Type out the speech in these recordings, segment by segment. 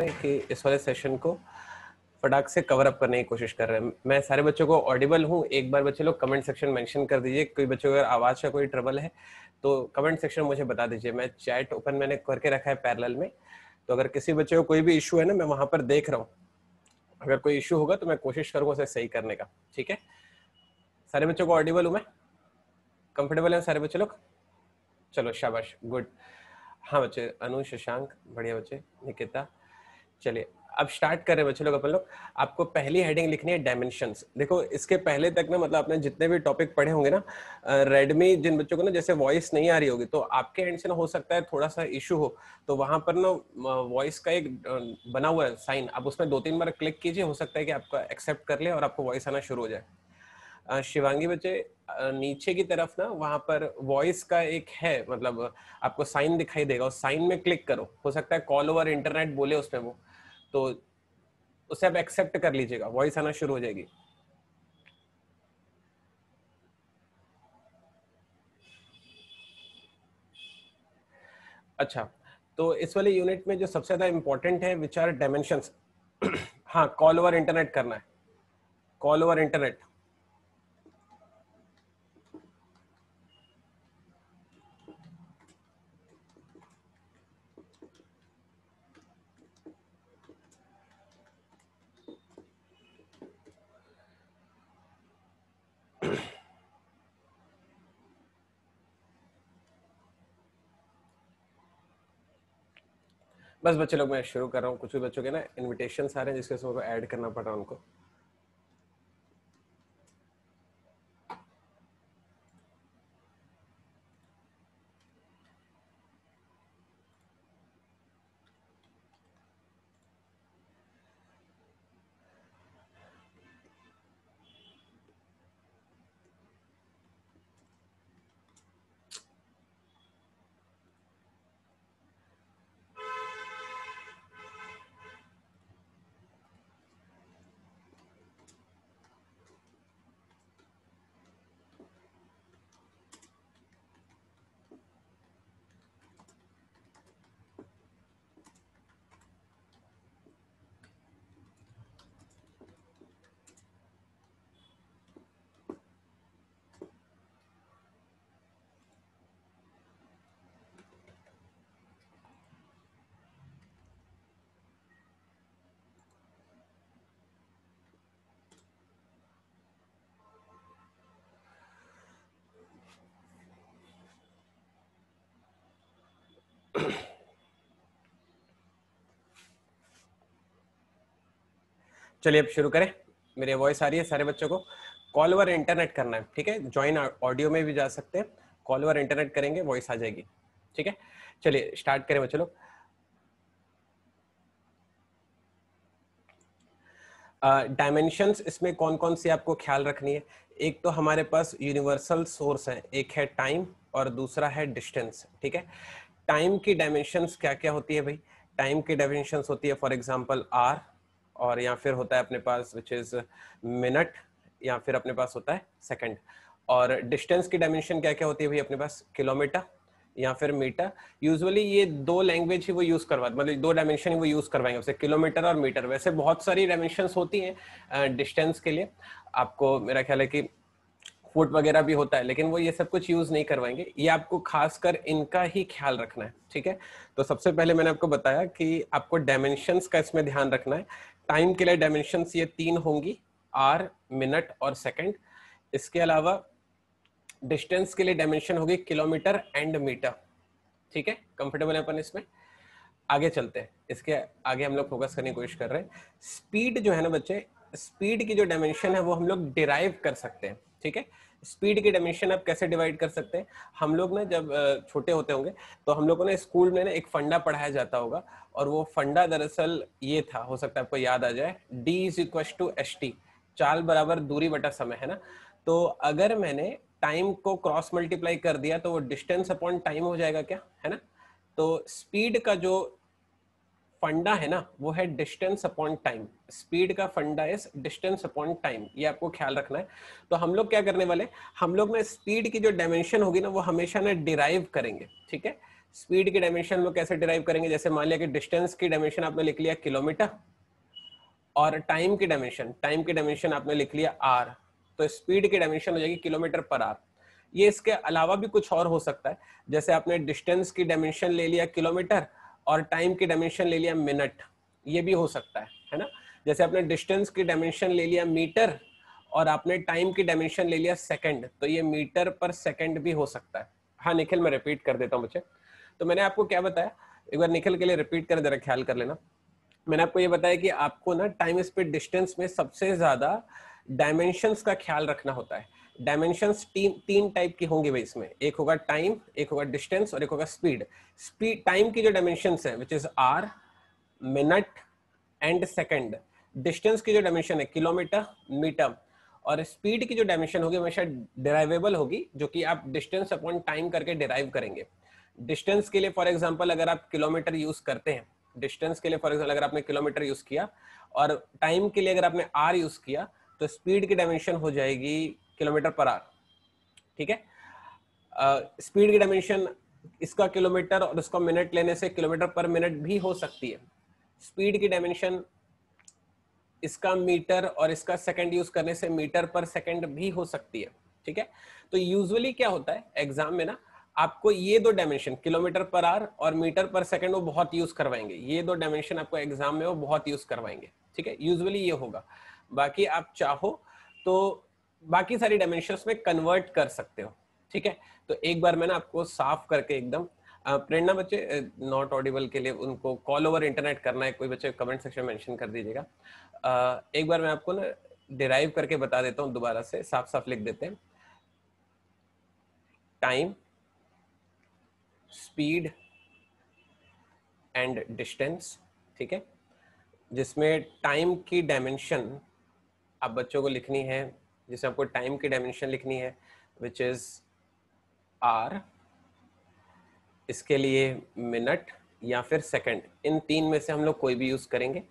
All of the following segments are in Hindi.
कि इस वाले सेशन को फटाक से कवर अप करने की कोशिश कर रहे हैं। मैं सारे बच्चों को ऑडिबल हूँ। एक बार बच्चे लोग कमेंट सेक्शन मेंशन कर दीजिए। कोई बच्चों को अगर आवाज़ का कोई ट्रबल है तो कमेंट सेक्शन मुझे बता दीजिए। मैं चैट ओपन मैंने करके रखा है पैरेलल में। तो अगर किसी बच्चे को कोई भी इशू है ना, मैं वहाँ पर देख रहा हूँ। अगर कोई इशू होगा तो मैं कोशिश करूँगा उसे सही करने का। ठीक है? सारे बच्चों को ऑडिबल हूँ मैं? कंफर्टेबल है सारे बच्चे लोग? चलो, शाबाश। गुड हाँ बच्चे, अनु, शशांक, बढ़िया बच्चे, निकिता चलिए, अब स्टार्ट कर रहे बच्चे लोग अपन लोग। आपको पहली हेडिंग लिखनी है डायमेंशंस देखो, इसके पहले तक ना मतलब आपने जितने भी टॉपिक पढ़े होंगे ना रेडमी जिन बच्चों को ना जैसे वॉइस नहीं आ रही होगी तो आपके एंड से ना हो सकता है थोड़ा सा इशू हो। तो वहाँ पर ना वॉइस का एक बना हुआ है साइन आप उसमें दो तीन बार क्लिक कीजिए, हो सकता है कि आपका एक्सेप्ट कर ले और आपको वॉइस आना शुरू हो जाए। शिवांगी बच्चे नीचे की तरफ़ ना वहाँ पर वॉइस का एक है मतलब आपको साइन दिखाई देगा। उस साइन में क्लिक करो। हो सकता है कॉल ओवर इंटरनेट बोले उसमें वो। तो उसे आप एक्सेप्ट कर लीजिएगा वॉइस आना शुरू हो जाएगी। अच्छा तो इस वाले यूनिट में जो सबसे ज़्यादा इंपॉर्टेंट है विच आर डायमेंशन हाँ कॉल ओवर इंटरनेट करना है। कॉल ओवर इंटरनेट बस बच्चे लोग, मैं शुरू कर रहा हूँ। कुछ भी बच्चों के ना इन्विटेशन आ रहे हैं, जिसके ऐड करना पड़ रहा है उनको। चलिए अब शुरू करें। मेरी वॉइस आ रही है सारे बच्चों को। कॉल ओवर इंटरनेट करना है ठीक है? ज्वाइन ऑडियो में भी जा सकते हैं। कॉल ओवर इंटरनेट करेंगे वॉइस आ जाएगी ठीक है? चलिए स्टार्ट करें बच्चों लोग। डायमेंशंस uh, इसमें कौन कौन सी आपको ख्याल रखनी है? एक तो हमारे पास यूनिवर्सल सोर्स है। एक है टाइम और दूसरा है डिस्टेंस ठीक है? टाइम की डायमेंशंस क्या क्या होती है भाई? टाइम की डायमेंशंस होती है फॉर एग्जांपल आर और या फिर होता है अपने पास विच इज़ मिनट या फिर अपने पास होता है सेकंड और डिस्टेंस की डायमेंशन क्या क्या होती है भाई अपने पास? किलोमीटर या फिर मीटर यूजुअली ये दो लैंग्वेज ही वो यूज़ करवाते मतलब दो डायमेंशन ही वो यूज़ करवाएँगे उसे किलोमीटर और मीटर वैसे बहुत सारी डायमेंशन होती हैं डिस्टेंस के लिए. आपको मेरा ख्याल है कि फुट वगैरह भी होता है, लेकिन वो ये सब कुछ यूज़ नहीं करवाएँगे. ये आपको खासकर इनका ही ख्याल रखना है, ठीक है? तो सबसे पहले मैंने आपको बताया कि आपको डायमेंशन का इसमें ध्यान रखना है. टाइम के लिए डायमेंशन ये तीन होंगी, आर, मिनट और सेकंड। इसके अलावा डिस्टेंस के लिए डायमेंशन होगी किलोमीटर एंड मीटर। ठीक है? कंफर्टेबल है अपन इसमें? आगे चलते हैं। इसके आगे हम लोग फोकस करने की कोशिश कर रहे हैं। स्पीड जो है ना बच्चे, स्पीड की जो डायमेंशन है वो हम लोग डिराइव कर सकते हैं। ठीक है? स्पीड की डायमेंशन आप कैसे डिवाइड कर सकते हैं? हम लोग ना जब छोटे होते होंगे तो हम लोगों ने स्कूल में ना एक फंडा पढ़ाया जाता होगा, और वो फंडा दरअसल ये था, हो सकता है आपको याद आ जाए D is equal to S T चाल बराबर दूरी बटा समय, है ना? तो अगर मैंने टाइम को क्रॉस मल्टीप्लाई कर दिया तो वो डिस्टेंस अपॉन टाइम हो जाएगा क्या, है ना? तो स्पीड का जो फंडा है ना, वो है डिस्टेंस अपॉन टाइम स्पीड का फंडा इज़ डिस्टेंस अपॉन टाइम ये आपको ख्याल रखना है। तो हम लोग क्या करने वाले हम लोग ना स्पीड की जो डायमेंशन होगी ना, वो हमेशा ना डिराइव करेंगे, ठीक है? स्पीड की डायमेंशन में कैसे डिराइव करेंगे? जैसे मान लिया कि डिस्टेंस की डायमेंशन आपने लिख लिया किलोमीटर और टाइम की डायमेंशन टाइम की डायमेंशन आपने लिख लिया आर तो स्पीड की डायमेंशन हो जाएगी किलोमीटर पर आर ये इसके अलावा भी कुछ और हो सकता है। जैसे आपने डिस्टेंस की डायमेंशन ले लिया किलोमीटर और टाइम की डायमेंशन ले लिया मिनट ये भी हो सकता है है ना? जैसे आपने डिस्टेंस की डायमेंशन ले लिया मीटर और आपने टाइम की डायमेंशन ले लिया सेकंड तो ये मीटर पर सेकंड भी हो सकता है। हाँ निखिल, मैं रिपीट कर देता हूँ मुझे तो मैंने आपको क्या बताया? एक बार निखिल के लिए रिपीट कर, जरा ख्याल कर लेना। मैंने आपको ये बताया कि आपको ना टाइम स्पीड डिस्टेंस में सबसे ज़्यादा डायमेंशंस का ख्याल रखना होता है। डायमेंशंस तीन तीन टाइप के होंगे भाई इसमें। एक होगा टाइम एक होगा डिस्टेंस और एक होगा स्पीड स्पीड टाइम की जो डायमेंशंस है which is hour minute and second distance की जो डायमेंशन है किलोमीटर मीटर और स्पीड की जो डायमेंशन होगी, हमेशा डिराइवेबल होगी, जो कि आप डिस्टेंस अपॉन टाइम करके डिराइव करेंगे। डिस्टेंस के लिए फॉर एग्जांपल अगर आप किलोमीटर यूज़ करते हैं डिस्टेंस के लिए फॉर एग्ज़ाम्पल अगर आपने किलोमीटर यूज़ किया, और टाइम के लिए अगर आपने आर यूज़ किया तो स्पीड की डायमेंशन हो जाएगी किलोमीटर पर आर, ठीक है? स्पीड की डायमेंशन इसका किलोमीटर और उसका मिनट लेने से किलोमीटर पर मिनट भी हो सकती है। स्पीड की डायमेंशन इसका मीटर और इसका सेकंड यूज़ करने से मीटर पर सेकंड भी हो सकती है, ठीक है? तो यूजुअली क्या होता है, एग्ज़ाम में ना, आपको ये दो डायमेंशन, किलोमीटर पर आर और मीटर पर सेकंड, वो बहुत यूज़ करवाएँगे। ये दो डायमेंशन आपको एग्ज़ाम में वो बहुत यूज़ करवाएँगे, ठीक है? यूजुअली ये होगा। बाकी आप चाहो तो बाकी सारी डायमेंशन में कन्वर्ट कर सकते हो, ठीक है? तो एक बार मैं ना आपको साफ़ करके एकदम प्रेरणा बच्चे नॉट ऑडिबल के लिए उनको कॉल ओवर इंटरनेट करना है, कोई बच्चे कमेंट सेक्शन मेंशन कर दीजिएगा। एक बार मैं आपको ना डिराइव करके बता देता हूँ दोबारा से साफ़ साफ़ लिख देते हैं। टाइम स्पीड एंड डिस्टेंस ठीक है? जिसमें टाइम की डायमेंशन आप बच्चों को लिखनी है जिसमें आपको टाइम की डायमेंशन लिखनी है विच इज़ आर इसके लिए मिनट या फिर सेकंड इन तीन में से हम लोग कोई भी यूज़ करेंगे।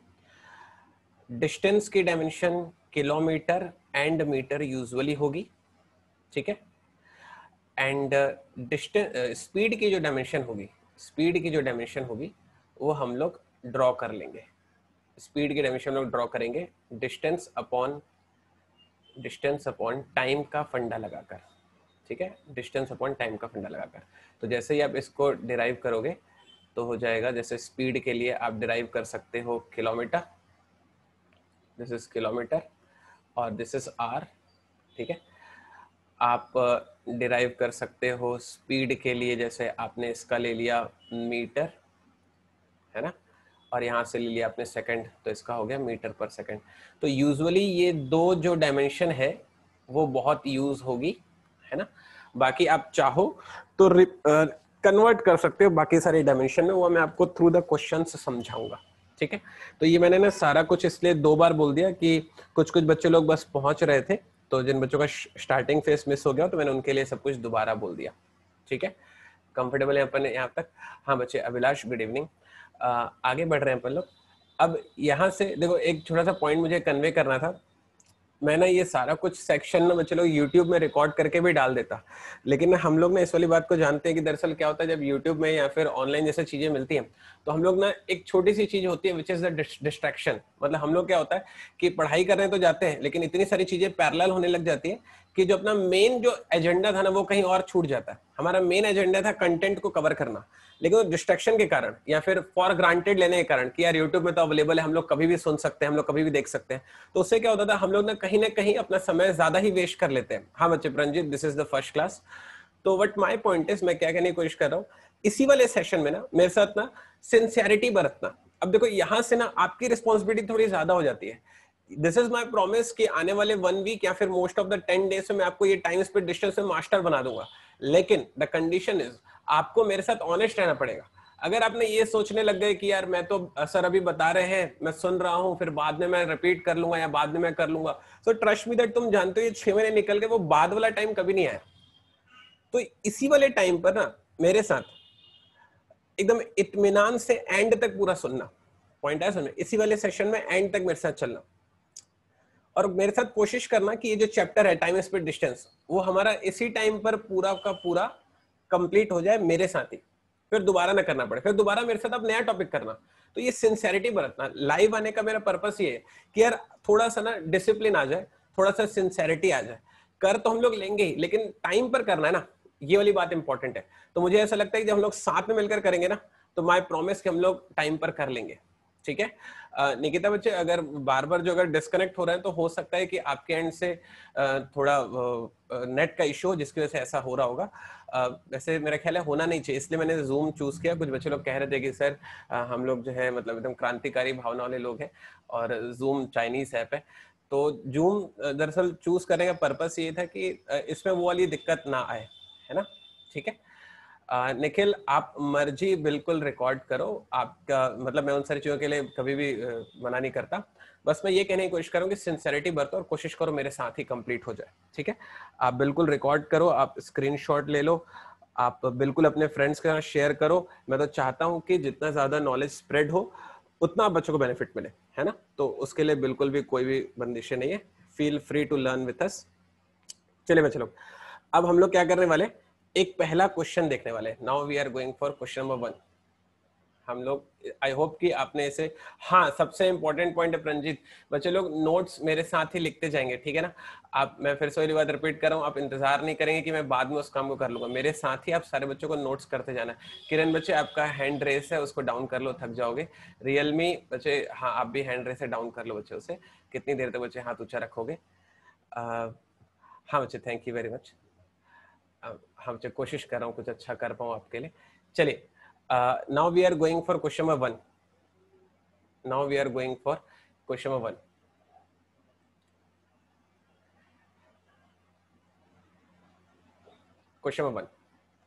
डिस्टेंस की dimension kilometre and metre usually होगी, ठीक है? एंड डिस्टेंस स्पीड की जो डायमेंशन होगी स्पीड की जो डायमेंशन होगी, वो हम लोग ड्रॉ कर लेंगे। स्पीड की डायमेंशन लोग ड्रॉ करेंगे। Distance upon distance upon time का फंडा लगाकर, ठीक है? डिस्टेंस अपॉन टाइम का फंडा लगाकर। तो जैसे ही आप इसको डिराइव करोगे तो हो जाएगा जैसे स्पीड के लिए आप डिराइव कर सकते हो किलोमीटर दिस इज़ किलोमीटर और दिस इज़ आर ठीक है? आप डिराइव कर सकते हो स्पीड के लिए, जैसे आपने इसका ले लिया मीटर है ना? और यहाँ से ले लिया आपने सेकंड तो इसका हो गया मीटर पर सेकंड तो यूजुअली ये दो जो डायमेंशन है, वो बहुत यूज़ होगी, है ना? बाकी आप चाहो तो कन्वर्ट कर सकते हो बाकी सारे डायमेंशन में, वो मैं आपको थ्रू द क्वेश्चन समझाऊँगा, ठीक है? तो ये मैंने ना सारा कुछ इसलिए दो बार बोल दिया कि कुछ कुछ बच्चे लोग बस पहुँच रहे थे तो जिन बच्चों का स्टार्टिंग फेस मिस हो गया तो मैंने उनके लिए सब कुछ दोबारा बोल दिया, ठीक है? कंफर्टेबल है अपन यहाँ तक? हाँ बच्चे, अभिलाष गुड इवनिंग आगे बढ़ रहे हैं अपन लोग। अब यहाँ से देखो, एक छोटा सा पॉइंट मुझे कन्वे करना था। मैं ना ये सारा कुछ सेक्शन ना, चलो यूट्यूब में रिकॉर्ड करके भी डाल देता। लेकिन हम लोग ना इस वाली बात को जानते हैं कि दरअसल क्या होता है, जब यूट्यूब में या फिर ऑनलाइन जैसे चीज़ें मिलती हैं तो हम लोग ना एक छोटी सी चीज़ होती है विच इज़ द डिस्ट्रैक्शन मतलब हम लोग क्या होता है कि पढ़ाई करने तो जाते हैं, लेकिन इतनी सारी चीज़ें पैरल होने लग जाती है कि जो अपना मेन जो एजेंडा था ना, वो कहीं और छूट जाता है। हमारा मेन एजेंडा था कंटेंट को कवर करना। लेकिन वो डिस्ट्रक्शन के कारण, या फिर फॉर ग्रांटेड लेने के कारण, कि यार यूट्यूब में तो अवेलेबल है, हम लोग कभी भी सुन सकते हैं, हम लोग कभी भी देख सकते हैं। तो उससे क्या होता था, हम लोग ना कहीं ना कहीं अपना समय ज़्यादा ही वेस्ट कर लेते हैं। हाँ बच्चे Pranjit this is the first class तो वट माई पॉइंट इज़ मैं क्या कहने की कोशिश कर रहा हूँ, इसी वाले सेशन में ना, मेरे साथ ना सिंसियरिटी बरतना। अब देखो, यहाँ से ना, आपकी रिस्पॉन्सिबिलिटी थोड़ी ज़्यादा हो जाती है। दिस इज़ माई प्रोमिस कि आने वाले वन वीक या फिर most of the ten days में आपको ये टाइम स्पीड डिस्टेंस में मास्टर बना दूँगा। लेकिन द कंडीशन इज़ आपको मेरे साथ ऑनेस्ट रहना पड़ेगा। अगर आपने ये सोचने लग गए कि यार मैं तो सर अभी बता रहे हैं, मैं सुन रहा हूँ, फिर बाद में मैं रिपीट कर लूँगा या बाद में मैं कर लूँगा। सो ट्रस्ट मी दैट तुम जानते हो ये छह महीने निकल गए, वो बाद वाला टाइम कभी नहीं आया। तो इसी वाले टाइम पर ना, मेरे साथ एकदम इतमान से एंड तक पूरा सुनना। पॉइंट है सुनना। इसी वाले सेशन में एंड तक मेरे साथ चलना। और मेरे साथ कोशिश करना कि ये जो चैप्टर है टाइम स्पीड डिस्टेंस वो हमारा इसी टाइम पर पूरा का पूरा कंप्लीट हो जाए मेरे साथ ही। फिर दोबारा ना करना पड़े। फिर दोबारा मेरे साथ अब नया टॉपिक करना। तो ये सिंसेरिटी बरतना। लाइव आने का मेरा पर्पस ये है कि यार थोड़ा सा ना डिसिप्लिन आ जाए, थोड़ा सा सिंसेरिटी आ जाए। कर तो हम लोग लेंगे ही, लेकिन टाइम पर करना है ना, ये वाली बात इंपॉर्टेंट है। तो मुझे ऐसा लगता है कि जब हम लोग साथ में मिलकर करेंगे ना तो माई प्रोमिस हम लोग टाइम पर कर लेंगे। ठीक है? निकिता बच्चे, अगर बार बार जो अगर डिस्कनेक्ट हो रहे हैं तो हो सकता है कि आपके एंड से थोड़ा नेट का इशू हो, जिसकी वजह से ऐसा हो रहा होगा। वैसे मेरा ख्याल है होना नहीं चाहिए, इसलिए मैंने जूम चूज़ किया। कुछ बच्चे लोग कह रहे थे कि, सर हम लोग जो है मतलब एकदम क्रांतिकारी भावना वाले लोग हैं और जूम चाइनीज़ ऐप है। तो जूम दरअसल चूज़ करने का पर्पस ये था कि इसमें वो वाली दिक्कत ना आए, है ना? ठीक है? निखिल, आप मर्ज़ी बिल्कुल रिकॉर्ड करो। आपका मतलब मैं उन सारी चीज़ों के लिए कभी भी मना नहीं करता। बस मैं ये कहने की कोशिश करूँ सिंसेरिटी बरतो और कोशिश करो मेरे साथ ही कंप्लीट हो जाए, ठीक है? आप बिल्कुल रिकॉर्ड करो, आप स्क्रीनशॉट ले लो, आप बिल्कुल अपने फ्रेंड्स के साथ शेयर करो। मैं तो चाहता हूँ कि जितना ज़्यादा नॉलेज स्प्रेड हो, उतना आप बच्चों को बेनिफिट मिले, है ना? तो उसके लिए बिल्कुल भी कोई भी बंदिशें नहीं है। Feel free to learn with us चलिए बच्चे लोग, अब हम लोग क्या करने वाले एक पहला क्वेश्चन देखने वाले now we are going for question number one हम लोग आई होप कि आपने इसे हाँ सबसे इंपॉर्टेंट पॉइंट है प्रंजीत बच्चे लोग नोट्स मेरे साथ ही लिखते जाएँगे, ठीक है ना? आप, मैं फिर से बात रिपीट कर रहा हूँ, आप इंतज़ार नहीं करेंगे कि मैं बाद में उस काम को कर लूँगा। मेरे साथ ही आप सारे बच्चों को नोट्स करते जाना। किरण बच्चे, आपका हैंड रेस है, उसको डाउन कर लो, थक जाओगे। रियलमी बच्चे हाँ आप भी हैंड रेस है डाउन कर लो बच्चे उसे कितनी देर तक बच्चे हाथ ऊँचा रखोगे? हाँ बच्चे थैंक यू वेरी मच हम कोशिश कर रहा हूँ, कुछ अच्छा कर पाऊँ आपके लिए। चलिए now we are going for question number one now we are going for question number one question number one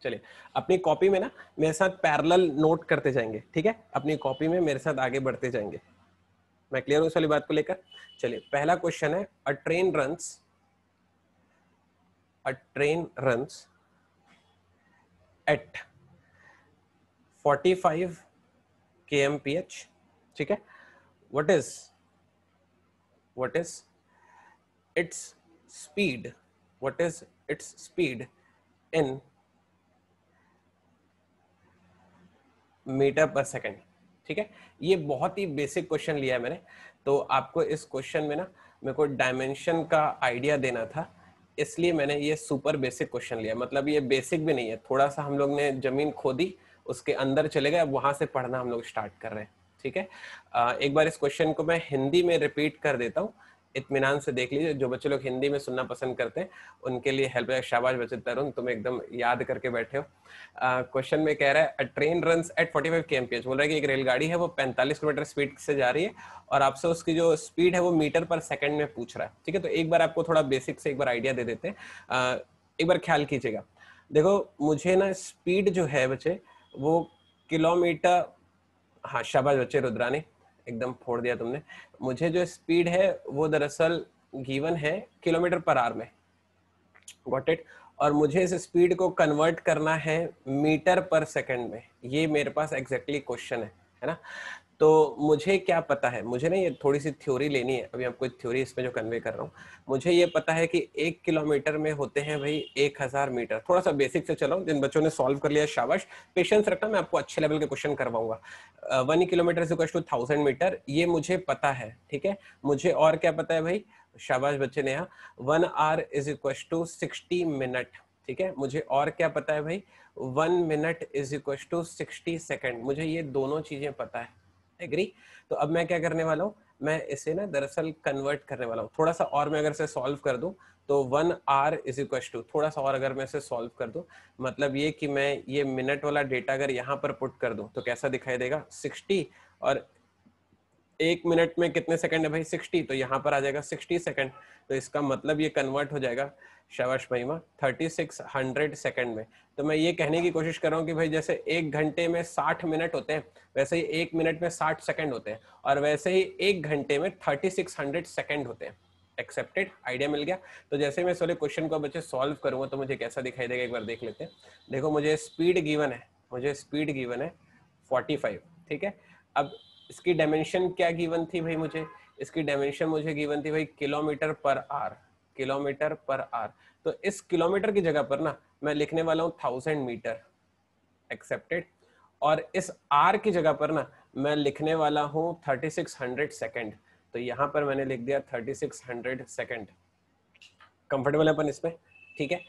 चलिए, अपनी कॉपी में ना मेरे साथ पैरेलल नोट करते जाएँगे, ठीक है? अपनी कॉपी में मेरे साथ आगे बढ़ते जाएँगे। मैं क्लियर हूँ इस वाली बात को लेकर? चलिए, पहला क्वेश्चन है a train runs a train runs at 45 kmph ठीक है? What is? What is its speed? What is its speed in metre per second ठीक है? ये बहुत ही बेसिक क्वेश्चन लिया है मैंने। तो आपको इस क्वेश्चन में ना मेरे को डायमेंशन का आइडिया देना था। इसलिए मैंने ये सुपर बेसिक क्वेश्चन लिया। मतलब ये बेसिक भी नहीं है। थोड़ा सा हम लोग ने ज़मीन खोदी, उसके अंदर चले गए वहाँ से पढ़ना हम लोग स्टार्ट कर रहे हैं। ठीक है? एक बार इस क्वेश्चन को मैं हिंदी में रिपीट कर देता हूँ। इतमान से देख लीजिए, जो बच्चे लोग हिंदी में सुनना पसंद करते हैं, उनके लिए हेल्प शाबाश बच्चे, तरुण, तुम एकदम याद करके बैठे हो। क्वेश्चन में कह रहा है ट्रेन रन एट 45 फाइव के बोल रहा है कि एक रेलगाड़ी है, वो 45 किलोमीटर स्पीड से जा रही है और आपसे उसकी जो स्पीड है, वो मीटर पर सेकंड में पूछ रहा है। ठीक है तो एक बार आपको थोड़ा बेसिक से एक बार आइडिया दे देते हैं। एक बार ख्याल कीजिएगा। देखो, मुझे ना स्पीड जो है बच्चे, वो किलोमीटर हाँ शाबाश बच्चे, रुद्रानी। एकदम फोड़ दिया तुमने। मुझे जो स्पीड है, वो दरअसल गिवन है किलोमीटर पर आर में। गॉट इट और मुझे इस स्पीड को कन्वर्ट करना है मीटर पर सेकंड में। ये मेरे पास एग्जैक्टली exactly क्वेश्चन है है ना? तो मुझे क्या पता है? मुझे ना ये थोड़ी सी थ्योरी लेनी है। अभी आपको थ्योरी इसमें जो कन्वे कर रहा हूँ। मुझे ये पता है कि एक किलोमीटर में होते हैं भाई एक हज़ार मीटर। थोड़ा सा बेसिक से चलो जिन बच्चों ने सॉल्व कर लिया, शाबाश। पेशेंस रखना, मैं आपको अच्छे लेवल के question करवाऊँगा। One kilometre is two thousand metre ये मुझे पता है, ठीक है? मुझे और क्या पता है भाई? शाबाश बच्चे ने यहाँ one hour is equal to sixty minute ठीक है? मुझे और क्या पता है भाई? One minute is equal to sixty second मुझे ये दोनों चीज़ें पता है। एग्री तो अब मैं क्या करने वाला हूँ? मैं इसे ना दरअसल कन्वर्ट करने वाला हूँ। थोड़ा सा और मैं अगर इसे सॉल्व कर दूँ तो one hour is equal to थोड़ा सा और अगर मैं इसे सॉल्व कर दूँ मतलब ये कि मैं ये मिनट वाला डेटा अगर यहाँ पर पुट कर दूँ तो कैसा दिखाई देगा? सिक्सटी और एक मिनट में कितने सेकंड है भाई? सिक्सटी तो यहाँ पर आ जाएगा सिक्सटी सेकंड। तो इसका मतलब ये कन्वर्ट हो जाएगा शाबाश महिमा थर्टी सिक्स हंड्रेड सेकेंड में। तो मैं ये कहने की कोशिश कर रहा हूँ कि भाई जैसे एक घंटे में साठ मिनट होते हैं, वैसे ही एक मिनट में साठ सेकंड होते हैं, और वैसे ही एक घंटे में थर्टी सिक्स हंड्रेड सेकेंड होते हैं। एक्सेप्टेड आइडिया मिल गया। तो जैसे मैं इस वाले क्वेश्चन को बच्चे सॉल्व करूँगा तो मुझे कैसा दिखाई देगा? एक बार देख लेते हैं। देखो, मुझे स्पीड गिवन है, मुझे स्पीड गिवन है फोर्टी ठीक है? अब इसकी डायमेंशन क्या गिवन थी भाई मुझे? इसकी डायमेंशन मुझे गिवन थी भाई किलोमीटर पर आर, किलोमीटर पर आर। तो इस किलोमीटर की जगह पर ना मैं लिखने वाला हूँ थाउज़ेंड मीटर एक्सेप्टेड और इस आर की जगह पर ना मैं लिखने वाला हूँ 3600 सेकंड तो यहाँ पर मैंने लिख दिया thirty six hundred second comfortable है अपन इसमें? ठीक है?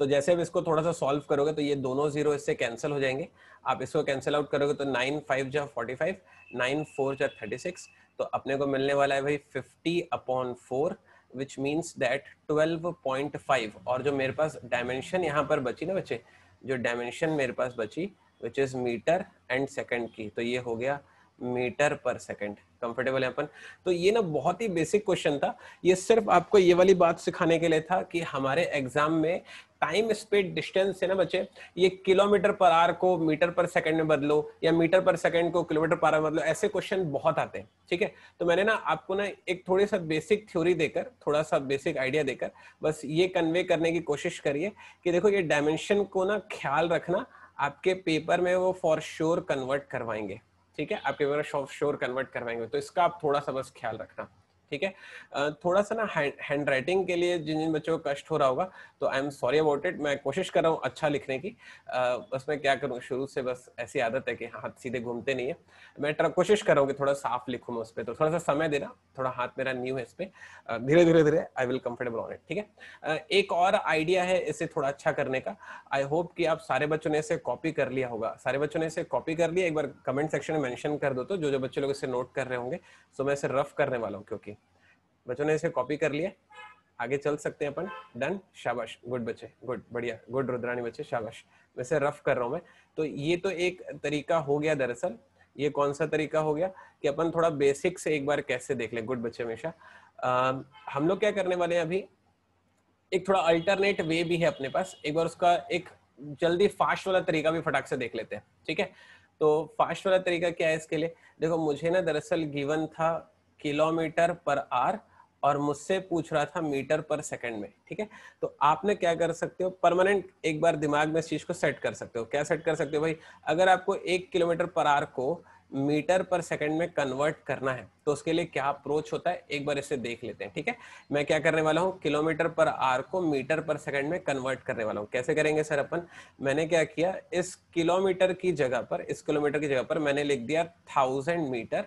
तो जैसे अब इसको थोड़ा सा सॉल्व करोगे तो ये दोनों ज़ीरो इससे कैंसिल हो जाएँगे। आप इसको कैंसिल आउट करोगे तो नाइन फाइव जा फोर्टी फाइव नाइन फोर जा थर्टी सिक्स तो अपने को मिलने वाला है भाई fifty upon four which means that twelve point five और जो मेरे पास डायमेंशन यहाँ पर बची ना बच्चे, जो डायमेंशन मेरे पास बची which is metre and second की तो ये हो गया मीटर पर सेकंड कंफर्टेबल है अपन? तो ये ना बहुत ही बेसिक क्वेश्चन था। ये सिर्फ़ आपको ये वाली बात सिखाने के लिए था कि हमारे एग्ज़ाम में टाइम स्पीड डिस्टेंस है ना बच्चे ये किलोमीटर पर आर को मीटर पर सेकंड में बदलो या मीटर पर सेकंड को किलोमीटर पर आर में बदलो, ऐसे क्वेश्चन बहुत आते हैं, ठीक है? तो मैंने ना आपको ना एक थोड़ी सा बेसिक थ्योरी देकर थोड़ा सा बेसिक आइडिया देकर, बस ये कन्वे करने की कोशिश करिए कि देखो ये डायमेंशन को ना ख्याल रखना, आपके पेपर में वो फॉर श्योर कन्वर्ट करवाएँगे, ठीक है? आपके पेपर श्योर कन्वर्ट करवाएँगे तो इसका आप थोड़ा सा बस ख्याल रखना। ठीक है? थोड़ा सा ना हैंड राइटिंग के लिए जिन जिन बच्चों को कष्ट हो रहा होगा तो I am sorry about it मैं कोशिश कर रहा हूँ अच्छा लिखने की। बस मैं क्या करूँ, शुरू से बस ऐसी आदत है कि हाथ सीधे घूमते नहीं है। मैं कोशिश कर रहा हूँ कि थोड़ा साफ़ लिखूँ मैं उस पर तो थोड़ा सा समय देना थोड़ा हाथ मेरा न्यू है इस पर धीरे धीरे धीरे I will comfortable on it ठीक है? एक और आइडिया है इसे थोड़ा अच्छा करने का। आई होप कि आप सारे बच्चों ने इसे कॉपी कर लिया होगा। सारे बच्चों ने इसे कॉपी कर लिया, एक बार कमेंट सेक्शन में मेंशन कर दो तो जो जो बच्चे लोग इसे नोट कर रहे होंगे सो मैं इसे रफ करने वाला हूँ, क्योंकि बच्चों ने इसे कॉपी कर लिया। आगे चल सकते हैं अपन। डन शाबाश। गुड बच्चे। गुड बढ़िया। गुड रुद्रानी बच्चे। शाबाश। वैसे रफ कर रहा हूँ मैं। तो ये तो एक तरीका हो गया दरअसल। ये कौन सा तरीका हो गया कि अपन थोड़ा बेसिक से एक बार कैसे देख ले? गुड बच्चे हमेशा। हम लोग क्या करने वाले हैं अभी? एक थोड़ा अल्टरनेट वे भी है अपने पास। एक बार उसका एक जल्दी फास्ट वाला तरीका भी फटाक से देख लेते हैं। ठीक है? तो फास्ट वाला तरीका क्या है इसके लिए? देखो, मुझे ना दरअसल गिवन था किलोमीटर पर आर। और मुझसे पूछ रहा था मीटर पर सेकंड में, ठीक है? तो आपने क्या कर सकते हो? परमानेंट एक बार दिमाग में इस चीज़ को सेट कर सकते हो। क्या सेट कर सकते हो? भाई, अगर आपको एक किलोमीटर पर आर को मीटर पर सेकंड में कन्वर्ट करना है तो उसके लिए क्या अप्रोच होता है? एक बार इसे देख लेते हैं, ठीक है? मैं क्या करने वाला हूँ? किलोमीटर पर आर को मीटर पर सेकंड में कन्वर्ट करने वाला हूँ। कैसे करेंगे सर अपन? मैंने क्या किया? इस किलोमीटर की जगह पर, इस किलोमीटर की जगह पर मैंने लिख दिया थाउज़ेंड मीटर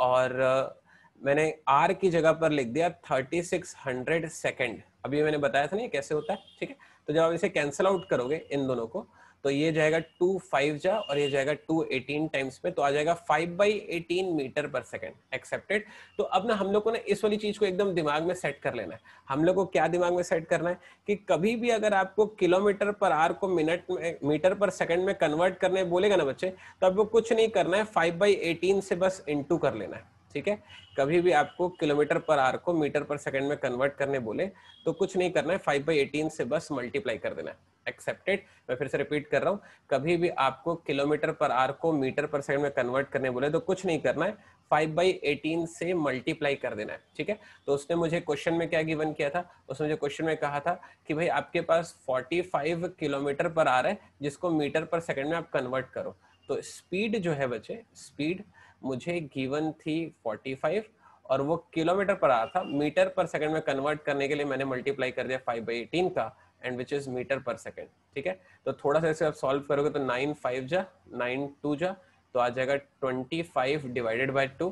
और मैंने आर की जगह पर लिख दिया थर्टी सिक्स हंड्रेड सेकेंड। अभी मैंने बताया था ना कैसे होता है, ठीक है? तो जब आप इसे कैंसिल आउट करोगे इन दोनों को तो ये जाएगा टू फाइव जा और ये जाएगा टू एटीन टाइम्स में तो आ जाएगा five by eighteen metre per second accepted तो अब ना हम लोग को ना इस वाली चीज़ को एकदम दिमाग में सेट कर लेना है। हम लोग को क्या दिमाग में सेट करना है? कि कभी भी अगर आपको किलोमीटर पर आर को मिनट में, मीटर पर सेकेंड में कन्वर्ट करने बोलेगा ना बच्चे तो आपको कुछ नहीं करना है फाइव बाई एटीन से बस इंटू कर लेना है। ठीक है? कभी भी आपको किलोमीटर पर आर को मीटर पर सेकंड में कन्वर्ट करने बोले तो कुछ नहीं करना है फाइव बाई एटीन से बस मल्टीप्लाई कर देना है। एक्सेप्टेड मैं फिर से रिपीट कर रहा हूँ। कभी भी आपको किलोमीटर पर आर को मीटर पर सेकंड में कन्वर्ट करने बोले तो कुछ नहीं करना है फाइव बाई एटीन से मल्टीप्लाई कर देना है, ठीक है? तो उसने मुझे क्वेश्चन में क्या गिवन किया था? उसने मुझे क्वेश्चन में कहा था कि भाई, आपके पास 45 किलोमीटर पर आ रहा है, जिसको मीटर पर सेकेंड में आप कन्वर्ट करो। तो स्पीड जो है बच्चे स्पीड मुझे गिवन थी 45 और वो किलोमीटर पर आ था। मीटर पर सेकंड में कन्वर्ट करने के लिए मैंने मल्टीप्लाई कर दिया 5 बाई एटीन का and which is metre per second ठीक है? तो थोड़ा सा इसे आप सॉल्व करोगे तो नाइन फाइव जा नाइन टू जा तो आ जाएगा twenty five divided by two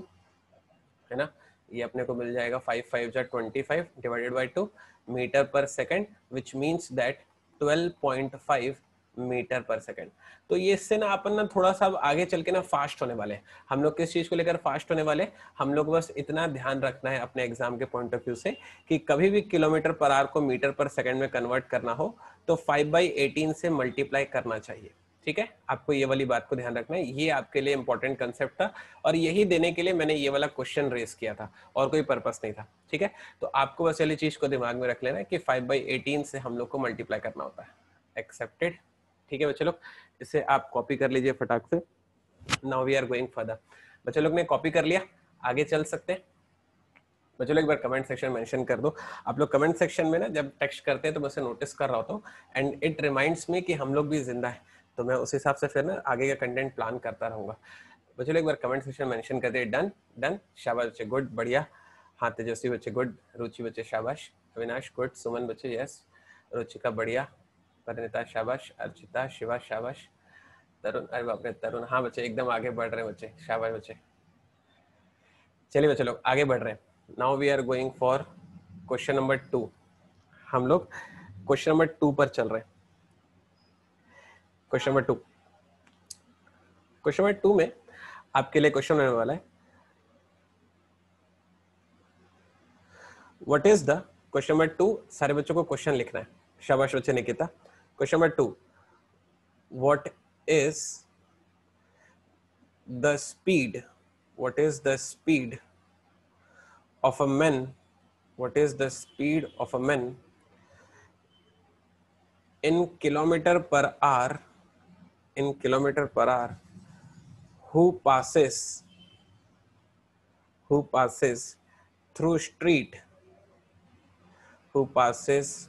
है ना? ये अपने को मिल जाएगा फाइव फाइव जा twenty five divided by two metre per second which means that twelve point five metre per second. तो ये इससे ना अपन ना थोड़ा सा आगे चल के ना फास्ट होने वाले हम लोग किस चीज़ को लेकर फास्ट होने वाले हम लोग बस इतना ध्यान रखना है अपने एग्ज़ाम के पॉइंट ऑफ़ व्यू से कि कभी भी किलोमीटर पर आर को मीटर पर सेकंड में कन्वर्ट करना हो तो फाइव बाई एटीन से मल्टीप्लाई करना चाहिए। ठीक है? आपको ये वाली बात को ध्यान रखना है। ये आपके लिए इंपॉर्टेंट कंसेप्ट था और यही देने के लिए मैंने ये वाला क्वेश्चन रेस किया था और कोई पर्पस नहीं था। ठीक है? तो आपको बस वाली चीज़ को दिमाग में रख लेना है कि फाइव बाई एटीन से हम लोग को मल्टीप्लाई करना होता है। एक्सेप्टेड ठीक है, बच्चे लोग, इसे आप कॉपी कर लीजिए फटाक से। Now we are going further बच्चे लोग ने कॉपी कर लिया, आगे चल सकते हैं। बच्चों लोग, एक बार कमेंट सेक्शन मेंशन कर दो। आप लोग कमेंट सेक्शन में ना, जब टेक्स्ट करते हैं तो मैं उसे नोटिस कर रहा होता हूँ। एंड इट रिमाइंड्स मी कि हम लोग भी ज़िंदा है। तो मैं उस हिसाब से फिर ना, आगे का कंटेंट प्लान करता रहूँगा। बच्चों लोग, एक बार कमेंट सेक्शन मेंशन कर दे डन डन शाबाश बच्चे गुड बढ़िया। हाँ तेजस्वी बच्चे गुड रुचि बच्चे, शाबाश। अविनाश गुड सुमन बच्चे यस रुचिका, बढ़िया। परिणीता शाबाश, अर्चिता, शिवा शाबाश, तरुण, अरे बाप रे तरुण हाँ बच्चे, एकदम आगे बढ़ रहे हैं बच्चे, शाबाश बच्चे। चलिए बच्चे लोग, आगे बढ़ रहे हैं। Now we are going for question number two हम लोग क्वेश्चन नंबर टू पर चल रहे हैं। Question number two question number two में आपके लिए क्वेश्चन होने वाला है। What is the question number two सारे बच्चों को क्वेश्चन लिखना है। शाबाश बच्चे, Nikita. Question number two. What is the speed? What is the speed of a man? What is the speed of a man in kilometer per hour? In kilometer per hour, who passes? Who passes through street? Who passes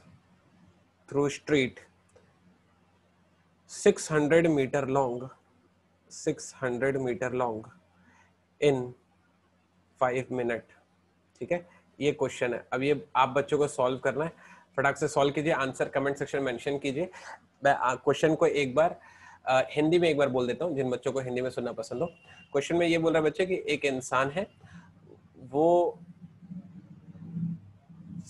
through street 600 meter long 600 meter long in five minute ठीक है? ये क्वेश्चन है। अब ये आप बच्चों को सॉल्व करना है। फटाक से सॉल्व कीजिए आंसर कमेंट सेक्शन मेंशन कीजिए। मैं क्वेश्चन को एक बार आ, हिंदी में एक बार बोल देता हूँ जिन बच्चों को हिंदी में सुनना पसंद हो। क्वेश्चन में ये बोल रहा है बच्चे कि एक इंसान है वो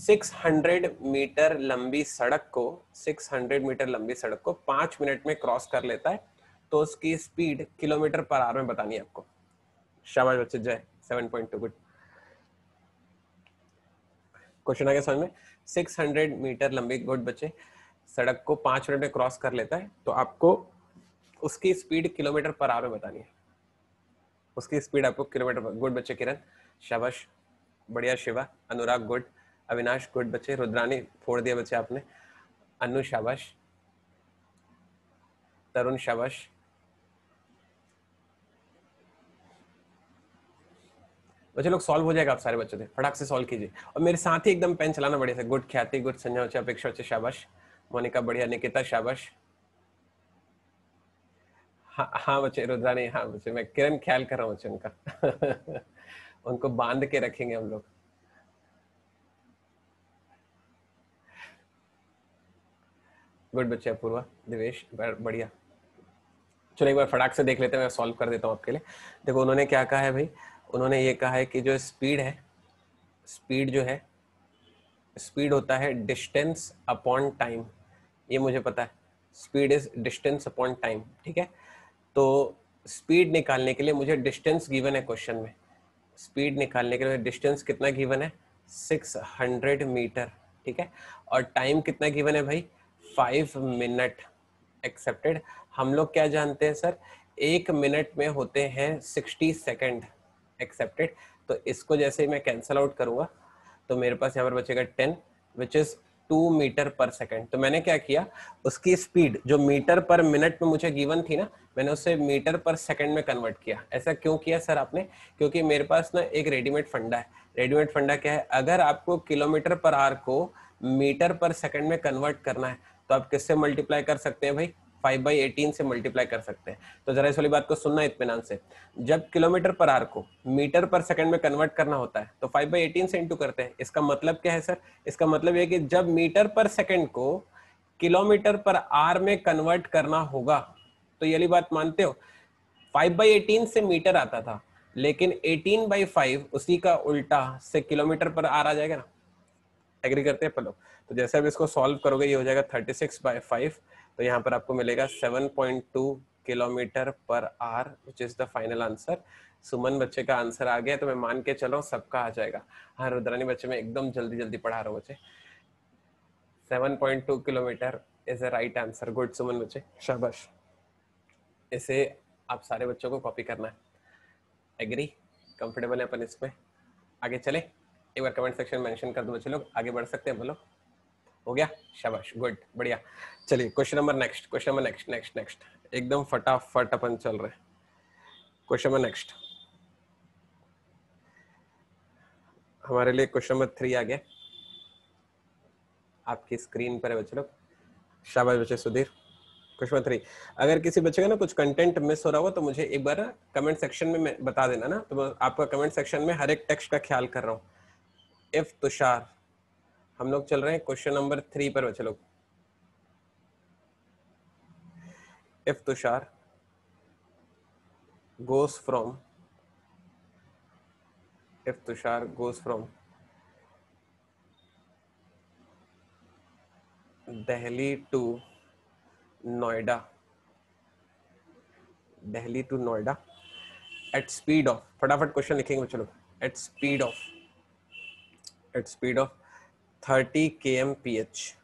600 मीटर लंबी सड़क को 600 मीटर लंबी सड़क को पाँच मिनट में क्रॉस कर लेता है तो उसकी स्पीड किलोमीटर पर आवर में बतानी है आपको। शाबाश बच्चे, Jay. Seven point two, good. Question आ गया समझ में? सिक्स हंड्रेड मीटर लंबी, गुड बच्चे, सड़क को पाँच मिनट में क्रॉस कर लेता है तो आपको उसकी स्पीड किलोमीटर पर आवर में बतानी है। उसकी स्पीड आपको किलोमीटर गुड बच्चे, किरण। शाबाश, बढ़िया, शिवा, अनुराग, गुड। अविनाश गुड बच्चे, रुद्रानी फोड़ दिया बच्चे आपने। अनु शाबाश, तरुण शाबाश, बच्चे लोग सॉल्व हो जाएगा आप सारे बच्चों से, फटाक से सॉल्व कीजिए। और मेरे साथ ही एकदम पेन चलाना बढ़िया से, गुड ख्याति, गुड संजय बच्चे अपेक्षा बच्चे शाबाश। मोनिका बढ़िया, निकिता शाबाश। हाँ हाँ बच्चे, रुद्रानी हाँ बच्चे, मैं किरण ख्याल कर रहा हूँ बच्चे उनका। उनको बाँध के रखेंगे हम लोग। गुड बच्चे अपूर्वा, दिवेश बढ़िया। चलो एक बार फटाक से देख लेते हैं, मैं सॉल्व कर देता हूँ आपके लिए। देखो, उन्होंने क्या कहा है भाई? उन्होंने ये कहा है कि जो स्पीड है स्पीड जो है स्पीड होता है डिस्टेंस अपॉन टाइम ये मुझे पता है। Speed is distance upon time ठीक है? तो स्पीड निकालने के लिए मुझे डिस्टेंस गिवन है क्वेश्चन में। स्पीड निकालने के लिए डिस्टेंस कितना गिवन है? 600 मीटर ठीक है? और टाइम कितना गिवन है भाई? फाइव मिनट एक्सेप्टेड हम लोग क्या जानते हैं सर एक मिनट में होते हैं 60 सेकंड एक्सेप्टेड तो इसको जैसे ही मैं कैंसल आउट करूँगा तो मेरे पास यहाँ पर बचेगा ten which is two metre per second तो मैंने क्या किया, उसकी स्पीड जो मीटर पर मिनट में मुझे गिवन थी ना, मैंने उसे मीटर पर सेकेंड में कन्वर्ट किया। ऐसा क्यों किया सर आपने? क्योंकि मेरे पास ना एक रेडीमेड फंडा है। रेडीमेड फंडा क्या है? अगर आपको किलोमीटर पर आर को मीटर पर सेकेंड में कन्वर्ट करना है तो आप किससे मल्टीप्लाई कर सकते हैं भाई? फाइव बाई एटीन से मल्टीप्लाई कर सकते हैं। तो जरा इस वाली बात को सुनना इतमान से। जब किलोमीटर पर आर को मीटर पर सेकंड में कन्वर्ट करना होता है तो फाइव बाई एटीन से इंटू करते हैं। इसका मतलब क्या है, सर? इसका मतलब यह कि जब मीटर पर सेकंड को किलोमीटर पर आर में कन्वर्ट करना होगा तो ये बात मानते हो? फाइव बाई एटीन से मीटर आता था, लेकिन एटीन बाई फाइव उसी का उल्टा से किलोमीटर पर आर आ जाएगा ना। एग्री करते हैं पलो तो जैसे अब इसको सॉल्व करोगे ये हो जाएगा थर्टी सिक्स बाई फाइव तो यहाँ पर आपको मिलेगा 7.2 kilometre per hour which is the final answer Suman बच्चे का आंसर आ गया तो मैं मान के चलो सबका आ जाएगा। हाँ रुद्रानी बच्चे में एकदम जल्दी जल्दी पढ़ा रहा हूँ बच्चे। 7.2 kilometre is a right answer good Suman बच्चे। शाबाश। इसे आप सारे बच्चों को कॉपी करना है। एग्री कंफर्टेबल है अपन इसमें? आगे चले। एक बार कमेंट सेक्शन मेंशन कर दो बच्चे लोग, आगे बढ़ सकते हैं बोलो। हो गया? शाबाश गुड बढ़िया। चलिए question number next question number next next next एकदम फटाफट अपन चल रहे क्वेश्चन नंबर नेक्स्ट हमारे लिए क्वेश्चन नंबर थ्री आ गया। आपकी स्क्रीन पर है बच्चे लोग। शाबाश बच्चे, सुधीर। क्वेश्चन थ्री अगर किसी बच्चे का ना कुछ कंटेंट मिस हो रहा हो तो मुझे एक बार कमेंट सेक्शन में बता देना ना। तो आपका कमेंट सेक्शन में हर एक टेक्स्ट का ख्याल कर रहा हूँ। इफ़ तुषार। हम लोग चल रहे हैं क्वेश्चन नंबर थ्री पर चलो if Tushar goes from if Tushar goes from Delhi to Noida. Delhi to Noida. At speed of फटाफट क्वेश्चन लिखेंगे बच्चे लोग। At speed of at speed of 30 kmph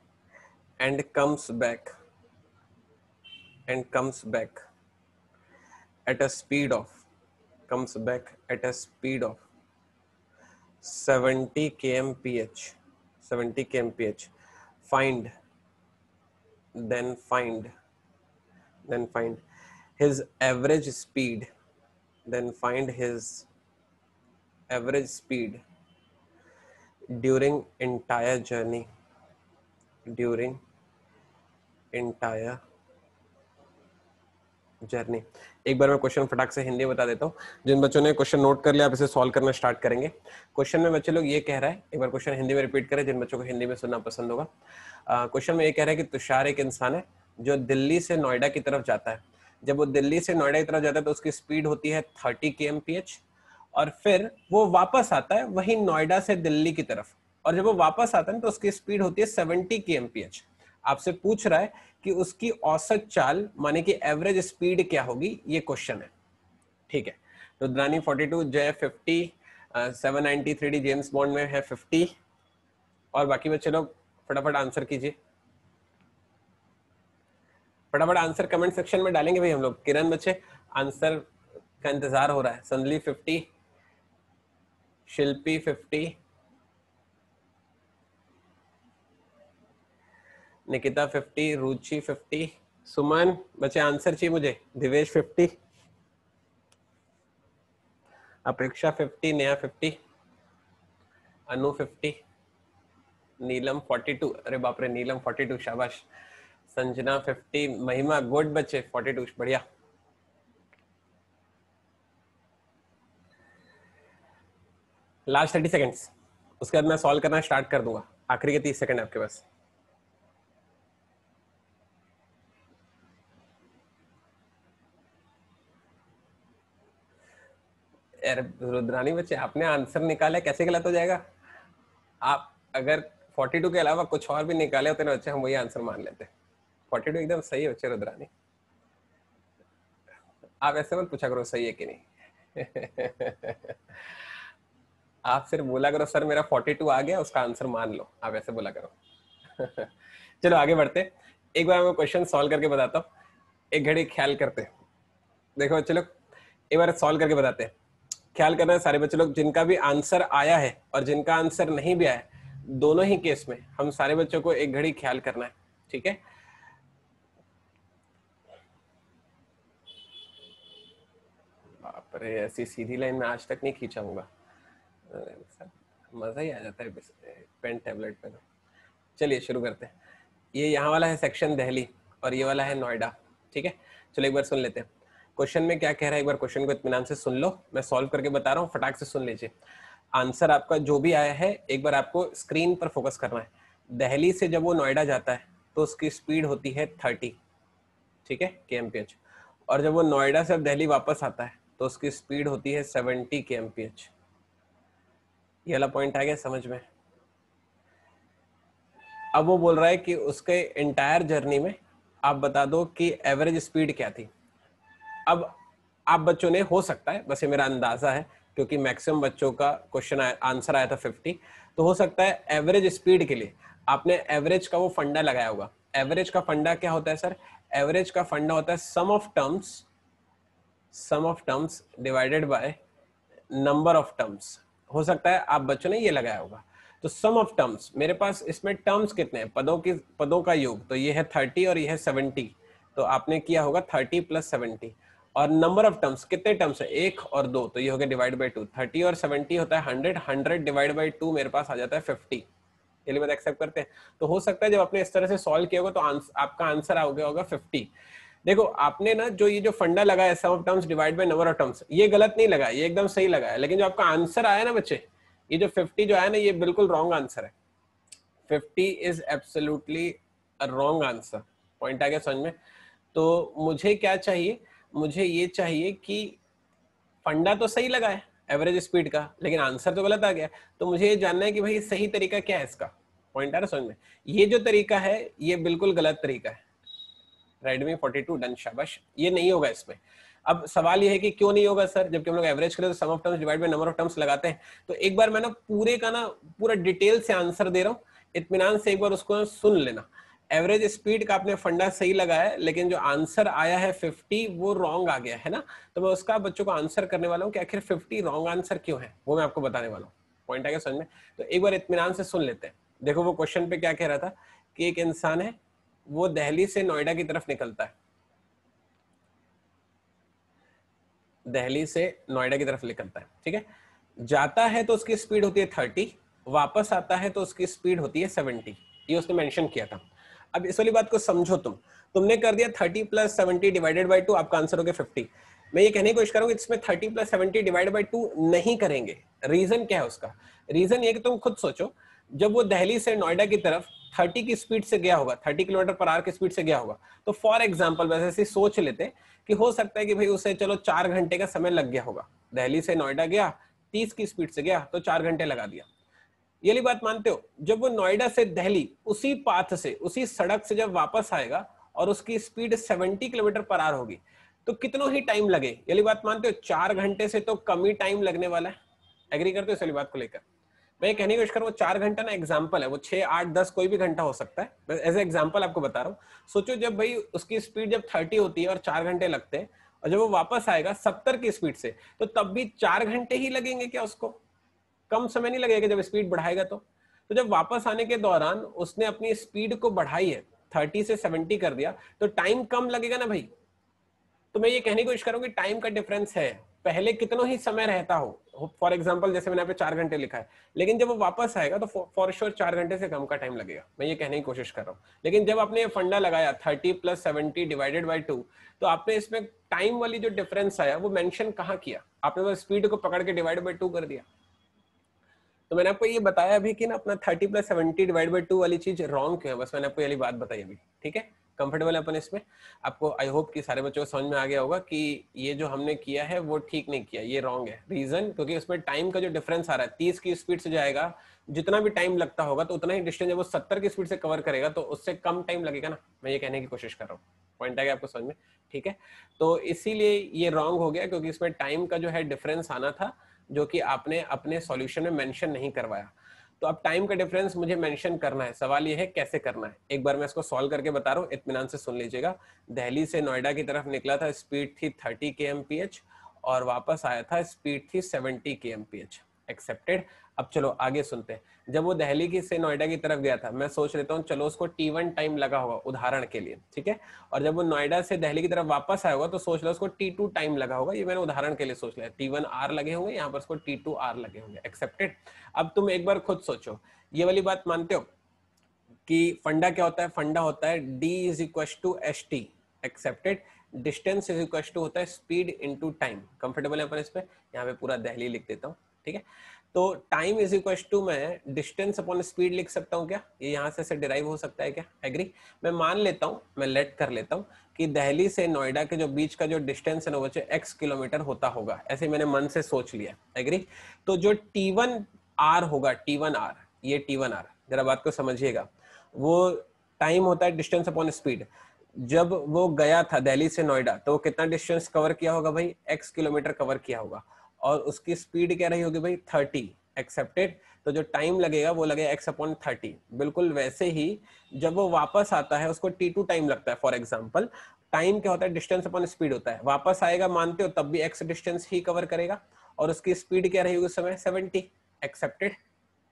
and comes back and comes back at a speed of comes back at a speed of 70 kmph 70 kmph find then find then find his average speed then find his average speed during entire journey, during entire journey एक बार मैं क्वेश्चन फटाक से हिंदी बता देता हूँ। जिन बच्चों ने क्वेश्चन नोट कर लिया, आप इसे सॉल्व करना स्टार्ट करेंगे। क्वेश्चन में बच्चे लोग ये कह रहा है, एक बार क्वेश्चन हिंदी में रिपीट करें, जिन बच्चों को हिंदी में सुनना पसंद होगा। क्वेश्चन में ये कह रहा है कि तुषार एक इंसान है, जो दिल्ली से नोएडा की तरफ़ जाता है। जब वो दिल्ली से नोएडा की तरफ़ जाता है तो उसकी स्पीड होती है थर्टी के और फिर वो वापस आता है वही नोएडा से दिल्ली की तरफ़। और जब वो वापस आता है तो उसकी स्पीड होती है सेवेंटी के आपसे पूछ रहा है कि उसकी औसत चाल, माने कि एवरेज स्पीड क्या होगी, ये क्वेश्चन है। ठीक है। तो Rudrani 42 Jay 50 seven ninety three D James Bond में है 50 और बाकी बच्चे लोग, फटाफट आंसर कीजिए। फटाफट आंसर कमेंट सेक्शन में डालेंगे भाई हम लोग। किरण बच्चे, आंसर का इंतज़ार हो रहा है। संदली 50 शिल्पी 50 निकिता 50 रुचि 50 सुमन बच्चे आंसर चाहिए मुझे? दिवेश 50 अपेक्षा 50 नया 50 अनु 50 नीलम 42 अरे बाप रे, नीलम 42 शाबाश। संजना 50 महिमा, गुड बच्चे 42 बढ़िया। लास्ट थर्टी सेकेंड्स उसके बाद मैं सॉल्व करना स्टार्ट कर दूँगा। आखिरी के तीस सेकंड आपके पास। रुद्रानी बच्चे, आपने आंसर निकाला कैसे गलत हो जाएगा? आप अगर 42 के अलावा कुछ और भी निकाले होते ना बच्चे, हम वही आंसर मान लेते। 42 एकदम सही है बच्चे, रुद्रानी। आप ऐसे मत पूछा करो, सही है कि नहीं? आप सिर्फ़ बोला करो, सर, मेरा 42 आ गया, उसका आंसर मान लो। आप ऐसे बोला करो। चलो, आगे बढ़ते। एक बार मैं क्वेश्चन सॉल्व करके बताता हूँ। एक घड़ी ख्याल करते। देखो, चलो, एक बार सॉल्व करके बताते। हैं ख्याल करना है सारे बच्चे लोग, जिनका भी आंसर आया है और जिनका आंसर नहीं भी आया दोनों ही केस में हम सारे बच्चों को एक घड़ी ख्याल करना है, ठीक है? बाप रे, ऐसी सीधी लाइन में आज तक नहीं खींचाऊँगा। मज़ा ही आ जाता है पेन टैबलेट पे तो। चलिए, शुरू करते हैं। ये यहाँ वाला है सेक्शन दहली और ये वाला है नोएडा, ठीक है? चलो एक बार सुन लेते हैं। क्वेश्चन में क्या कह रहा है? एक बार क्वेश्चन को इतमान से सुन लो। मैं सॉल्व करके बता रहा हूँ, फटाक से सुन लीजिए। आंसर आपका जो भी आया है, एक बार आपको स्क्रीन पर फोकस करना है। दहली से जब वो नोएडा जाता है तो उसकी स्पीड होती है थर्टी ठीक है? के और जब वो नोएडा से अब दहली वापस आता है तो उसकी स्पीड होती है सेवेंटी के एम पी एच ये वाला पॉइंट आ गया समझ में। अब वो बोल रहा है कि उसके इंटायर जर्नी में आप बता दो कि एवरेज स्पीड क्या थी। अब आप बच्चों ने, हो सकता है, बस ये मेरा अंदाज़ा है, क्योंकि मैक्सिमम बच्चों का क्वेश्चन आंसर आया था 50 तो हो सकता है एवरेज स्पीड के लिए आपने एवरेज का वो फंडा लगाया होगा। एवरेज का फंडा क्या होता है, सर? एवरेज का फंडा होता है sum of terms sum of terms divided by number of terms हो सकता है आप बच्चों ने ये लगाया होगा। तो सम ऑफ़ टर्म्स मेरे पास इसमें टर्म्स कितने हैं? पदों की पदों का योग तो ये है थर्टी और ये है सेवेंटी तो आपने किया होगा थर्टी प्लस सेवेंटी और नंबर ऑफ़ टर्म्स कितने टर्म्स है? एक और दो तो ये हो गया डिवाइड बाई टू थर्टी और सेवेंटी होता है hundred hundred divide by two मेरे पास आ जाता है फिफ्टी एक्सेप्ट करते हैं। तो हो सकता है जब आपने इस तरह से सॉल्व किया होगा तो आंसर, आपका आंसर आ गया होगा फिफ्टी देखो, आपने ना जो ये जो फंडा लगाया sum of terms divide by number of terms ये गलत नहीं लगाया, ये एकदम सही लगाया। लेकिन जो आपका आंसर आया ना बच्चे, ये जो 50 जो आया ना, ये बिल्कुल रॉन्ग आंसर है। 50 is absolutely wrong answer point आ गया समझ में? तो मुझे क्या चाहिए? मुझे ये चाहिए कि फंडा तो सही लगा है एवरेज स्पीड का, लेकिन आंसर तो गलत आ गया। तो मुझे ये जानना है कि भाई, सही तरीका क्या है इसका? पॉइंट आ रहा समझ में? ये जो तरीका है, ये बिल्कुल गलत तरीका है। रेडमी 42 डन शाबाश। ये नहीं होगा इसमें। अब सवाल ये है कि क्यों नहीं होगा सर जबकि हम लोग एवरेज करें तो sum of terms divide by number of terms लगाते हैं। तो एक बार मैं ना पूरे का ना, पूरा डिटेल से आंसर दे रहा हूँ। इतमान से एक बार उसको सुन लेना। एवरेज स्पीड का आपने फंडा सही लगाया लेकिन जो आंसर आया है 50 वो रॉन्ग आ गया है ना? तो मैं उसका बच्चों को आंसर करने वाला हूँ कि आखिर 50 रॉन्ग आंसर क्यों है? वो मैं आपको बताने वाला हूँ। पॉइंट आ गया समझ में? तो एक बार इतमान से सुन लेते हैं। देखो वो क्वेश्चन पे क्या कह रहा था कि एक इंसान है वो दहली से नोएडा की तरफ़ निकलता है। दहली से नोएडा की तरफ़ निकलता है, ठीक है? जाता है तो उसकी स्पीड होती है थर्टी वापस आता है तो उसकी स्पीड होती है सेवेंटी ये उसने मेंशन किया था। अब इस वाली बात को समझो तुम। तुमने कर दिया thirty plus seventy divided by two आपका आंसर हो गया फिफ्टी मैं ये कहने की कोशिश करूँगा, इसमें thirty plus seventy divide by two नहीं करेंगे। रीजन क्या है उसका? रीजन ये कि तुम खुद सोचो, जब वो दहली से नोएडा की तरफ़ 30 की स्पीड से गया होगा 30 किलोमीटर पर आवर की स्पीड से गया होगा। तो फॉर एग्ज़ाम्पल वैसे सोच लेते कि हो सकता है कि भाई उसे चलो चार घंटे का समय लग गया होगा। दिल्ली से नोएडा गया, तीस की स्पीड से गया तो चार घंटे लगा दिया। ये बात मानते हो? जब वो नोएडा से दिल्ली, उसी पाथ से, उसी सड़क से जब वापस आएगा और उसकी स्पीड 70 किलोमीटर पर आर होगी तो कितनों ही टाइम लगे? ये बात मानते हो? चार घंटे से तो कम ही टाइम लगने वाला है। एग्री करते हो इस बात को लेकर? मैं कहने की कोशिश करूँ चार घंटा ना एग्ज़ाम्पल है, वो छह, आठ, दस कोई भी घंटा हो सकता है। एज एग्ज़ाम्पल आपको बता रहा हूँ। सोचो जब भाई उसकी स्पीड जब थर्टी होती है और चार घंटे लगते हैं, और जब वो वापस आएगा सत्तर की स्पीड से तो तब भी चार घंटे ही लगेंगे क्या उसको? कम समय नहीं लगेगा जब स्पीड बढ़ाएगा तो। तो जब वापस आने के दौरान उसने अपनी स्पीड को बढ़ाई है थर्टी से सेवेंटी कर दिया तो टाइम कम लगेगा ना भाई? तो मैं ये कहने की कोशिश करूँ कि टाइम का डिफरेंस है। पहले कितना ही समय रहता हो? फॉर एग्ज़ाम्पल जैसे मैंने यहाँ पे चार घंटे लिखा है। लेकिन जब वो वापस आएगा तो फॉर श्योर चार घंटे से कम का टाइम लगेगा। मैं ये कहने की कोशिश कर रहा हूँ। लेकिन जब आपने ये फंडा लगाया thirty plus seventy divided by two तो आपने इसमें टाइम वाली जो डिफरेंस आया, वो मैंशन कहाँ किया? आपने स्पीड को पकड़ के डिवाइड बाई टू कर दिया। तो मैंने आपको ये बताया अभी कि ना अपना thirty plus seventy divide by two वाली चीज़ रॉन्ग क्यों है? बस मैंने आपको ये बात बताई अभी, ठीक है? कंफर्टेबल है अपन इसमें? आपको आई होप कि सारे बच्चों को समझ में आ गया होगा कि ये जो हमने किया है, वो ठीक नहीं किया, ये रॉन्ग है। रीजन क्योंकि उसमें टाइम का जो डिफरेंस आ रहा है, तीस की स्पीड से जाएगा, जितना भी टाइम लगता होगा तो उतना ही डिस्टेंस जब वो सत्तर की स्पीड से कवर करेगा तो उससे कम टाइम लगेगा ना। मैं ये कहने की कोशिश कर रहा हूँ। पॉइंट आ गया आपको समझ में? ठीक है? तो इसीलिए ये रॉन्ग हो गया, क्योंकि इसमें टाइम का जो है डिफरेंस आना था। जो कि आपने अपने सॉल्यूशन में मेंशन नहीं करवाया। तो अब टाइम का डिफरेंस मुझे मेंशन करना है। सवाल ये है, कैसे करना है? एक बार मैं इसको सॉल्व करके बता रहा हूँ इतमान से सुन लीजिएगा। दहली से नोएडा की तरफ़ निकला था स्पीड थी थर्टी के और वापस आया था स्पीड थी सेवेंटी के एक्सेप्टेड अब चलो, आगे सुनते हैं। जब वो दहली की से नोएडा की तरफ़ गया था, मैं सोच लेता हूँ, चलो उसको टी वन टाइम लगा होगा, उदाहरण के लिए, ठीक है? और जब वो नोएडा से दहली की तरफ़ वापस आया होगा तो सोच लो उसको टी टू टाइम लगा होगा, ये मैंने उदाहरण के लिए सोच लिया। टी वन आर लगे होंगे, यहाँ पर उसको टी टू आर लगे होंगे एक्सेप्टेड अब तुम एक बार खुद सोचो, ये वाली बात मानते हो कि फंडा क्या होता है? फंडा होता है D is equal to S T accepted distance is equal to होता है स्पीड इंटू टाइम कंफर्टेबल है अपन इस पे? यहाँ पे पूरा दहली लिख देता हूँ, ठीक है? तो टाइम इज़ इक्व टू मैं डिस्टेंस अपॉन स्पीड लिख सकता हूँ क्या? ये यहाँ से से डिराइव हो सकता है क्या? एग्री मैं मान लेता हूँ, मैं लेट कर लेता हूँ कि दिल्ली से नोएडा के जो बीच का जो डिस्टेंस है ना, वो एक्स किलोमीटर होता होगा। ऐसे मैंने मन से सोच लिया। एग्री तो जो टी वन आर होगा टी वन आर ये टी वन आर जरा बात को समझिएगा। वो टाइम होता है डिस्टेंस अपॉन स्पीड जब वो गया था दिल्ली से नोएडा तो कितना डिस्टेंस कवर किया होगा भाई? एक्स किलोमीटर कवर किया होगा। और उसकी स्पीड क्या रही होगी भाई थर्टी एक्सेप्टेड तो जो टाइम लगेगा वो लगेगा एक्स अपॉन थर्टी बिल्कुल वैसे ही जब वो वापस आता है, उसको टी टू टाइम लगता है फॉर एग्ज़ाम्पल टाइम क्या होता है? डिस्टेंस अपॉन स्पीड होता है. वापस आएगा, मानते हो, तब भी एक्स डिस्टेंस ही कवर करेगा, और उसकी स्पीड क्या रहेगी उस समय? सेवेंटी एक्सेप्टेड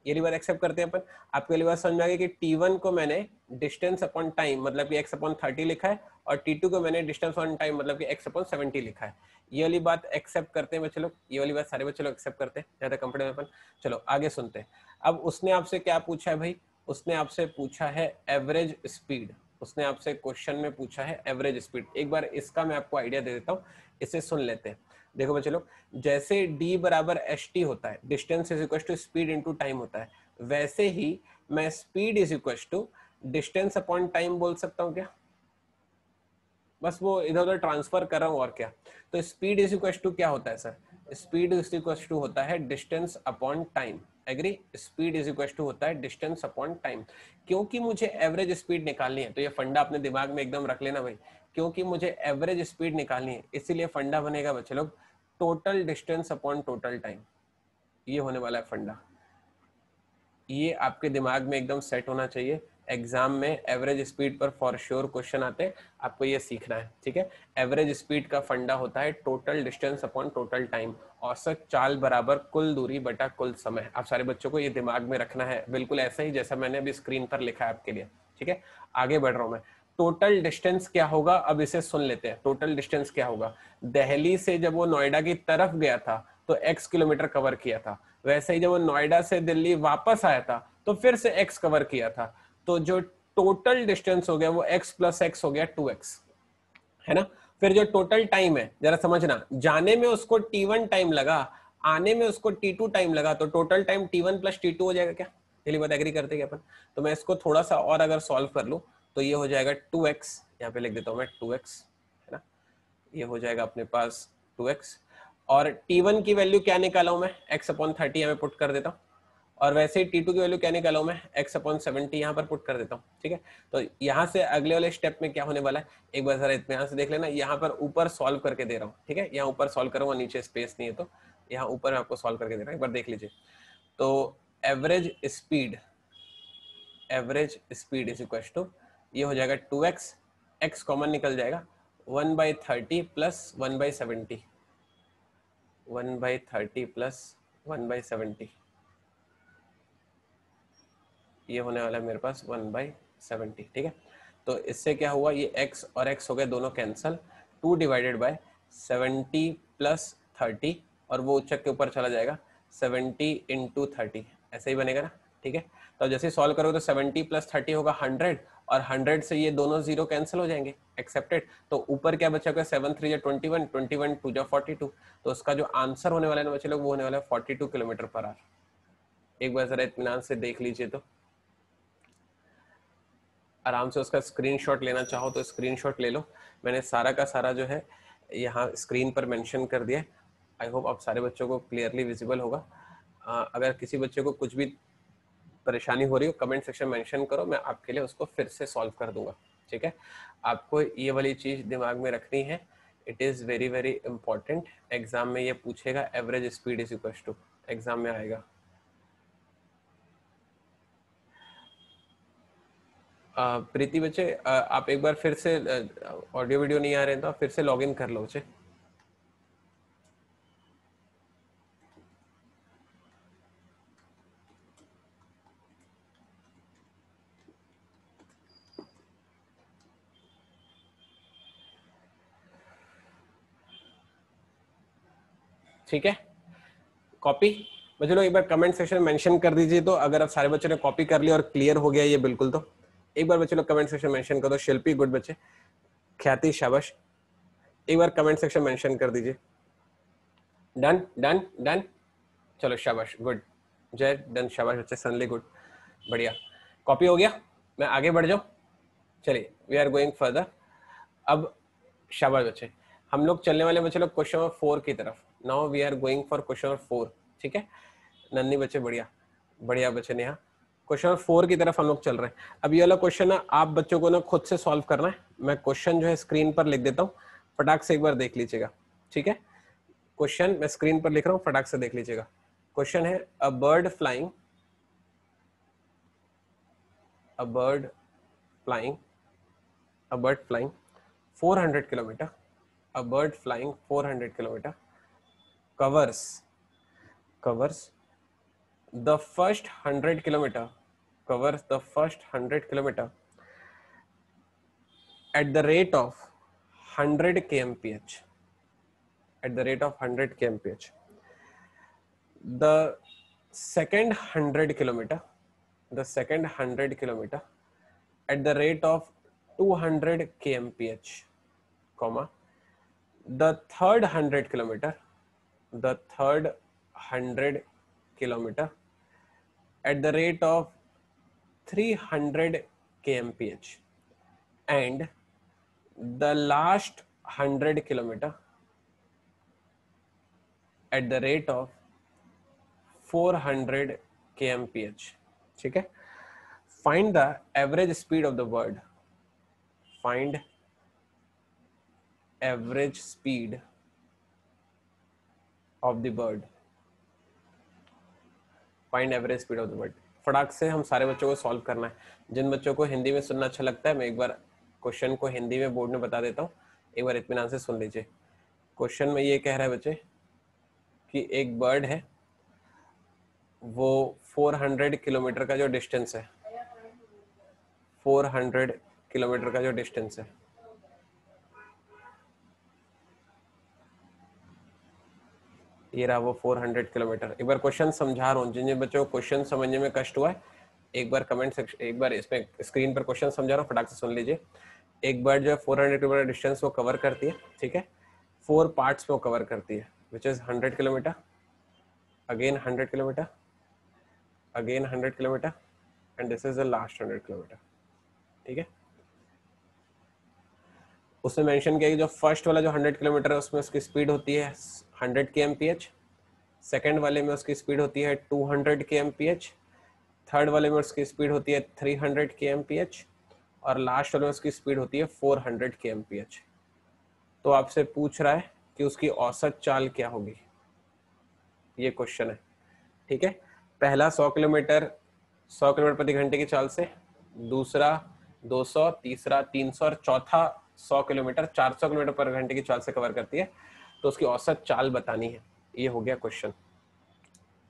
ये बात एक्सेप्ट करते हैं अपन। आपको ये बात समझ में आ गई कि टी को मैंने डिस्टेंस अपॉन टाइम मतलब कि एक्स अपॉन थर्टी लिखा है और टी टू को मैंने डिस्टेंस ऑन टाइम मतलब कि एक्स अपॉन सेवेंटी लिखा है। ये वाली बात एक्सेप्ट करते हैं बच्चे लोग, ये वाली बात सारे बच्चे लोग एक्सेप्ट करते हैं, ज़्यादा कंफर्टेबल अपन। चलो, आगे सुनते हैं। अब उसने आपसे क्या पूछा है भाई? उसने आपसे पूछा है एवरेज स्पीड उसने आपसे क्वेश्चन में पूछा है एवरेज स्पीड एक बार इसका मैं आपको आइडिया दे देता हूँ, इसे सुन लेते हैं। देखो बच्चे लोग, जैसे d बराबर एस टी होता है distance is equal to speed into time होता है। वैसे ही मैं speed is equal to distance upon time बोल सकता हूँ क्या? बस वो इधर उधर ट्रांसफ़र कर रहा हूँ और क्या। तो स्पीड इज़ इक्व टू क्या होता है sir speed is equal to होता है distance upon time agree speed is equal to होता है डिस्टेंस अपॉन टाइम क्योंकि मुझे एवरेज स्पीड निकालनी है तो ये फंडा अपने दिमाग में एकदम रख लेना भाई। क्योंकि मुझे एवरेज स्पीड निकालनी है, इसीलिए फंडा बनेगा बच्चे लोग। Total distance upon total time ये होने वाला है फंडा। ये आपके दिमाग में एकदम सेट होना चाहिए। एग्ज़ाम में एवरेज स्पीड पर फॉर श्योर क्वेश्चन आते हैं, आपको ये सीखना है, ठीक है? एवरेज स्पीड का फंडा होता है total distance upon total time औसत चाल बराबर कुल दूरी बटा कुल समय। आप सारे बच्चों को ये दिमाग में रखना है, बिल्कुल ऐसा ही जैसा मैंने अभी स्क्रीन पर लिखा है आपके लिए, ठीक है? आगे बढ़ रहा हूँ मैं। टोटल डिस्टेंस क्या होगा? अब इसे सुन लेते हैं। टोटल डिस्टेंस क्या होगा? दहली से जब वो नोएडा की तरफ़ गया था तो एक्स किलोमीटर कवर किया था। वैसे ही जब वो नोएडा से दिल्ली वापस आया था तो फिर से एक्स कवर किया था। तो जो टोटल डिस्टेंस हो गया वो x प्लस एक्स हो गया टू एक्स है ना? फिर जो टोटल टाइम है, जरा समझना, जाने में उसको t1 टाइम लगा, आने में उसको t2 टाइम लगा तो total time t1 plus T हो जाएगा क्या? पहली बात एग्री करते अपन? तो मैं इसको थोड़ा सा और अगर सॉल्व कर लू तो ये हो जाएगा टू एक्स पे लिख देता हूँ मैं टू है ना? ये हो जाएगा अपने पास टू और टी की वैल्यू क्या निकाला हूँ मैं? एक्स अपॉन थर्टी यहाँ पे पुट कर देता हूँ। और वैसे ही टी टू की वैल्यू क्या निकाला मैं? एक्स अपॉन सेवेंटी यहाँ पर पुट कर देता हूँ, ठीक है? तो यहाँ से अगले वाले स्टेप में क्या होने वाला है? एक बार जरा इतना से देख लेना, यहाँ पर ऊपर सॉल्व करके दे रहा हूँ, ठीक है? यहाँ ऊपर सॉल्व करूँगा, नीचे स्पेस नहीं है तो। यहाँ ऊपर आपको सॉल्व करके दे रहा हूँ, एक बार देख लीजिए। तो average speed average speed is equal to ये हो जाएगा टू एक्स एक्स कॉमन निकल जाएगा one by thirty plus one by seventy one by thirty plus one by seventy ये होने वाला है मेरे पास वन बाई सेवेंटी, ठीक है? तो इससे क्या हुआ, ये x और x हो गए दोनों cancel two divided by seventy plus thirty, और वो उच्चक के ऊपर चला जाएगा, सेवेंटी इंटू थर्टी, ऐसे ही बनेगा ना, ठीक है? तो जैसे सॉल्व करोगे तो सेवेंटी प्लस थर्टी होगा हंड्रेड और हंड्रेड से ये दोनों ज़ीरो कैंसिल हो जाएँगे एक्सेप्टेड तो ऊपर क्या बचा होगा सेवन थ्री या twenty one twenty one two जा फोर्टी टू तो उसका जो आंसर होने वाला है ना बच्चे लोग, वो होने वाला है forty two kilometre per hour एक बार जरा इतमान से देख लीजिए तो। आराम से उसका स्क्रीनशॉट लेना चाहो तो स्क्रीनशॉट ले लो। मैंने सारा का सारा जो है यहाँ स्क्रीन पर मेंशन कर दिया आई होप आप सारे बच्चों को क्लियरली विजिबल होगा। आ, अगर किसी बच्चे को कुछ भी परेशानी हो रही हो कमेंट सेक्शन मेंशन करो मैं आपके लिए उसको फिर से सॉल्व कर दूँगा। ठीक है? आपको ये वाली चीज़ दिमाग में रखनी है। It is very very important exam में ये पूछेगा average speed is equal to exam में आएगा। प्रीति बच्चे आप एक बार फिर से ऑडियो वीडियो नहीं आ रहे तो फिर से लॉगिन कर लो बच्चे। ठीक है? कॉपी बच्चे लोग एक बार कमेंट सेक्शन मेंशन कर दीजिए तो अगर आप सारे बच्चों ने कॉपी कर लिया और क्लियर हो गया ये बिल्कुल तो। एक बार बच्चे लोग कमेंट सेक्शन मेंशन कर दो शिल्पी गुड बच्चे। ख्याति, शाबाश। एक बार कमेंट सेक्शन मेंशन कर दीजिए। डन डन डन चलो, शाबाश गुड जय डन शाबाश बच्चे सनली गुड बढ़िया। कॉपी हो गया? मैं आगे बढ़ जाऊँ? चलिए वी आर गोइंग फर्दर अब, शाबाश बच्चे। हम लोग चलने वाले बच्चे लोग क्वेश्चन नंबर फोर की तरफ़। Now we are going for question number four ठीक है? नन्नी बच्चे, बढ़िया। बढ़िया बच्चे नेहा। क्वेश्चन फोर की तरफ़ हम लोग चल रहे हैं। अब ये वाला क्वेश्चन है आप बच्चों को ना खुद से सॉल्व करना है। मैं क्वेश्चन जो है स्क्रीन पर लिख देता हूँ। फटाक से एक बार देख लीजिएगा। ठीक है? क्वेश्चन मैं स्क्रीन पर लिख रहा हूँ, फटाक से देख लीजिएगा। क्वेश्चन है, a bird flying a bird flying a bird flying 400 kilometre a bird flying 400 kilometre covers covers the first 100 kilometer covers the first 100 kilometer at the rate of 100 kmph. At the rate of 100 kmph. The second 100 kilometer the second 100 kilometer at the rate of 200 kmph comma the third 100 kilometer the third 100 kilometer at the rate of 300 kmph and the last 100 kilometer at the rate of 400 kmph ठीक है find the average speed of the bird find average speed of the bird find average speed of the bird फटाक से हम सारे बच्चों को सॉल्व करना है। जिन बच्चों को हिंदी में सुनना अच्छा लगता है, मैं एक बार क्वेश्चन को हिंदी में बोर्ड में बता देता हूँ। एक बार इतमान से सुन लीजिए। क्वेश्चन में ये कह रहा है बच्चे कि एक बर्ड है, वो 400 किलोमीटर का जो डिस्टेंस है 400 किलोमीटर का जो डिस्टेंस है ये रहा वो 400 किलोमीटर। एक बार क्वेश्चन समझा रहा हूँ जिन जिन बच्चों को क्वेश्चन समझने में कष्ट हुआ है, एक बार कमेंट सेक्शन एक बार इसमें स्क्रीन पर क्वेश्चन समझा रहा हूँ, फटाक से सुन लीजिए। एक बर्ड जो है 400 किलोमीटर डिस्टेंस वो कवर करती है, ठीक है? फोर पार्ट्स में वो कवर करती है which is 100 kilometre again 100 kilometre again 100 kilometre and this is the last 100 kilometre, ठीक है? उसने मेंशन किया कि जो फ़र्स्ट वाला जो 100 किलोमीटर है, उसमें उसकी स्पीड होती है 100 के एम पी एच सेकेंड वाले में उसकी स्पीड होती है 200 के एम पी एच थर्ड वाले में उसकी स्पीड होती है 300 के एम पी एच और लास्ट वाले में उसकी स्पीड होती है 400 के एम पी एच तो आपसे पूछ रहा है कि उसकी औसत चाल क्या होगी? ये क्वेश्चन है। ठीक है? पहला 100 किलोमीटर 100 किलोमीटर प्रति घंटे की चाल से, दूसरा 200 तीसरा 300 और चौथा 100 किलोमीटर 400 किलोमीटर पर घंटे की चाल से कवर करती है। तो उसकी औसत चाल बतानी है। ये हो गया क्वेश्चन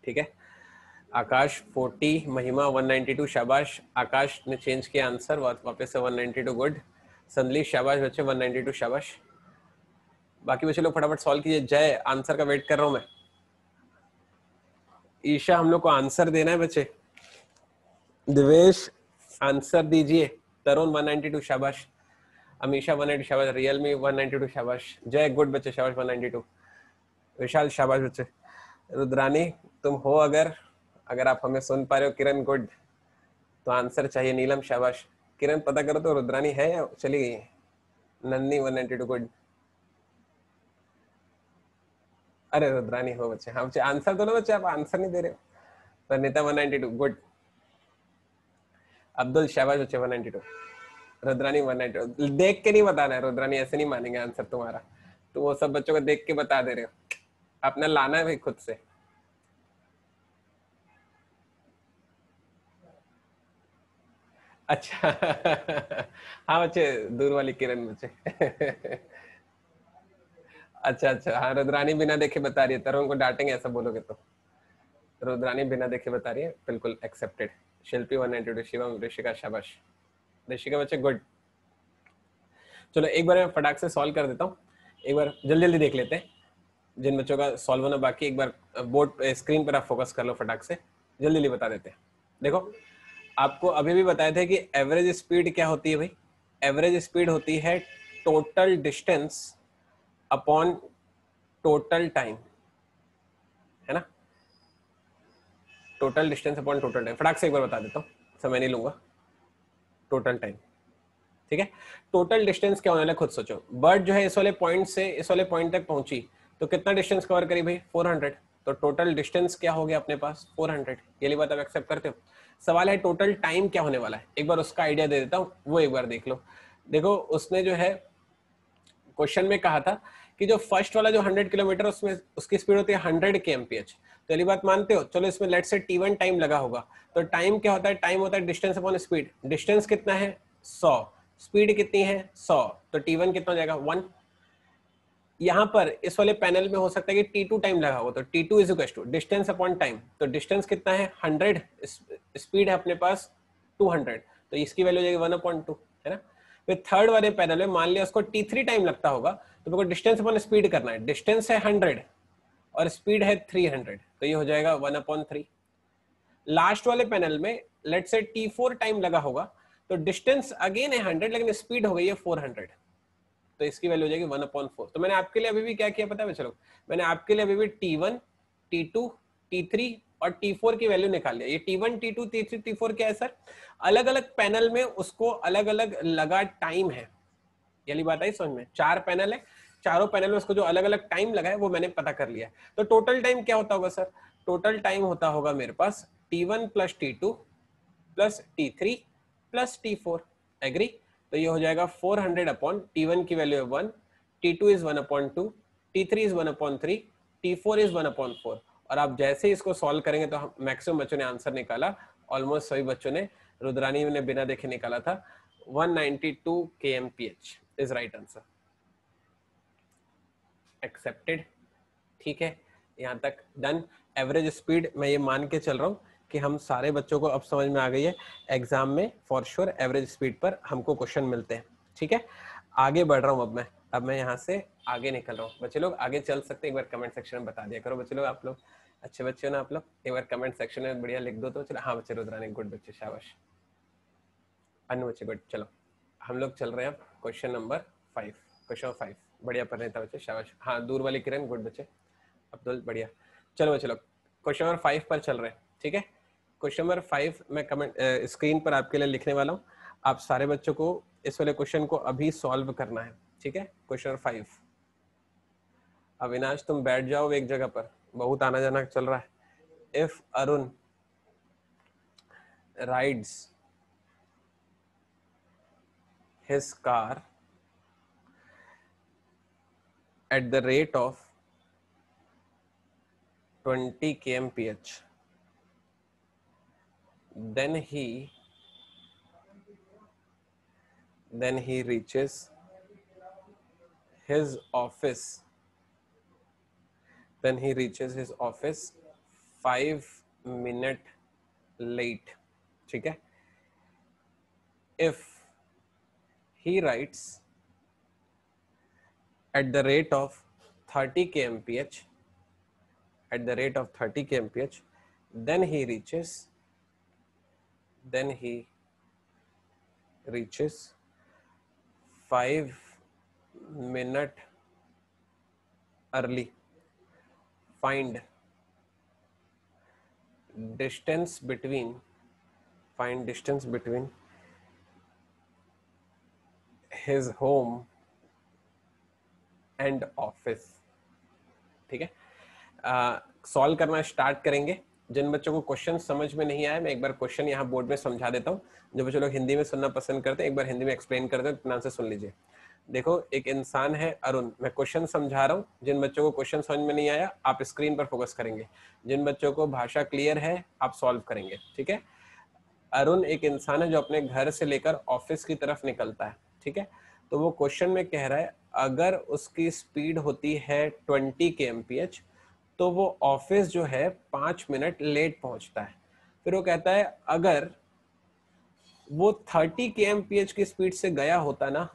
ठीक है? आकाश 40 महिमा 192 शाबाश। आकाश ने चेंज किया आंसर वापस से 192 गुड संदली शाबाश बच्चे 192 शाबाश। बाकी बच्चे लोग फटाफट सॉल्व कीजिए। जय आंसर का वेट कर रहा हूँ मैं। ईशा, हम लोग को आंसर देना है बच्चे? दिवेश आंसर दीजिए। तरुण 192 शाबाश। अमीशा 192 शाबाश। रियलमी 192 शाबाश। जय गुड बच्चे, शाबाश 192 विशाल, शाबाश बच्चे। रुद्रानी, तुम हो अगर अगर आप हमें सुन पा रहे हो, किरण गुड। तो आंसर चाहिए नीलम, शाबाश। किरण, पता करो तो रुद्रानी है या चली गई? नन्नी 192 गुड। अरे, रुद्रानी हो बच्चे। हाँ बच्चे, आंसर दो ना बच्चे, आप आंसर नहीं दे रहे हो। नीता 192 गुड। अब्दुल, शाबाश बच्चे 192 रुद्रानी 192 देख के नहीं बताना है, रुद्रानी, ऐसे नहीं मानेंगे आंसर तुम्हारा। तो वो सब बच्चों को देख के बता दे रहे हो। अपना लाना है भाई खुद से। अच्छा। हाँ बच्चे, दूर वाली किरण बच्चे। अच्छा अच्छा। हाँ रुद्रानी बिना देखे बता रही है। तरुण को डांटेंगे, ऐसा बोलोगे तो। रुद्रानी बिना देखे बता रही है, बिल्कुल accepted Shilpi one ninety two Shivam, Rishika, शाबाश। ऋषिका बच्चे गुड चलो, एक बार मैं फटाक से सॉल्व कर देता हूँ। एक बार जल्दी जल्दी देख लेते हैं। जिन बच्चों का सॉल्व होना बाकी एक बार बोर्ड स्क्रीन पर आप फोकस कर लो फटाक से। जल्दी जल्दी बता देते हैं। देखो, आपको अभी भी बताए थे कि एवरेज स्पीड क्या होती है भाई? एवरेज स्पीड होती है total distance upon total time है ना? Total distance upon total time फटाक से एक बार बता देता हूँ। समय नहीं लूँगा। टोटल टाइम ठीक है? टोटल डिस्टेंस क्या होने वाला खुद सोचो। बर्ड जो है इस वाले पॉइंट से, इस वाले पॉइंट तक पहुँची। तो कितना डिस्टेंस कवर करी भाई? 400 तो टोटल डिस्टेंस क्या हो गया अपने पास? 400 ये बात आप एक्सेप्ट करते हो? सवाल है टोटल टाइम क्या होने वाला है? एक बार उसका आइडिया दे देता हूँ, वो एक बार देख लो। देखो, उसने जो है क्वेश्चन में कहा था कि जो फ़र्स्ट वाला जो 100 किलोमीटर, उसमें, उसकी स्पीड होती है 100 के एमपीएच ये बात मानते हो, चलो इसमें लेट से टी वन टाइम लगा होगा। तो टाइम क्या होता है? टाइम होता है डिस्टेंस अपॉन स्पीड डिस्टेंस कितना है? 100 स्पीड कितनी है? 100 तो टी वन कितना हो जाएगा? वन यहाँ पर इस वाले पैनल में हो सकता है कि टी टू टाइम लगा होगा तो T two is to distance upon time तो डिस्टेंस कितना है? हंड्रेड स्पीड है अपने पास टू हंड्रेड तो इसकी वैल्यू हो जाएगी वन अपॉइंट टू है ना? फिर थर्ड वाले पैनल में मान लिया उसको टी थ्री टाइम लगता होगा तो मेरे को डिस्टेंस अपॉन स्पीड करना है। डिस्टेंस है हंड्रेड और स्पीड है थ्री हंड्रेड तो ये हो जाएगा वन अपॉन थ्री। लास्ट वाले पैनल में लेट से टी फोर टाइम लगा होगा तो डिस्टेंस अगेन है हंड्रेड लेकिन स्पीड हो गई है फोर हंड्रेड तो इसकी वैल्यू हो जाएगी वन अपॉन फोर। तो मैंने आपके लिए अभी भी क्या किया पता है चलो मैंने आपके लिए अभी भी T one T two T three और टी फोर की वैल्यू निकाल लिया। ये T one T two T three T four क्या है सर अलग अलग पैनल में उसको अलग अलग लगा टाइम है। यही बात आई समझ में? चार पैनल है चारों पैनल में उसको जो अलग अलग टाइम लगा है, वो मैंने पता कर लिया तो टोटल टाइम क्या होता होगा, सर? टोटल टाइम होता होगा मेरे पास T one plus T two plus T three plus T four agree तो ये हो जाएगा 400 हंड्रेड अपॉन टी वन की वैल्यू है one T two is one upon two T three is one upon three T four is one upon four और आप जैसे ही इसको सॉल्व करेंगे तो मैक्सिमम बच्चों ने आंसर निकाला। ऑलमोस्ट सभी बच्चों ने, रुद्रानी ने बिना देखे निकाला था। 192 kmph is right answer accepted ठीक है? यहाँ तक डन एवरेज स्पीड मैं ये मान के चल रहा हूँ कि हम सारे बच्चों को अब समझ में आ गई है एग्ज़ाम में फॉर श्योर एवरेज स्पीड पर हमको क्वेश्चन मिलते हैं। ठीक है? आगे बढ़ रहा हूँ अब मैं। अब मैं यहाँ से आगे निकल रहा हूँ। बच्चे लोग, आगे चल सकते हैं, एक बार कमेंट सेक्शन में बता दिया करो बच्चे लोग, आप लोग। अच्छे बच्चे हो ना आप लोग? एक बार कमेंट सेक्शन में बढ़िया लिख दो तो चलो। हाँ बच्चे रुद्रानी गुड बच्चे, शाबाश। अन्य बच्चे गुड चलो। हम लोग चल रहे हैं question number five question five बढ़िया था बच्चे शाबाश। हाँ दूर वाली किरण, गुड बच्चे। अब्दुल बढ़िया। चलो बच्चे लोग क्वेश्चन नंबर फाइव पर चल रहे हैं, ठीक है? क्वेश्चन नंबर फाइव मैं कमेंट स्क्रीन पर आपके लिए लिखने वाला हूँ। आप सारे बच्चों को इस वाले क्वेश्चन को अभी सॉल्व करना है, ठीक है? क्वेश्चन नंबर फाइव अविनाश, तुम बैठ जाओ एक जगह पर। बहुत आना जाना चल रहा है। If Arun rides his car at the rate of 20 kmph then he then he reaches his office then he reaches his office 5 minute late ठीक है if he writes at the rate of 30 kmph at the rate of 30 kmph then he reaches then he reaches 5 minute early. Find distance between find distance between his home and office ठीक है? सॉल्व करना स्टार्ट करेंगे। जिन बच्चों को क्वेश्चन समझ में नहीं आया, मैं एक बार क्वेश्चन यहाँ बोर्ड में समझा देता हूँ। जो बच्चे लोग हिंदी में सुनना पसंद करते हैं, एक बार हिंदी में एक्सप्लेन करते हैं इतना से सुन लीजिए। देखो, एक इंसान है अरुण। मैं क्वेश्चन समझा रहा हूँ। जिन बच्चों को क्वेश्चन समझ में नहीं आया, आप स्क्रीन पर फोकस करेंगे। जिन बच्चों को भाषा क्लियर है, आप सॉल्व करेंगे, ठीक है? अरुण एक इंसान है जो अपने घर से लेकर ऑफ़िस की तरफ़ निकलता है, ठीक है? तो वो क्वेश्चन में कह रहा है अगर उसकी स्पीड होती है ट्वेंटी के एम तो वो ऑफ़िस जो है पाँच मिनट लेट पहुँचता है। फिर वो कहता है, अगर वो थर्टी के एम की स्पीड से गया होता ना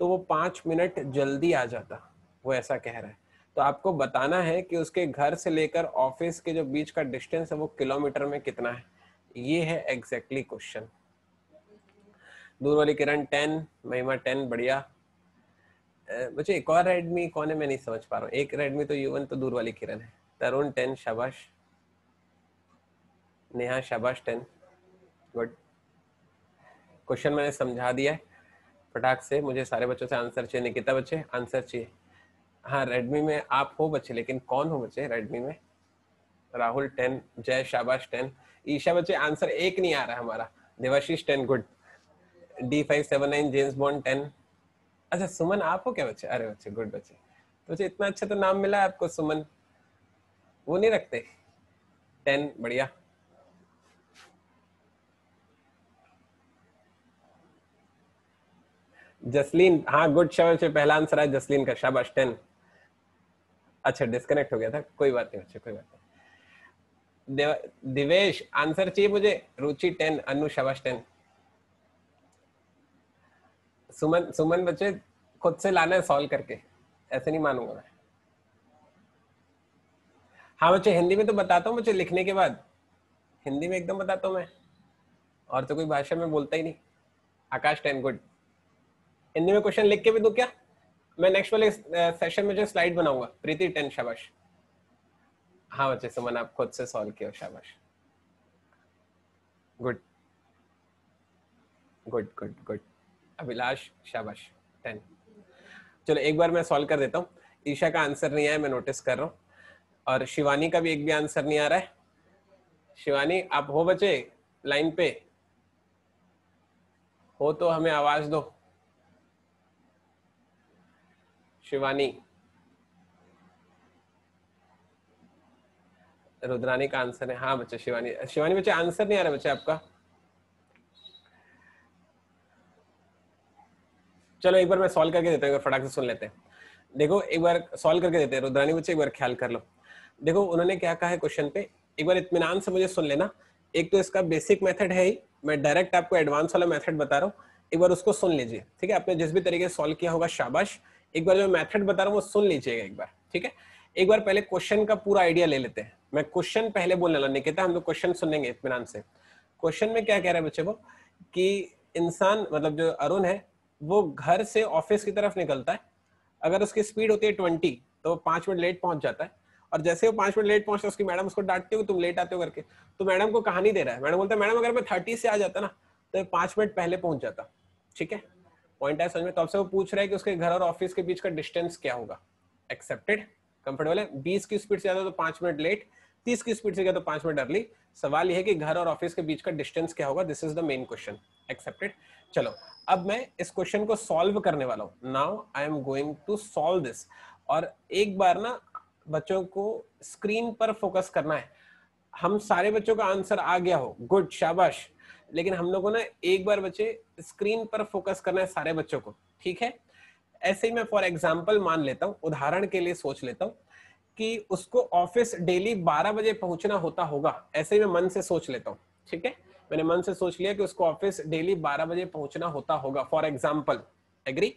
तो वो पाँच मिनट जल्दी आ जाता। वो ऐसा कह रहा है। तो आपको बताना है कि उसके घर से लेकर ऑफ़िस के जो बीच का डिस्टेंस है, वो किलोमीटर में कितना है? ये है एग्जैक्टली क्वेश्चन दूर वाली किरण, टेन, महिमा, टेन, बढ़िया। बच्चे एक और रेडमी कौन है, मैं नहीं समझ पा रहा हूँ। एक रेडमी तो यूवन तो दूर वाली किरण है। तरुण टेन शाबाश नेहा शाबाश टेन गुड क्वेश्चन मैंने समझा दिया है। फटाक से मुझे सारे बच्चों से आंसर चाहिए। निकिता बच्चे आंसर चाहिए। हाँ रेडमी में आप हो बच्चे, लेकिन कौन हो बच्चे रेडमी में? राहुल टेन जय शाबाश टेन ईशा बच्चे आंसर एक नहीं आ रहा हमारा। Debashish ten good D five seven nine James Bond ten अच्छा सुमन आप हो क्या बच्चे? अरे बच्चे, गुड बच्चे। तो बच्चे, इतना अच्छा तो नाम मिला है आपको, सुमन? वो नहीं रखते? टेन, बढ़िया। जसलीन हाँ गुड शाबाश पहला आंसर है जसलीन का, शाबाश, टेन। अच्छा डिस्कनेक्ट हो गया था, कोई बात नहीं बच्चे, कोई बात नहीं। दिवेश आंसर चाहिए मुझे? रुचि, टेन, अनु, शाबाश, टेन। सुमन सुमन बच्चे खुद से लाना है सॉल्व करके। ऐसे नहीं मानूँगा मैं। हाँ बच्चे, हिंदी में तो बताता हूँ बच्चे, लिखने के बाद। हिंदी में एकदम बताता हूँ मैं। और तो कोई भाषा में बोलता ही नहीं। आकाश टेन गुड हिंदी में क्वेश्चन लिख के भी दू क्या? मैं नेक्स्ट वाले सेशन में जो स्लाइड बनाऊँगा। प्रीति, टेन, शाबाश। हाँ बच्चे, सुमन, आप खुद से सॉल्व किया, शाबाश। Good good good good Abhilash, शाबाश टेन चलो, एक बार मैं सॉल्व कर देता हूँ। ईशा का आंसर नहीं आया, मैं नोटिस कर रहा हूँ। और शिवानी का भी एक भी आंसर नहीं आ रहा है। शिवानी, आप हो बचे लाइन पे? हो तो हमें आवाज़ दो। शिवानी। रुद्रानी का आंसर है। हाँ बच्चे, शिवानी। शिवानी बच्चे आंसर नहीं आ रहा बच्चे आपका? चलो, एक बार मैं सॉल्व करके देता हूँ फटाक से सुन लेते हैं। देखो, एक बार सॉल्व करके देते हैं। रुद्रानी बच्चे एक बार ख्याल कर लो। देखो, उन्होंने क्या कहा है क्वेश्चन पे? एक बार इतमान से मुझे सुन लेना। एक तो इसका बेसिक मेथड है ही। मैं डायरेक्ट आपको एडवांस वाला मेथड बता रहा हूँ। एक बार उसको सुन लीजिए, ठीक है? आपने जिस भी तरीके से सॉल्व किया होगा, शाबाश। एक बार जो मेथड बता रहा हूँ, वो सुन लीजिएगा एक बार, ठीक है? एक बार पहले क्वेश्चन का पूरा आइडिया ले लेते हैं। मैं क्वेश्चन पहले बोलने लगा निकिता, हम लोग क्वेश्चन सुनेंगे इतमान से। क्वेश्चन में क्या कह रहा है बच्चे को? कि इंसान मतलब जो अरुण है वो घर से ऑफ़िस की तरफ़ निकलता है। अगर उसकी स्पीड होती है ट्वेंटी तो पाँच मिनट लेट पहुँच जाता है। और जैसे वो पाँच मिनट लेट पहुँचता है, उसकी मैडम उसको डांटती हो तुम लेट आते हो करके। तो मैडम को कहानी दे रहा है। मैडम बोलता है मैडम अगर मैं थर्टी से आ जाता ना तो पाँच मिनट पहले पहुँच जाता। ठीक है? पॉइंट है समझ में? तो आपसे वो पूछ रहा है कि उसके घर और ऑफ़िस के बीच का डिस्टेंस क्या होगा? एक्सेप्टेड कंफर्टेबल है? बीस की स्पीड से ज़्यादा तो पाँच मिनट लेट तीस की स्पीड से गया तो पाँच मिनट अर्ली सवाल यह है कि घर और ऑफ़िस के बीच का डिस्टेंस क्या होगा? This is the main question accepted चलो, अब मैं इस क्वेश्चन को सॉल्व करने वाला हूँ। Now I am going to solve this और एक बार ना, बच्चों को स्क्रीन पर फोकस करना है। हम सारे बच्चों का आंसर आ गया हो। गुड शाबाश। लेकिन हम लोगों ने एक बार बच्चे स्क्रीन पर फोकस करना है सारे बच्चों को। ठीक है? ऐसे ही मैं फॉर एग्ज़ाम्पल मान लेता हूँ। उदाहरण के लिए सोच लेता हूँ। कि उसको ऑफ़िस डेली 12 बजे पहुँचना होता होगा। ऐसे ही मैं मन से सोच लेता हूँ, ठीक है? मैंने मन से सोच लिया कि उसको ऑफ़िस डेली 12 बजे पहुँचना होता होगा फॉर एग्ज़ाम्पल एग्री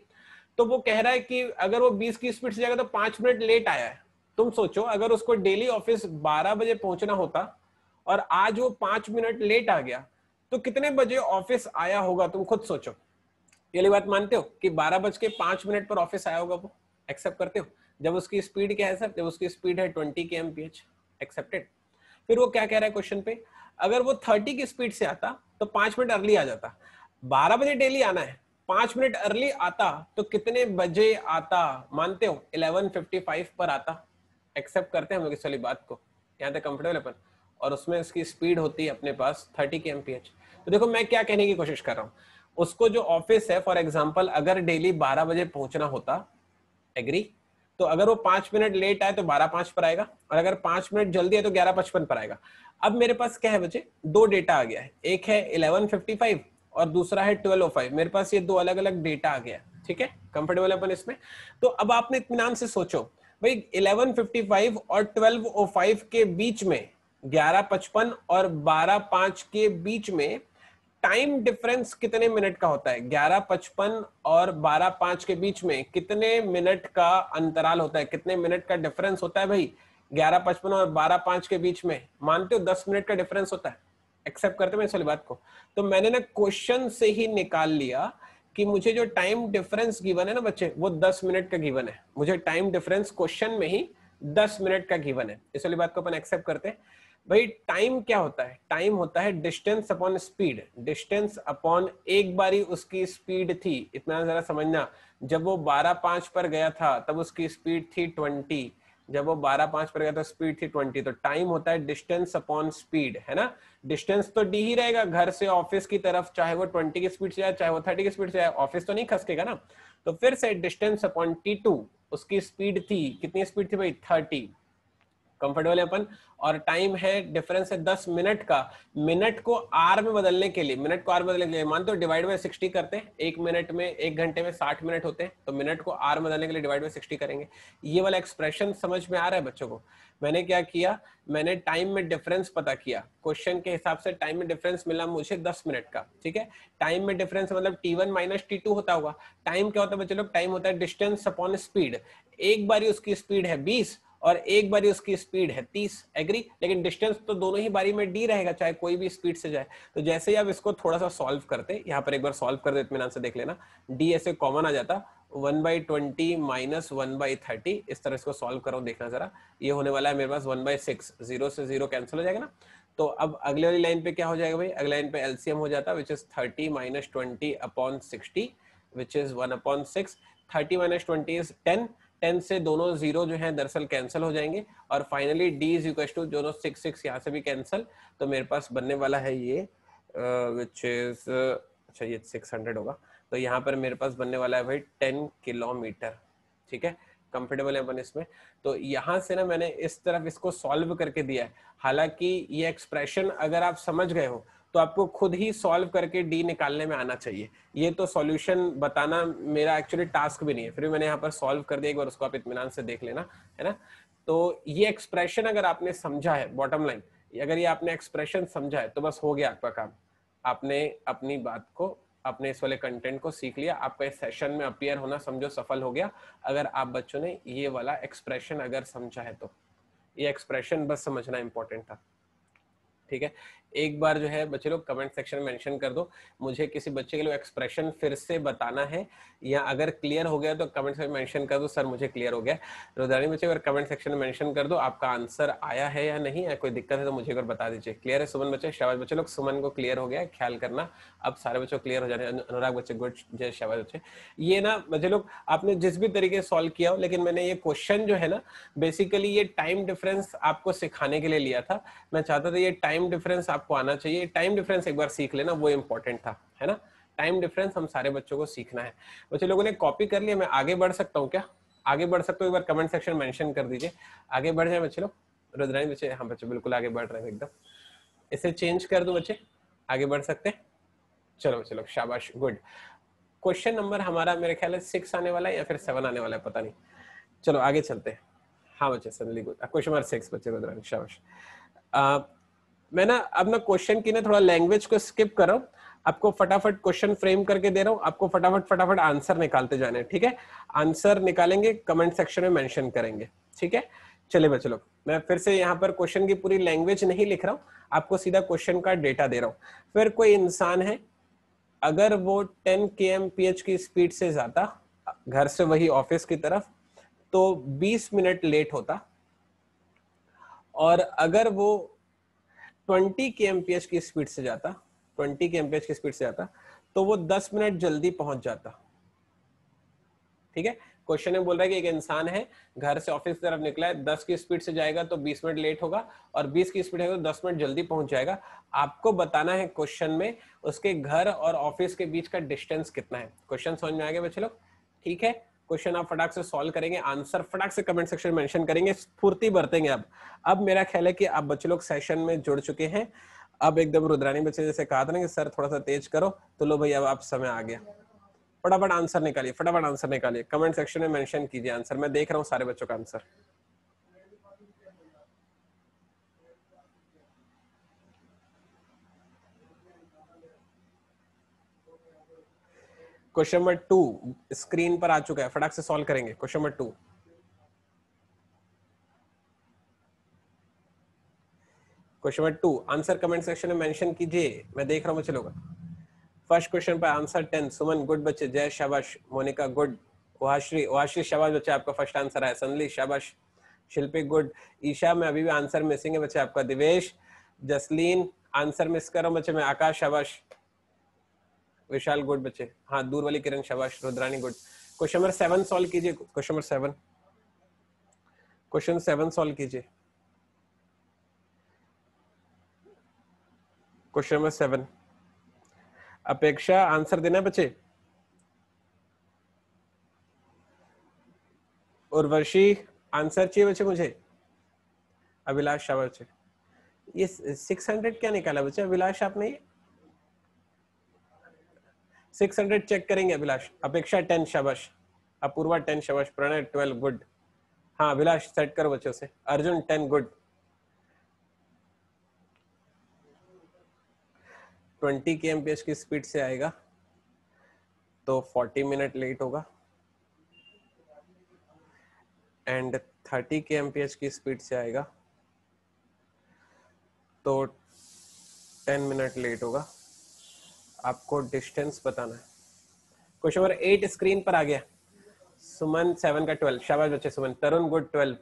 तो वो कह रहा है कि अगर वो 20 की स्पीड से जाएगा तो पाँच मिनट लेट आया है। तुम सोचो, अगर उसको डेली ऑफ़िस 12 बजे पहुँचना होता और आज वो पाँच मिनट लेट आ गया तो कितने बजे ऑफ़िस आया होगा? तुम खुद सोचो। ये बात मानते हो कि बारह बज के पाँच मिनट पर ऑफ़िस आया होगा वो? एक्सेप्ट करते हो? जब उसकी स्पीड क्या है सर जब उसकी स्पीड है ट्वेंटी के एम एक्सेप्टेड फिर वो क्या कह रहा है क्वेश्चन पे? अगर वो थर्टी की स्पीड से आता तो पाँच मिनट अर्ली आ जाता। बारह बजे डेली आना है, पाँच मिनट अर्ली आता तो कितने बजे आता? मानते हो? इलेवन फिफ्टी फाइव पर आता। एक्सेप्ट करते हैं हम लोग इस वाली बात को। यहाँ तक कंफर्टेबल अपन। और उसमें इसकी स्पीड होती है अपने पास थर्टी के एमपीएच तो देखो मैं क्या कहने की कोशिश कर रहा हूँ। उसको जो ऑफ़िस है फॉर एग्ज़ाम्पल अगर डेली बारह बजे पहुँचना होता एग्री तो अगर वो पाँच मिनट लेट आए तो बारह पाँच पर आएगा, और अगर पाँच मिनट जल्दी है तो ग्यारह पचपन पर आएगा। अब मेरे पास क्या है बच्चे? दो डेटा आ गया है। एक है इलेवन फिफ्टी फाइव और दूसरा है ट्वेल्व फाइव मेरे पास ये दो अलग अलग डेटा आ गया, ठीक है? कंफर्टेबल अपन इसमें? तो अब आपने इतमान से सोचो, भाई इलेवन फिफ्टी फाइव और ट्वेल्व ओ फाइव के बीच में, ग्यारह पचपन और बारह पाँच के बीच में टाइम डिफरेंस कितने मिनट का होता है? ग्यारह पचपन और बारह पाँच के बीच में कितने मिनट का अंतराल होता है? कितने मिनट का डिफरेंस होता है भाई? ग्यारह पचपन और बारह पाँच के बीच में। मानते हो दस मिनट का डिफरेंस होता है? एक्सेप्ट करते मैं इस बात को। तो मैंने ना क्वेश्चन से ही निकाल लिया कि मुझे जो टाइम डिफरेंस गिवन है ना बच्चे, वो दस मिनट का गिवन है। मुझे टाइम डिफरेंस क्वेश्चन में ही दस मिनट का गिवन है। इस वाली बात को अपन एक्सेप्ट करते हैं। भाई टाइम क्या होता है? टाइम होता है distance upon speed distance upon एक बारी उसकी स्पीड थी। इतना जरा समझना। जब वो बारह पाँच पर गया था, तब उसकी स्पीड थी ट्वेंटी जब वो बारह पाँच पर गया तो स्पीड थी ट्वेंटी तो टाइम होता है डिस्टेंस अपॉन स्पीड है ना? डिस्टेंस तो डी ही रहेगा, घर से ऑफ़िस की तरफ़, चाहे वो ट्वेंटी की स्पीड से जाए, चाहे वो थर्टी की स्पीड से जाए ऑफ़िस तो नहीं खसकेगा ना? तो फिर से डिस्टेंस अपॉन टी टू उसकी स्पीड थी। कितनी स्पीड थी भाई? थर्टी कंफर्टेबल है अपन। और टाइम है डिफरेंस है दस मिनट का। मिनट को आर में बदलने के लिए मिनट को आर बदलने के लिए मानते हो डिवाइड बाय सिक्सटी करते हैं, एक मिनट में एक घंटे में साठ मिनट होते हैं तो मिनट को आर में बदलने के लिए डिवाइड बाय सिक्सटी करेंगे। ये वाला एक्सप्रेशन समझ में आ रहा है बच्चों को? मैंने क्या किया? मैंने टाइम में डिफरेंस पता किया। क्वेश्चन के हिसाब से टाइम में डिफरेंस मिला मुझे दस मिनट का, ठीक है? टाइम में डिफरेंस मतलब T one minus T two होता होगा। टाइम क्या होता है बच्चे लोग? टाइम होता है डिस्टेंस अपॉन स्पीड एक बारी उसकी स्पीड है बीस और एक बारी उसकी स्पीड है, तीस एग्री लेकिन डिस्टेंस तो दोनों ही बारी में डी रहेगा, चाहे कोई भी स्पीड से जाए। तो जैसे ही आप इसको थोड़ा सा सॉल्व करते यहाँ पर एक बार सॉल्व कर दे इतमान से देख लेना। डी ऐसे कॉमन आ जाता one by twenty minus one by thirty इस तरह इसको सॉल्व करो, देखना जरा। ये होने वाला है मेरे पास वन बाई सिक्स ज़ीरो से ज़ीरो कैंसिल हो जाएगा ना। तो अब अगले वाली लाइन पे क्या हो जाएगा भाई? अगले लाइन पे एलसीएम हो जाता which is thirty minus twenty upon sixty which is one upon six thirty minus twenty is ten ten से दोनों ज़ीरो जो है दरअसल कैंसिल हो जाएँगे। और finally D is equal to दोनों सिक्स सिक्स यहाँ से भी कैंसिल। तो मेरे पास बनने वाला है ये विच इज़ अच्छा ये सिक्स हंड्रेड होगा। तो यहाँ पर मेरे पास बनने वाला है भाई टेन किलोमीटर, ठीक है? कंफर्टेबल है अपन इसमें। तो यहाँ से ना मैंने इस तरफ़ इसको सॉल्व करके दिया है। हालाँकि ये एक्सप्रेशन अगर आप समझ गए हो तो आपको खुद ही सॉल्व करके डी निकालने में आना चाहिए। ये तो सॉल्यूशन बताना मेरा एक्चुअली टास्क भी नहीं है। फिर भी मैंने यहाँ पर सॉल्व कर दिया एक बार, उसको आप इतमान से देख लेना, है ना? तो ये एक्सप्रेशन अगर आपने समझा है बॉटम लाइन अगर ये आपने एक्सप्रेशन समझा है तो बस हो गया आपका काम। आपने अपनी बात को अपने इस वाले कंटेंट को सीख लिया, आपका इस सेशन में अपियर होना समझो सफल हो गया। अगर आप बच्चों ने ये वाला एक्सप्रेशन अगर समझा है तो। ये एक्सप्रेशन बस समझना इंपॉर्टेंट था। ठीक है? एक बार जो है, बच्चे लोग कमेंट सेक्शन में मेंशन कर दो। मुझे किसी बच्चे के लिए एक्सप्रेशन फिर से बताना है। या अगर क्लियर हो गया तो कमेंट में मेंशन कर दो। सर, मुझे क्लियर हो गया। रोजानी बच्चे, अगर कमेंट सेक्शन में मेंशन कर दो, आपका आंसर आया है या नहीं है कोई दिक्कत है तो मुझे एक बार बता दीजिए। क्लियर है सुमन बच्चे? शाबाश बच्चे लोग, सुमन को क्लियर हो गया ख्याल करना। अब सारे बच्चों क्लियर हो जाने। अनुराग बच्चे, गुड, जय शाबाश बच्चे। ये ना, बच्चे लोग, आपने जिस भी तरीके से सॉल्व किया हो, लेकिन मैंने ये क्वेश्चन जो है ना बेसिकली ये टाइम डिफरेंस आपको सिखाने के लिए लिया था। मैं चाहता था ये टाइम डिफरेंस आपको आना चाहिए। टाइम डिफरेंस एक बार सीख लेना, वो इंपॉर्टेंट था, है ना? टाइम डिफरेंस हम सारे बच्चों को सीखना है। बच्चे लोगों ने कॉपी कर लिया, मैं आगे बढ़ सकता हूँ क्या? आगे बढ़ सकता हूँ, एक बार कमेंट सेक्शन मेंशन कर दीजिए। आगे बढ़ जाए बच्चे लोग। रुद्रानी बच्चे हाँ बच्चे बिल्कुल आगे बढ़ रहे हैं एकदम। इसे चेंज कर दो बच्चे, आगे बढ़ सकते हैं? चलो बच्चे लोग, शाबाश गुड क्वेश्चन नंबर हमारा मेरे ख्याल है सिक्स आने वाला है या फिर सेवन आने वाला है, पता नहीं। चलो आगे चलते हैं। हाँ बच्चे सडनली गुड क्वेश्चन नंबर सिक्स बच्चे रुद्रानी शाबाश। मैं ना अब ना क्वेश्चन की ना थोड़ा लैंग्वेज को स्किप कर रहा हूँ। आपको फटाफट क्वेश्चन फ्रेम करके दे रहा हूँ। आपको फटाफट फटाफट आंसर निकालते जाने ठीक है? आंसर निकालेंगे कमेंट सेक्शन में मेंशन करेंगे, ठीक है? चले बच्चे लोग, मैं फिर से यहाँ पर क्वेश्चन की पूरी लैंग्वेज नहीं लिख रहा हूँ। आपको सीधा क्वेश्चन का डेटा दे रहा हूँ। फिर कोई इंसान है, अगर वो 10 के एम पी एच की स्पीड से जाता, घर से वही ऑफ़िस की तरफ़ तो 20 मिनट लेट होता। और अगर वो 20 के की स्पीड से जाता 20 के की स्पीड से जाता तो वो 10 मिनट जल्दी पहुँच जाता। ठीक है? क्वेश्चन में बोल रहा है कि एक इंसान है, घर से ऑफ़िस की तरफ़ निकला है 10 की स्पीड से जाएगा तो 20 मिनट लेट होगा और 20 की स्पीड है तो 10 मिनट जल्दी पहुँच जाएगा। आपको बताना है क्वेश्चन में उसके घर और ऑफ़िस के बीच का डिस्टेंस कितना है। क्वेश्चन समझ में आ गया बच्चे लोग? ठीक है? क्वेश्चन आप फटाक से सॉल्व करेंगे, आंसर फटाक से कमेंट सेक्शन में मेंशन करेंगे, स्फूर्ति बरतेंगे अब। अब मेरा ख्याल है कि आप बच्चे लोग सेशन में जुड़ चुके हैं। अब एकदम रुद्रानी बच्चे जैसे कहा था ना कि सर थोड़ा सा तेज करो तो लो भाई अब आप समय आ गया। फटाफट आंसर निकालिए, फटाफट आंसर निकालिए। कमेंट सेक्शन में मैंशन कीजिए आंसर, मैं देख रहा हूँ सारे बच्चों का answer. Question number two screen पर आ चुका है, फटाक से सॉल्व करेंगे। Question number two. Question number two, answer comment section में मेंशन कीजिए। मैं देख रहा हूँ चलोगा फ़र्स्ट क्वेश्चन पर आंसर टेन सुमन गुड बच्चे, जय शाबाश। मोनिका गुड ओहाश्री ओहाश्री, शाबाश बच्चे, आपका फ़र्स्ट आंसर है सनली, शाबाश। शिल्पी गुड ईशा, में अभी भी आंसर मिसिंग है बच्चे, आपका दिवेश। जसलीन आंसर मिस कर बच्चे, मैं आकाश, शाबाश। विशाल गुड बच्चे। हाँ दूर वाली Kiran शबाश, Rudrani good. Question number seven solve कीजिए। Question number seven question seven solve कीजिए। Question number seven Apeksha answer देना बच्चे। उर्वशी आंसर चाहिए बच्चे मुझे। अभिलाष शाह बच्चे ये सिक्स हंड्रेड क्या निकाला बच्चे? अभिलाष, आपने सिक्स हंड्रेड चेक करेंगे अभिलाष। अपेक्षा टेन शबश। अपूर्वा टेन शबश, प्रणय ट्वेल्व, गुड। हाँ अभिलाष, सेट करो बच्चों से। Arjun, ten, good. ट्वेंटी के एमपीएच की स्पीड से आएगा तो फोर्टी मिनट लेट होगा। एंड थर्टी के एमपीएच की स्पीड से आएगा तो टेन मिनट लेट होगा। आपको डिस्टेंस बताना है। क्वेश्चन नंबर एट स्क्रीन पर आ गया। सुमन सेवन का ट्वेल्व शाबाश बच्चे Suman. Tarun good twelve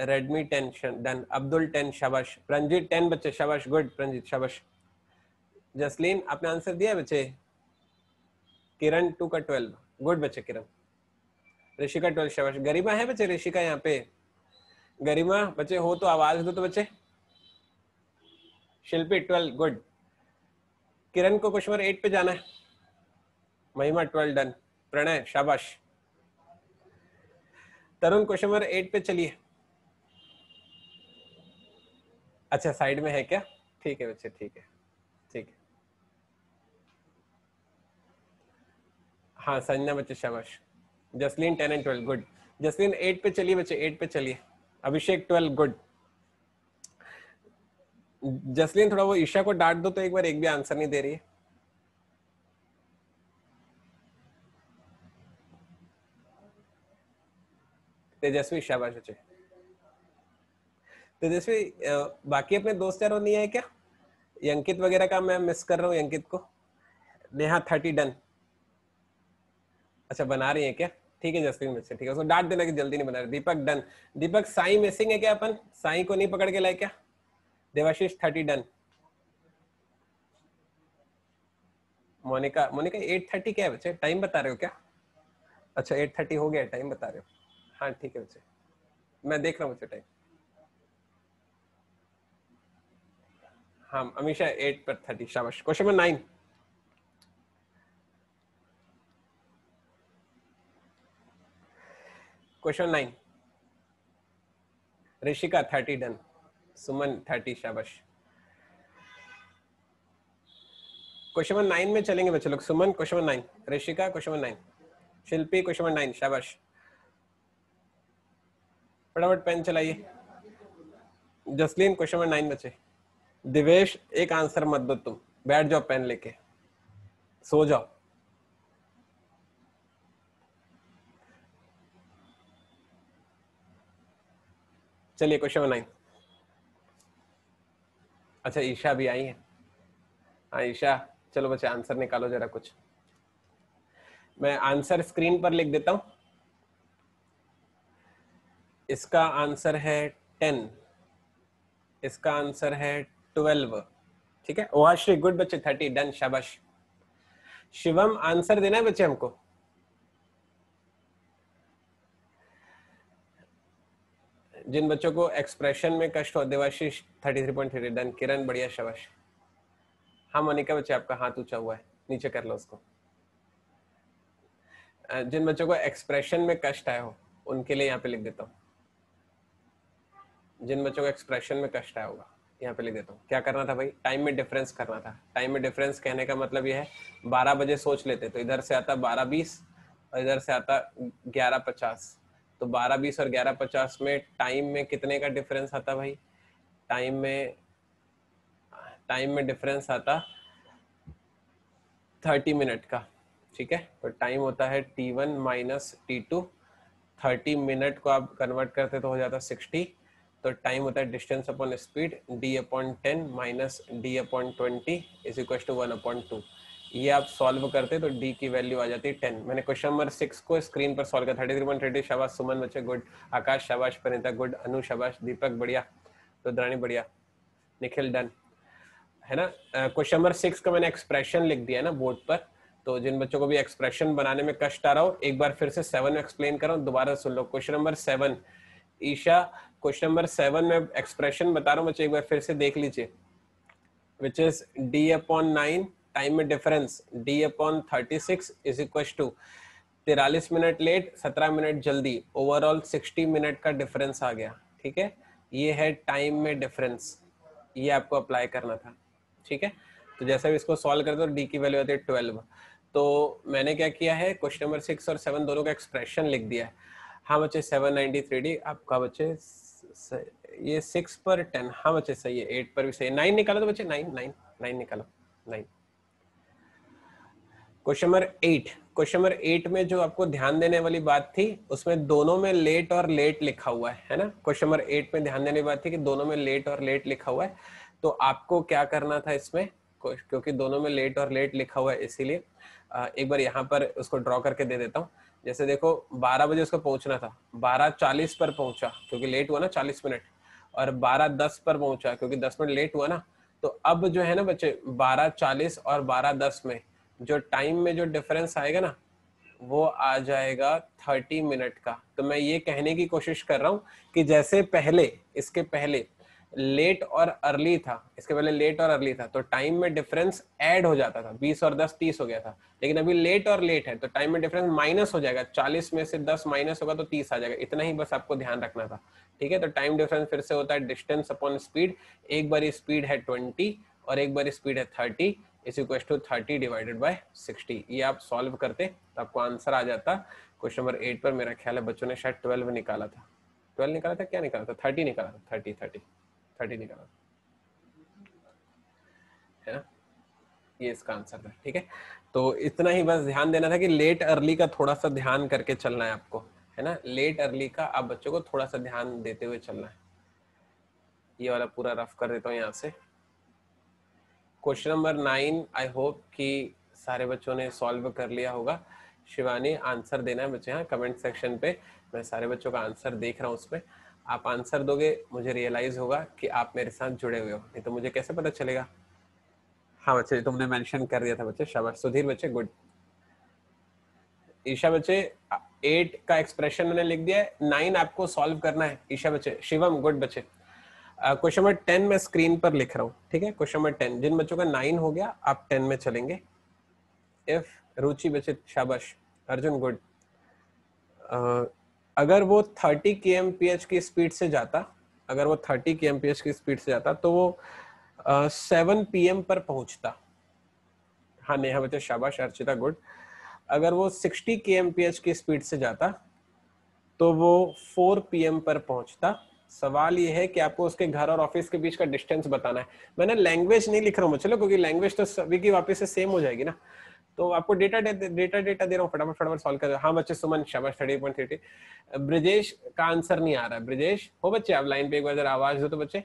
Redmi ten done Abdul ten शाबाश। प्रंजीत टेन बच्चे, शाबाश गुड प्रंजीत शाबाश। जसलीन, आपने आंसर दिया बच्चे? किरण टू का ट्वेल्व गुड बच्चे किरण। ऋषिका ट्वेल्व शाबाश। गरिमा है बच्चे, ऋषिका यहाँ पे? गरिमा, बच्चे हो तो आवाज़ दो तो बच्चे। शिल्पी ट्वेल्व गुड किरण को क्वेश्चन नंबर एट पे जाना है। महिमा ट्वेल्व डन। प्रणय, शाबाश। तरुण क्वेश्चन नंबर एट पे चलिए। अच्छा साइड में है क्या? ठीक है बच्चे, ठीक है ठीक है। हाँ संजना बच्चे, शाबाश। Jasleen ten and twelve, good. Jasleen eight पे चलिए बच्चे एट पे चलिए। अभिषेक ट्वेल्व, गुड। जसलीन, थोड़ा वो ईशा को डांट दो तो एक बार एक भी आंसर नहीं दे रही है। तेजस्वी, शाबाश बच्चे। तेजस्वी बाकी अपने दोस्त यारों नहीं है क्या? अंकित वगैरह का मैं मिस कर रहा हूँ अंकित को। नेहा थर्टी डन अच्छा बना रही है क्या? ठीक है, जसलीन बच्चे, ठीक है। उसको डांट देना कि जल्दी नहीं बना रही। दीपक डन दीपक, साई मिसिंग है क्या अपन? साई को नहीं पकड़ के लाए क्या? Devashish thirty done. Monica Monica eight thirty क्या है बच्चे? टाइम बता रहे हो क्या? अच्छा एट थर्टी हो गया टाइम बता रहे हो। हाँ ठीक है बच्चे। मैं देख रहा हूँ बच्चे टाइम हाँ अमीशा एट पर थर्टी शाबाश। Question number nine question nine Rishika thirty done Suman thirty शाबाश। क्वेश्चन नंबर नाइन में चलेंगे बच्चे लोग। Suman, question number nine. Rishika, question number nine. Shilpi, question number nine. शाबाश। फटाफट पेन चलाइए। जसलीन, क्वेश्चन नंबर नाइन बचे दिवेश, एक आंसर मत दो तुम। बैठ जाओ पेन लेके। सो जाओ। चलिए, क्वेश्चन नाइन। अच्छा ईशा भी आई है। हाँ ईशा, चलो बच्चे आंसर निकालो जरा कुछ। मैं आंसर स्क्रीन पर लिख देता हूँ। इसका आंसर है टेन इसका आंसर है ट्वेल्व ठीक है? ओहाश्री गुड बच्चे थर्टी डन शाबाश। शिवम आंसर देना है बच्चे हमको? जिन बच्चों को एक्सप्रेशन में कष्ट हो, Devashish thirty three point three done Kiran, बढ़िया शबाश। हाँ मोनिका, बच्चे, आपका हाथ ऊँचा हुआ है, नीचे कर लो उसको। जिन बच्चों को एक्सप्रेशन में कष्ट आया हो, उनके लिए यहाँ पे लिख देता हूँ। जिन बच्चों को एक्सप्रेशन में कष्ट आया होगा, यहाँ पे लिख देता हूँ। क्या करना था भाई? टाइम में डिफरेंस करना था। टाइम में डिफरेंस कहने का मतलब यह है, बारह बजे सोच लेते तो इधर से आता बारह बीस और इधर से आता ग्यारह पचास। तो बारह बीस और ग्यारह पचास में टाइम में कितने का डिफरेंस आता भाई? टाइम में टाइम में डिफरेंस आता थर्टी मिनट का, ठीक है? तो टाइम होता है T one minus T two thirty minute को आप कन्वर्ट करते तो हो जाता सिक्सटी तो टाइम होता है distance upon speed D upon ten minus D upon twenty is equal to one upon two ये आप सॉल्व करते तो डी की वैल्यू आ जाती है टेन मैंने क्वेश्चन नंबर सिक्स को स्क्रीन पर सॉल्व किया. थर्टी थ्री शाबाश सुमन बच्चे गुड आकाश, शाबाश परिता गुड अनु, शाबाश, दीपक, बढ़िया. रुद्राणी, बढ़िया. निखिल डन है ना? क्वेश्चन नंबर सिक्स का मैंने एक्सप्रेशन लिख दिया है ना बोर्ड पर. तो जिन बच्चों को भी एक्सप्रेशन बनाने में कष्ट आ रहा हो, एक बार फिर से सेवन में एक्सप्लेन करो, दोबारा सुन लो. Question number seven Isha question number seven में एक्सप्रेशन बता रहा हूँ, बच्चे, एक बार फिर से देख लीजिए. Which is D upon nine time में difference D upon thirty six is equal to तिरालीस मिनट लेट सत्रह मिनट जल्दी ओवरऑल सिक्सटी मिनट का डिफरेंस आ गया, ठीक है? ये है टाइम में डिफरेंस ये आपको अप्लाई करना था, ठीक है? तो जैसे भी इसको सॉल्व करते हो डी की वैल्यू आती है ट्वेल्व तो मैंने क्या किया है? क्वेश्चन नंबर सिक्स और सेवन दोनों का एक्सप्रेशन लिख दिया है। हाँ बच्चे सेवन नाइनटी थ्री डी आपका बच्चे ये सिक्स पर टेन हाँ बच्चे, सही है एट पर भी सही है। नाइन निकालो तो बच्चे नाइन नाइन नाइन निकालो nine question number eight question number eight में जो आपको ध्यान देने वाली बात थी, उसमें दोनों में लेट और लेट लिखा हुआ है है ना? क्वेश्चन नंबर एट में ध्यान देने की बात थी कि दोनों में लेट और लेट लिखा हुआ है। तो आपको क्या करना था इसमें? क्योंकि दोनों में लेट और लेट लिखा हुआ है, इसीलिए एक बार यहाँ पर उसको ड्रॉ करके दे देता हूँ। जैसे देखो 12 बजे उसको पहुँचना था। 12:40 पर पहुँचा, क्योंकि लेट हुआ ना 40 मिनट। और बारह दस पर पहुँचा, क्योंकि 10 मिनट लेट हुआ ना। तो अब जो है ना बच्चे 12:40 और बारह दस में जो टाइम में जो डिफरेंस आएगा ना, वो आ जाएगा थर्टी मिनट का। तो मैं ये कहने की कोशिश कर रहा हूँ कि जैसे पहले, इसके पहले लेट और अर्ली था, इसके पहले लेट और अर्ली था तो टाइम में डिफरेंस ऐड हो जाता था। 20 और 10 30 हो गया था। लेकिन अभी लेट और लेट है तो टाइम में डिफरेंस माइनस हो जाएगा। 40 में से 10 माइनस होगा तो 30 आ जाएगा। इतना ही बस आपको ध्यान रखना था। ठीक है? तो टाइम डिफरेंस फिर से होता है डिस्टेंस अपॉन स्पीड एक बार स्पीड है ट्वेंटी और एक बार स्पीड है thirty is equal to thirty divided by sixty ये आप सॉल्व करते तो आपको आंसर आ जाता। क्वेश्चन नंबर एट पर मेरा ख्याल है बच्चों ने शायद ट्वेल्व निकाला था। ट्वेल्व निकाला था? क्या निकाला था? थर्टी निकाला था। थर्टी थर्टी थर्टी निकाला है ना? ये इसका आंसर था, ठीक है? तो इतना ही बस ध्यान देना था कि लेट अर्ली का थोड़ा सा ध्यान करके चलना है आपको, है ना? लेट अर्ली का आप बच्चों को थोड़ा सा ध्यान देते हुए चलना है। ये वाला पूरा रफ कर देता हूँ यहाँ से। Question number nine I hope कि सारे बच्चों ने सॉल्व कर लिया होगा। शिवानी आंसर देना है बच्चे हाँ कमेंट सेक्शन पे। मैं सारे बच्चों का आंसर देख रहा हूँ उसमें। आप आंसर दोगे, मुझे रियलाइज़ होगा कि आप मेरे साथ जुड़े हुए हो। नहीं तो मुझे कैसे पता चलेगा? हाँ बच्चे तुमने मेंशन कर दिया था बच्चे, शाबाश। सुधीर बच्चे गुड ईशा बच्चे एट का एक्सप्रेशन मैंने लिख दिया है नाइन आपको सॉल्व करना है। ईशा बच्चे, शिवम गुड बच्चे। क्वेश्चन नंबर टेन मैं स्क्रीन पर लिख रहा हूँ, ठीक है? क्वेश्चन नंबर टेन जिन बच्चों का नाइन हो गया, आप टेन में चलेंगे। इफ़ रुचि बच्चे शाबाश, अर्जुन गुड अगर वो 30 के एम पी एच की स्पीड से जाता, अगर वो 30 के एम पी एच की स्पीड से जाता तो वो सेवन पी एम पर पहुँचता। हाँ नेहा बच्चे, शाबाश, अर्चिता गुड अगर वो 60 के एम पी एच की स्पीड से जाता तो वो 4 पीएम पर पहुँचता सवाल ये है कि आपको उसके घर और ऑफ़िस के बीच का डिस्टेंस बताना है। मैंने लैंग्वेज नहीं लिख रहा हूँ, चलो, क्योंकि लैंग्वेज तो सभी की वापस से सेम हो जाएगी ना। तो आपको डेटा डेटा डेटा दे रहा हूँ, फटाफट फटाफट सॉल्व कर। हाँ बच्चे, सुमन, शाबाश थर्टी पॉइंट थर्टी ब्रिजेश का आंसर नहीं आ रहा है। ब्रिजेश, हो बच्चे, आप लाइन पे एक बार जरा आवाज़ दो तो बच्चे।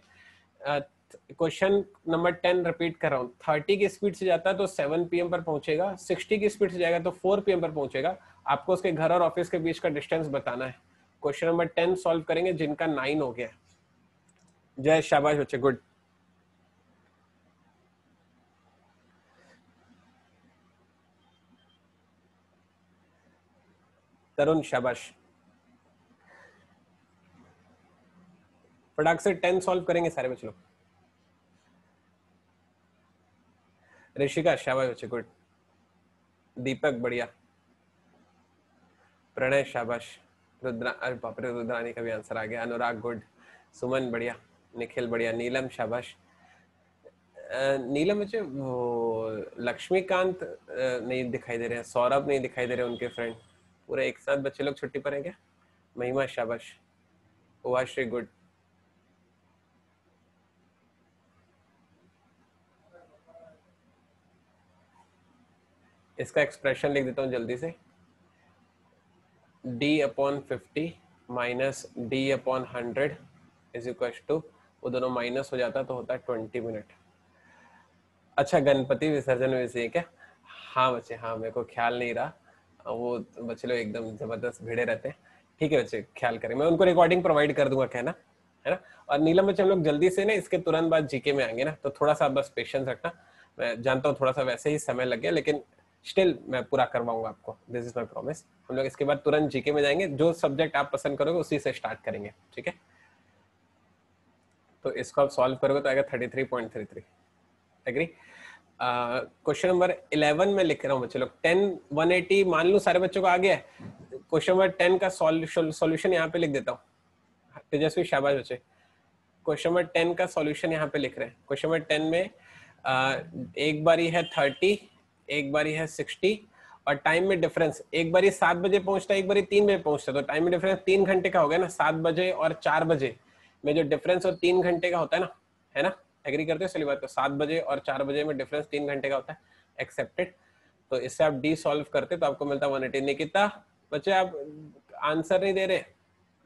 क्वेश्चन नंबर टेन रिपीट कर रहा हूँ। थर्टी की स्पीड से जाता है तो सेवन पीएम पर पहुंचेगा। सिक्सटी की स्पीड से जाएगा तो फोर पीएम पर पहुंचेगा। आपको उसके घर और ऑफ़िस के बीच का डिस्टेंस बताना है। क्वेश्चन नंबर टेन सॉल्व करेंगे, जिनका नाइन हो गया। जय शाबाश बच्चे, गुड। तरुण शाबाश। फटाक से टेन सॉल्व करेंगे सारे बच्चे लोग। ऋषिका, शाबाश बच्चे, गुड। दीपक, बढ़िया। प्रणय, शाबाश। रुद्रा, अरे बाप रे रुद्रानी का भी आंसर आ गया। अनुराग गुड। सुमन, बढ़िया। निखिल, बढ़िया। नीलम, शाबाश। नीलम बच्चे वो लक्ष्मीकांत नहीं दिखाई दे रहे हैं। सौरभ नहीं दिखाई दे रहे उनके फ्रेंड पूरे एक साथ बच्चे लोग छुट्टी पर हैं क्या? महिमा, शाबाश। उवाश्री गुड। इसका एक्सप्रेशन लिख देता हूँ जल्दी से। D upon fifty minus D upon hundred is equal to वो दोनों माइनस हो जाता तो होता है ट्वेंटी मिनट अच्छा गणपति विसर्जन में से क्या हाँ। बच्चे हाँ मेरे को ख्याल नहीं रहा। वो बच्चे लोग एकदम ज़बरदस्त भिड़े रहते हैं। ठीक है बच्चे, ख्याल करें। मैं उनको रिकॉर्डिंग प्रोवाइड कर दूँगा, कहना, है ना? और नीलम बच्चे, हम लोग जल्दी से ना इसके तुरंत बाद जीके में आएँगे ना तो थोड़ा सा बस पेशेंस रखना। मैं जानता हूँ थोड़ा सा वैसे ही समय लग गया, लेकिन स्टिल मैं पूरा करवाऊँगा आपको दिस इज़ माई प्रॉमिस हम लोग इसके बाद तुरंत जीके में जाएँगे जो सब्जेक्ट आप पसंद करोगे उसी से स्टार्ट करेंगे ठीक है? तो इसको आप सॉल्व करोगे तो आएगा thirty three point three three agree question number eleven में लिख रहा हूँ बच्चे लोग. टेन वन एटी मान लो सारे बच्चों को आ गया है. क्वेश्चन नंबर टेन का सॉल्यूशन यहाँ पे लिख देता हूँ. तेजस्वी शाबाश बच्चे. क्वेश्चन नंबर टेन का सॉल्यूशन यहाँ पे लिख रहे हैं. क्वेश्चन नंबर टेन में uh, एक बारी है थर्टी एक बारी है सिक्सटी और टाइम में डिफरेंस एक बारी सात बजे पहुँचता है, एक बारी तीन बजे पहुँचता है। तो टाइम में डिफरेंस तीन घंटे का हो गया ना, सात बजे और चार बजे में जो डिफरेंस और तीन घंटे का होता है ना है ना? एग्री करते हो चलिए बात तो सात बजे और चार बजे में डिफरेंस तीन घंटे का होता है एक्सेप्टेड तो इससे आप डी सॉल्व करते तो आपको मिलता वन एटी निकिता, बच्चे आप आंसर नहीं दे रहे।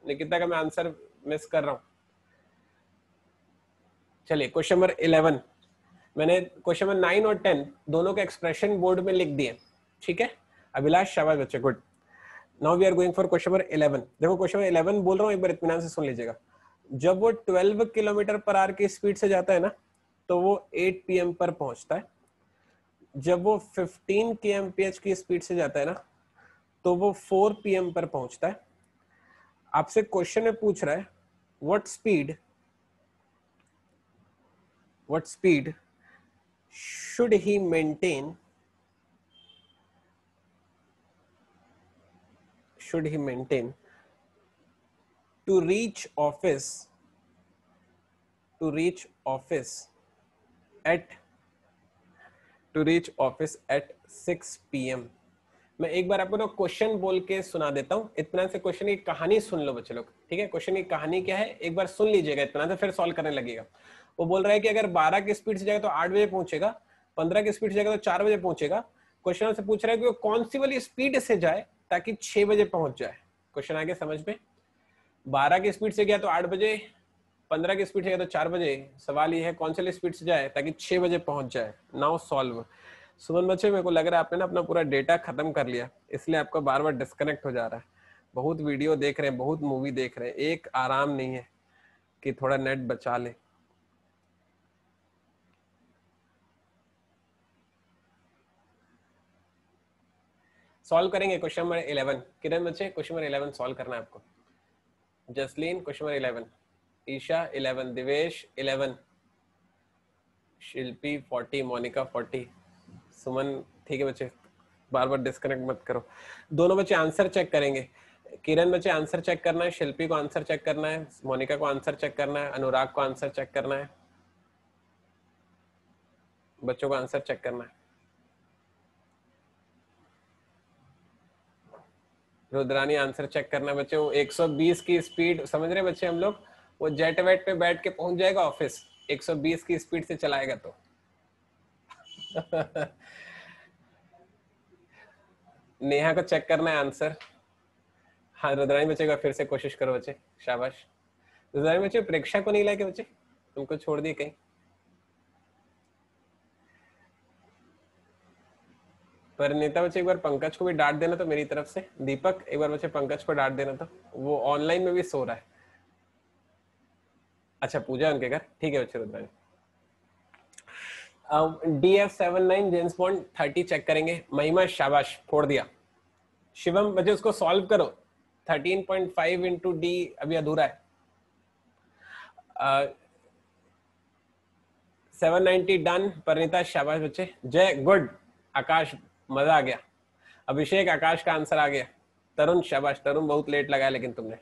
निकिता का मैं आंसर मिस कर रहा हूँ। चलिए क्वेश्चन नंबर इलेवन मैंने क्वेश्चन नंबर नाइन और टेन दोनों के एक्सप्रेशन बोर्ड में लिख दिए। ठीक है? अभिलाष, शाबाश बच्चे good now we are going for question number eleven देखो क्वेश्चन नंबर इलेवन बोल रहा हूँ, एक बार इतमान से सुन लीजिएगा। जब वो ट्वेल्व किलोमीटर पर आर की स्पीड से जाता है ना तो वो एट पी पर पहुँचता है। जब वो फिफ्टीन के एम की स्पीड से जाता है ना तो वो 4 पीएम पर पहुँचता है। आपसे क्वेश्चन में पूछ रहा है what speed what speed should he maintain should he maintain to reach office, to reach office at, to reach office at 6 pm मैं एक बार आपको ना क्वेश्चन बोल के सुना देता हूँ। इतना से क्वेश्चन की कहानी सुन लो बच्चे लोग। ठीक है? क्वेश्चन की कहानी क्या है? एक बार सुन लीजिएगा, इतना से फिर सॉल्व करने लगेगा। वो बोल रहा है कि अगर 12 की स्पीड से जाएगा तो 8 बजे पहुंचेगा 15 की स्पीड से जाएगा तो 4 बजे पहुंचेगा। क्वेश्चन से पूछ रहा है कि वो कौन सी वाली स्पीड से जाए ताकि छह बजे पहुँच जाए। क्वेश्चन आगे समझ में। बारह की स्पीड से गया तो आठ बजे, पंद्रह की स्पीड से गया तो चार बजे। सवाल ये है कौन सी स्पीड से जाए ताकि छह बजे पहुँच जाए। नाउ सॉल्व सुमन बच्चे, मेरे को लग रहा है आपने ना अपना पूरा डेटा खत्म कर लिया, इसलिए आपका बार बार डिस्कनेक्ट हो जा रहा है। बहुत वीडियो देख रहे हैं, बहुत मूवी देख रहे हैं। एक आराम नहीं है कि थोड़ा नेट बचा ले। सॉल्व करेंगे क्वेश्चन नंबर इलेवन किरण बच्चे क्वेश्चन नंबर इलेवन सॉल्व करना है आपको. Jasleen question number eleven Isha eleven Divesh eleven Shilpi forty Monica forty Suman, ठीक है बच्चे? बार बार डिस्कनेक्ट मत करो. दोनों बच्चे आंसर चेक करेंगे. किरण बच्चे आंसर चेक करना है, शिल्पी को आंसर चेक करना है, मोनिका को आंसर चेक करना है, अनुराग को आंसर चेक करना है. बच्चों को आंसर चेक करना है. रुद्रानी आंसर चेक करना बच्चे। वो 120 की स्पीड समझ रहे बच्चे हम लोग? वो जेट वेट पे बैठ के पहुँच जाएगा ऑफ़िस 120 की स्पीड से चलाएगा तो। नेहा को चेक करना है आंसर हाँ रुद्रानी बच्चे का फिर से कोशिश करो बच्चे। शाबाश। रुद्रानी बच्चे, परीक्षा को नहीं लाए बच्चे? उनको छोड़ दिए कहीं? पर नेता बच्चे एक बार पंकज को भी डांट देना तो मेरी तरफ़ से। दीपक, एक बार बच्चे पंकज को डांट देना तो वो ऑनलाइन में भी सो रहा है। अच्छा पूजा उनके घर? ठीक है, बच्चे Rudraj D F seven nine James Bond thirty check करेंगे। महिमा शाबाश, फोड़ दिया। शिवम, बच्चे उसको सॉल्व करो। Thirteen point five into D अभी अधूरा है। सेवन नाइनटी डन परिणीता शाबाश, बच्चे। जय गुड, आकाश मज़ा आ गया। अभिषेक, आकाश का आंसर आ गया। तरुण, शाबाश। तरुण बहुत लेट लगाया लेकिन तुमने।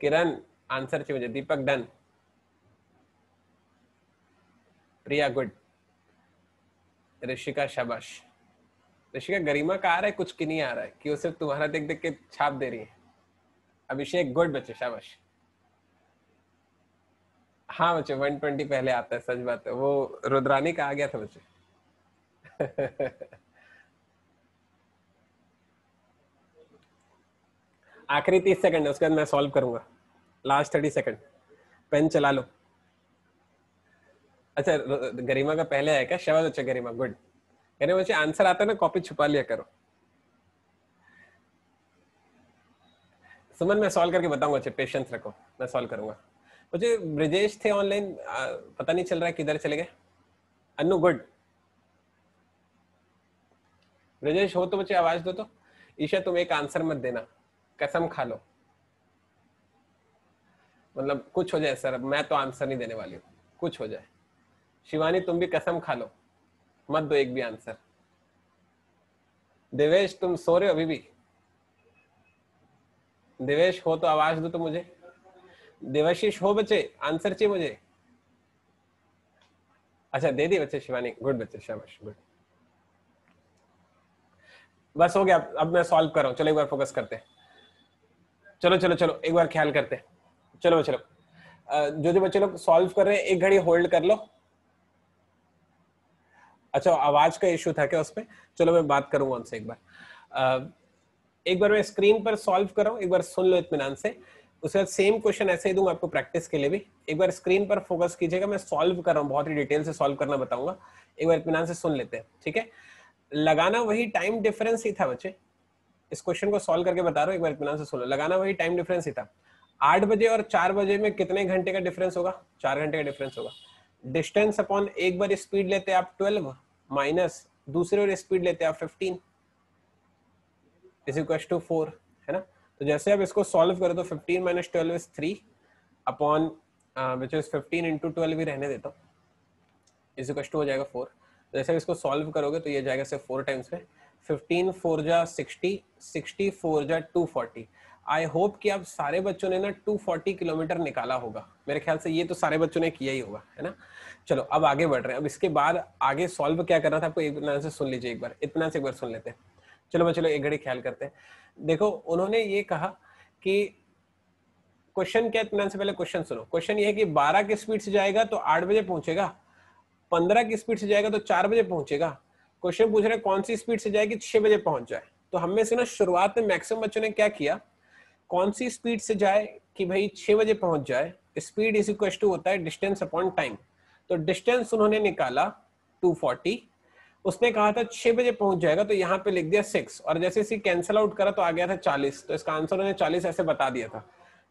किरण आंसर चाहिए मुझे। दीपक, डन। प्रिया, गुड। ऋषिका, शाबाश। ऋषिका, गरिमा का आ रहा है, कुछ की नहीं आ रहा है। कि वो सिर्फ़ तुम्हारा देख देख के छाप दे रही है। अभिषेक, गुड बच्चे, शाबाश। हाँ बच्चे 120 पहले आता है, सच बात है। वो रुद्रानी का आ गया था बच्चे। आखिरी तीस सेकंड है उसके बाद मैं सॉल्व करूँगा। लास्ट थर्टी सेकंड पेन चला लो। अच्छा गरिमा का पहले है क्या? शबाज अच्छा गरिमा गुड कहने मुझे आंसर आता है ना कॉपी छुपा लिया करो। सुमन, मैं सॉल्व करके बताऊँगा अच्छा पेशेंस रखो। मैं सॉल्व करूँगा। मुझे ब्रिजेश थे ऑनलाइन पता नहीं चल रहा है किधर चले गए। अनु गुड ब्रजेश हो तो बच्चे आवाज़ दो तो। ईशा, तुम एक आंसर मत देना। कसम खा लो। मतलब कुछ हो जाए, सर, मैं तो आंसर नहीं देने वाली हूँ। कुछ हो जाए। शिवानी, तुम भी कसम खा लो। मत दो एक भी आंसर। देवेश, तुम सो रहे हो अभी भी? देवेश, हो तो आवाज़ दो तो मुझे। देवाशीष, हो बच्चे, आंसर चाहिए मुझे? अच्छा दे दी बच्चे शिवानी। गुड बच्चे, शाबाश, गुड। बस हो गया, अब मैं सॉल्व कर रहा हूँ। चलो एक बार फोकस करते हैं। चलो चलो चलो, एक बार ख्याल करते हैं। चलो चलो। जो जो बच्चे लोग सॉल्व कर रहे हैं, एक घड़ी होल्ड कर लो। अच्छा आवाज़ का इश्यू था क्या उसमें? चलो, मैं बात करूँगा उनसे एक बार। एक बार मैं स्क्रीन पर सॉल्व कर रहा हूँ। एक बार सुन लो इतमान से। उसके बाद सेम क्वेश्चन ऐसे ही दूँगा आपको प्रैक्टिस के लिए भी। एक बार स्क्रीन पर फोकस कीजिएगा। मैं सॉल्व कर रहा हूँ। बहुत ही डिटेल से सॉल्व करना बताऊँगा। एक बार इतमान से सुन लेते हैं। ठीक है? लगाना वही टाइम डिफरेंस ही था बच्चे। इस क्वेश्चन को सॉल्व करके बता रहा हूँ, एक बार से सुनो। लगाना वही टाइम डिफरेंस ही था। आठ बजे और चार बजे में कितने घंटे का डिफरेंस होगा? चार घंटे का डिफरेंस होगा। डिस्टेंस अपॉन एक बार स्पीड लेते आप ट्वेल्व माइनस दूसरे और स्पीड लेते आप fifteen is equal to four है ना? तो जैसे आप इसको सॉल्व करो तो fifteen minus twelve is three upon which is fifteen into twelve भी रहने देता हूँ। इज़ इक्वल टू हो जाएगा फोर जैसे इसको सॉल्व करोगे तो ये जाएगा सिर्फ़ फोर टाइम्स में फिफ्टीन फोर जा सिक्सटी सिक्सटी फोर जा टू फोर्टी आई होप कि आप सारे बच्चों ने ना 240 किलोमीटर निकाला होगा। मेरे ख्याल से ये तो सारे बच्चों ने किया ही होगा, है ना? चलो, अब आगे बढ़ रहे हैं। अब इसके बाद आगे सॉल्व क्या करना था, आपको इतना से सुन लीजिए एक बार। इतना से एक बार सुन लेते हैं। चलो मैं चलो एक घड़ी ख्याल करते हैं। देखो, उन्होंने ये कहा कि क्वेश्चन क्या इतना से पहले क्वेश्चन सुनो। क्वेश्चन ये है कि 12 की स्पीड से जाएगा तो 8 बजे पहुंचेगा। 15 की स्पीड से जाएगा तो चार बजे पहुंचेगा। क्वेश्चन पूछ रहे कौन सी स्पीड से जाएगी? छह बजे पहुँच जाए। तो हमें से ना शुरुआत में मैक्सिमम बच्चों ने क्या किया? कौन सी स्पीड से जाए कि भाई छह बजे पहुँच जाए? स्पीड इज़ इक्व टू होता है डिस्टेंस अपॉन टाइम तो डिस्टेंस उन्होंने निकाला 240 उसने कहा था छह बजे पहुँच जाएगा तो यहाँ पे लिख दिया सिक्स और जैसे इसी कैंसिल आउट करा तो आ गया था चालीस। तो इसका आंसर उन्होंने चालीस ऐसे बता दिया था।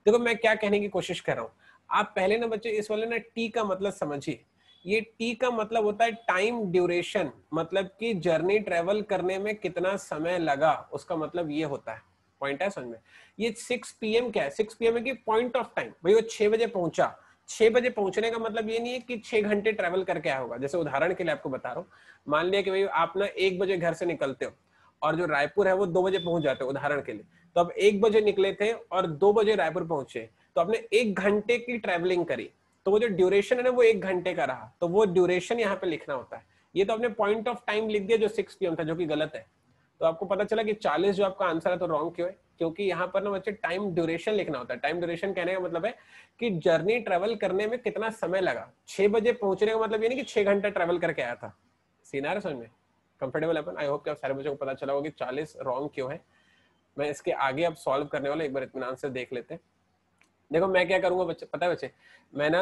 देखो मैं क्या कहने की कोशिश कर रहा हूँ। आप पहले ना बच्चे इस वाले ना टी का मतलब समझिए। ये टी का मतलब होता है टाइम ड्यूरेशन मतलब कि जर्नी ट्रेवल करने में कितना समय लगा, उसका मतलब ये होता है। पॉइंट है समझ में? ये सिक्स पीएम क्या है? सिक्स पीएम है कि पॉइंट ऑफ़ टाइम भाई वो छह बजे पहुँचा। छह बजे पहुँचने का मतलब ये नहीं है कि छह घंटे ट्रेवल करके आया होगा। जैसे उदाहरण के लिए आपको बता रहा हूँ। मान लिया कि भाई आप ना एक बजे घर से निकलते हो और जो रायपुर है वो दो बजे पहुँच जाते हो उदाहरण के लिए। तो अब एक बजे निकले थे और दो बजे रायपुर पहुँचे। तो आपने एक घंटे की ट्रेवलिंग करी। तो वो जो ड्यूरेशन है ना, वो एक घंटे का रहा। तो वो ड्यूरेशन यहाँ पे लिखना होता है। ये तो आपने पॉइंट ऑफ़ टाइम लिख दिया जो सिक्स पीएम था, जो कि गलत है। तो आपको पता चला कि 40 जो आपका आंसर है तो रॉन्ग क्यों है? क्योंकि यहाँ पर ना बच्चे टाइम ड्यूरेशन लिखना होता है। टाइम ड्यूरेशन कहने का मतलब है कि जर्नी ट्रेवल करने में कितना समय लगा। छह बजे पहुँचने का मतलब ये नहीं कि छह घंटा ट्रेवल करके आया था। सीनार समझ में? कंफर्टेबल अपन? आई होप कि आप सारे बच्चों को पता चला होगा कि चालीस रॉन्ग क्यों है। मैं इसके आगे अब सॉल्व करने वाला, एक बार इतमान से देख लेते। हैं देखो, मैं क्या करूँगा बच्चे? पता है बच्चे, मैं ना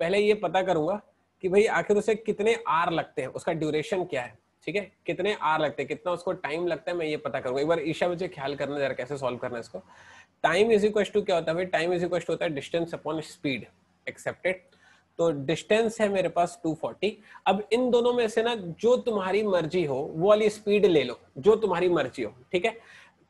पहले ये पता करूँगा कि भाई आखिर उसे कितने आर लगते हैं, उसका ड्यूरेशन क्या है, ठीक है? कितने आर लगते हैं, कितना उसको टाइम लगता है, मैं ये पता करूँगा। एक बार ईशा बच्चे ख्याल करना जरा कैसे सॉल्व करना है इसको। टाइम इज़ इक्व टू क्या होता है टाइम इज़ इक्व टू होता है डिस्टेंस अपॉन स्पीड एक्सेप्टेड तो डिस्टेंस है मेरे पास 240 अब इन दोनों में से ना जो तुम्हारी मर्ज़ी हो, वो वाली स्पीड ले लो, जो तुम्हारी मर्ज़ी हो, ठीक है?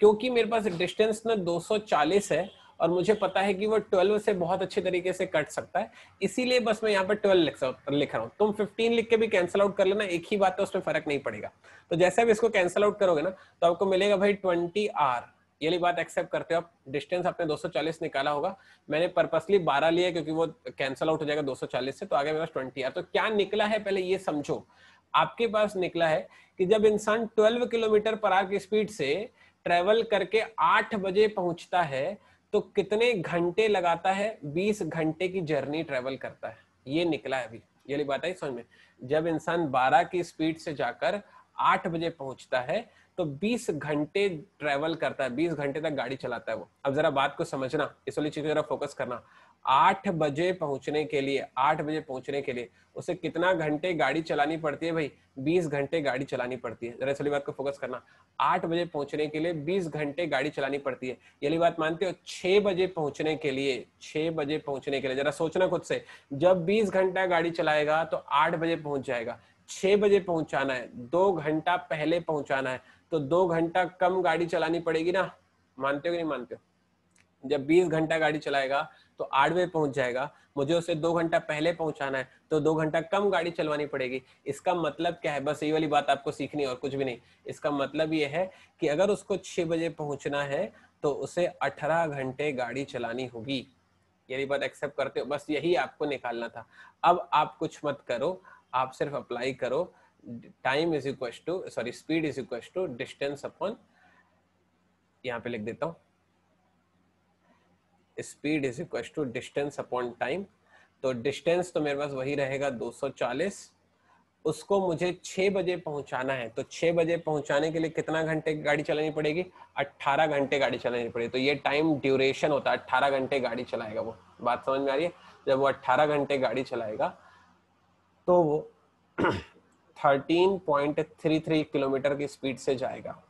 क्योंकि मेरे पास डिस्टेंस ना 240 है और मुझे पता है कि वो 12 से बहुत अच्छे तरीके से कट सकता है। इसीलिए बस मैं यहाँ पर 12 लिख लिख रहा हूँ। तुम 15 लिख के भी कैंसिल आउट कर लेना, एक ही बात है उसमें फ़र्क नहीं पड़ेगा। तो जैसे आप इसको कैंसिल आउट करोगे ना तो आपको मिलेगा भाई ट्वेंटी आर ये बात एक्सेप्ट करते हो आप। डिस्टेंस आपने 240 निकाला होगा। मैंने पर्पसली 12 लिया क्योंकि वो कैंसिल आउट हो जाएगा 240 से तो आगे मेरे पास 20 आर तो क्या निकला है पहले ये समझो। आपके पास निकला है कि जब इंसान 12 किलोमीटर पर आर की स्पीड से ट्रेवल करके 8 बजे पहुँचता है तो कितने घंटे लगाता है 20 घंटे की जर्नी ट्रेवल करता है? ये निकला है अभी, ये बात आई समझ में? जब इंसान 12 की स्पीड से जाकर आठ बजे पहुँचता है तो 20 घंटे ट्रेवल करता है 20 घंटे तक गाड़ी चलाता है वो। अब जरा बात को समझना, इस वाली चीज़ जरा फोकस करना। आठ बजे पहुँचने के लिए, आठ बजे पहुँचने के लिए, उसे कितना घंटे गाड़ी चलानी पड़ती है भाई? बीस घंटे गाड़ी चलानी पड़ती है। जरा इसलिए बात को फोकस करना। आठ बजे पहुँचने के लिए बीस घंटे गाड़ी चलानी पड़ती है। ये बात मानते हो? छह बजे पहुँचने के लिए, छह बजे पहुँचने के लिए। जरा सोचना खुद से। जब बीस घंटा गाड़ी चलाएगा तो आठ बजे पहुँच जाएगा। छह बजे पहुंचाना है। दो घंटा पहले पहुंचाना है। तो दो घंटा कम गाड़ी चलानी पड़ेगी ना? मानते हो कि नहीं मानते हो? जब बीस घंटा गाड़ी चलाएगा तो आठ बजे पहुँच जाएगा। मुझे उसे दो घंटा पहले पहुंचाना है तो दो घंटा कम गाड़ी चलवानी पड़ेगी। इसका मतलब क्या है? बस ये वाली बात आपको सीखनी और कुछ भी नहीं। इसका मतलब ये है कि अगर उसको छह बजे पहुँचना है तो उसे अठारह घंटे गाड़ी चलानी होगी। यही बात एक्सेप्ट करते हो। बस यही आपको निकालना था। अब आप कुछ मत करो। आप सिर्फ़ अप्लाई करो। Time is equal to sorry speed is equal to distance upon यहाँ पे लिख देता हूँ। Speed is equal to distance upon time तो डिस्टेंस तो मेरे पास वही रहेगा 240 उसको मुझे 6 बजे पहुंचाना है। तो 6 बजे पहुँचाने के लिए कितना घंटे गाड़ी चलानी पड़ेगी? 18 घंटे गाड़ी चलानी पड़ेगी। तो ये टाइम ड्यूरेशन होता है 18 घंटे गाड़ी चलाएगा वो। बात समझ में आ रही है? जब वो 18 घंटे गाड़ी चलाएगा तो वो 13.33 किलोमीटर की स्पीड से जाएगा।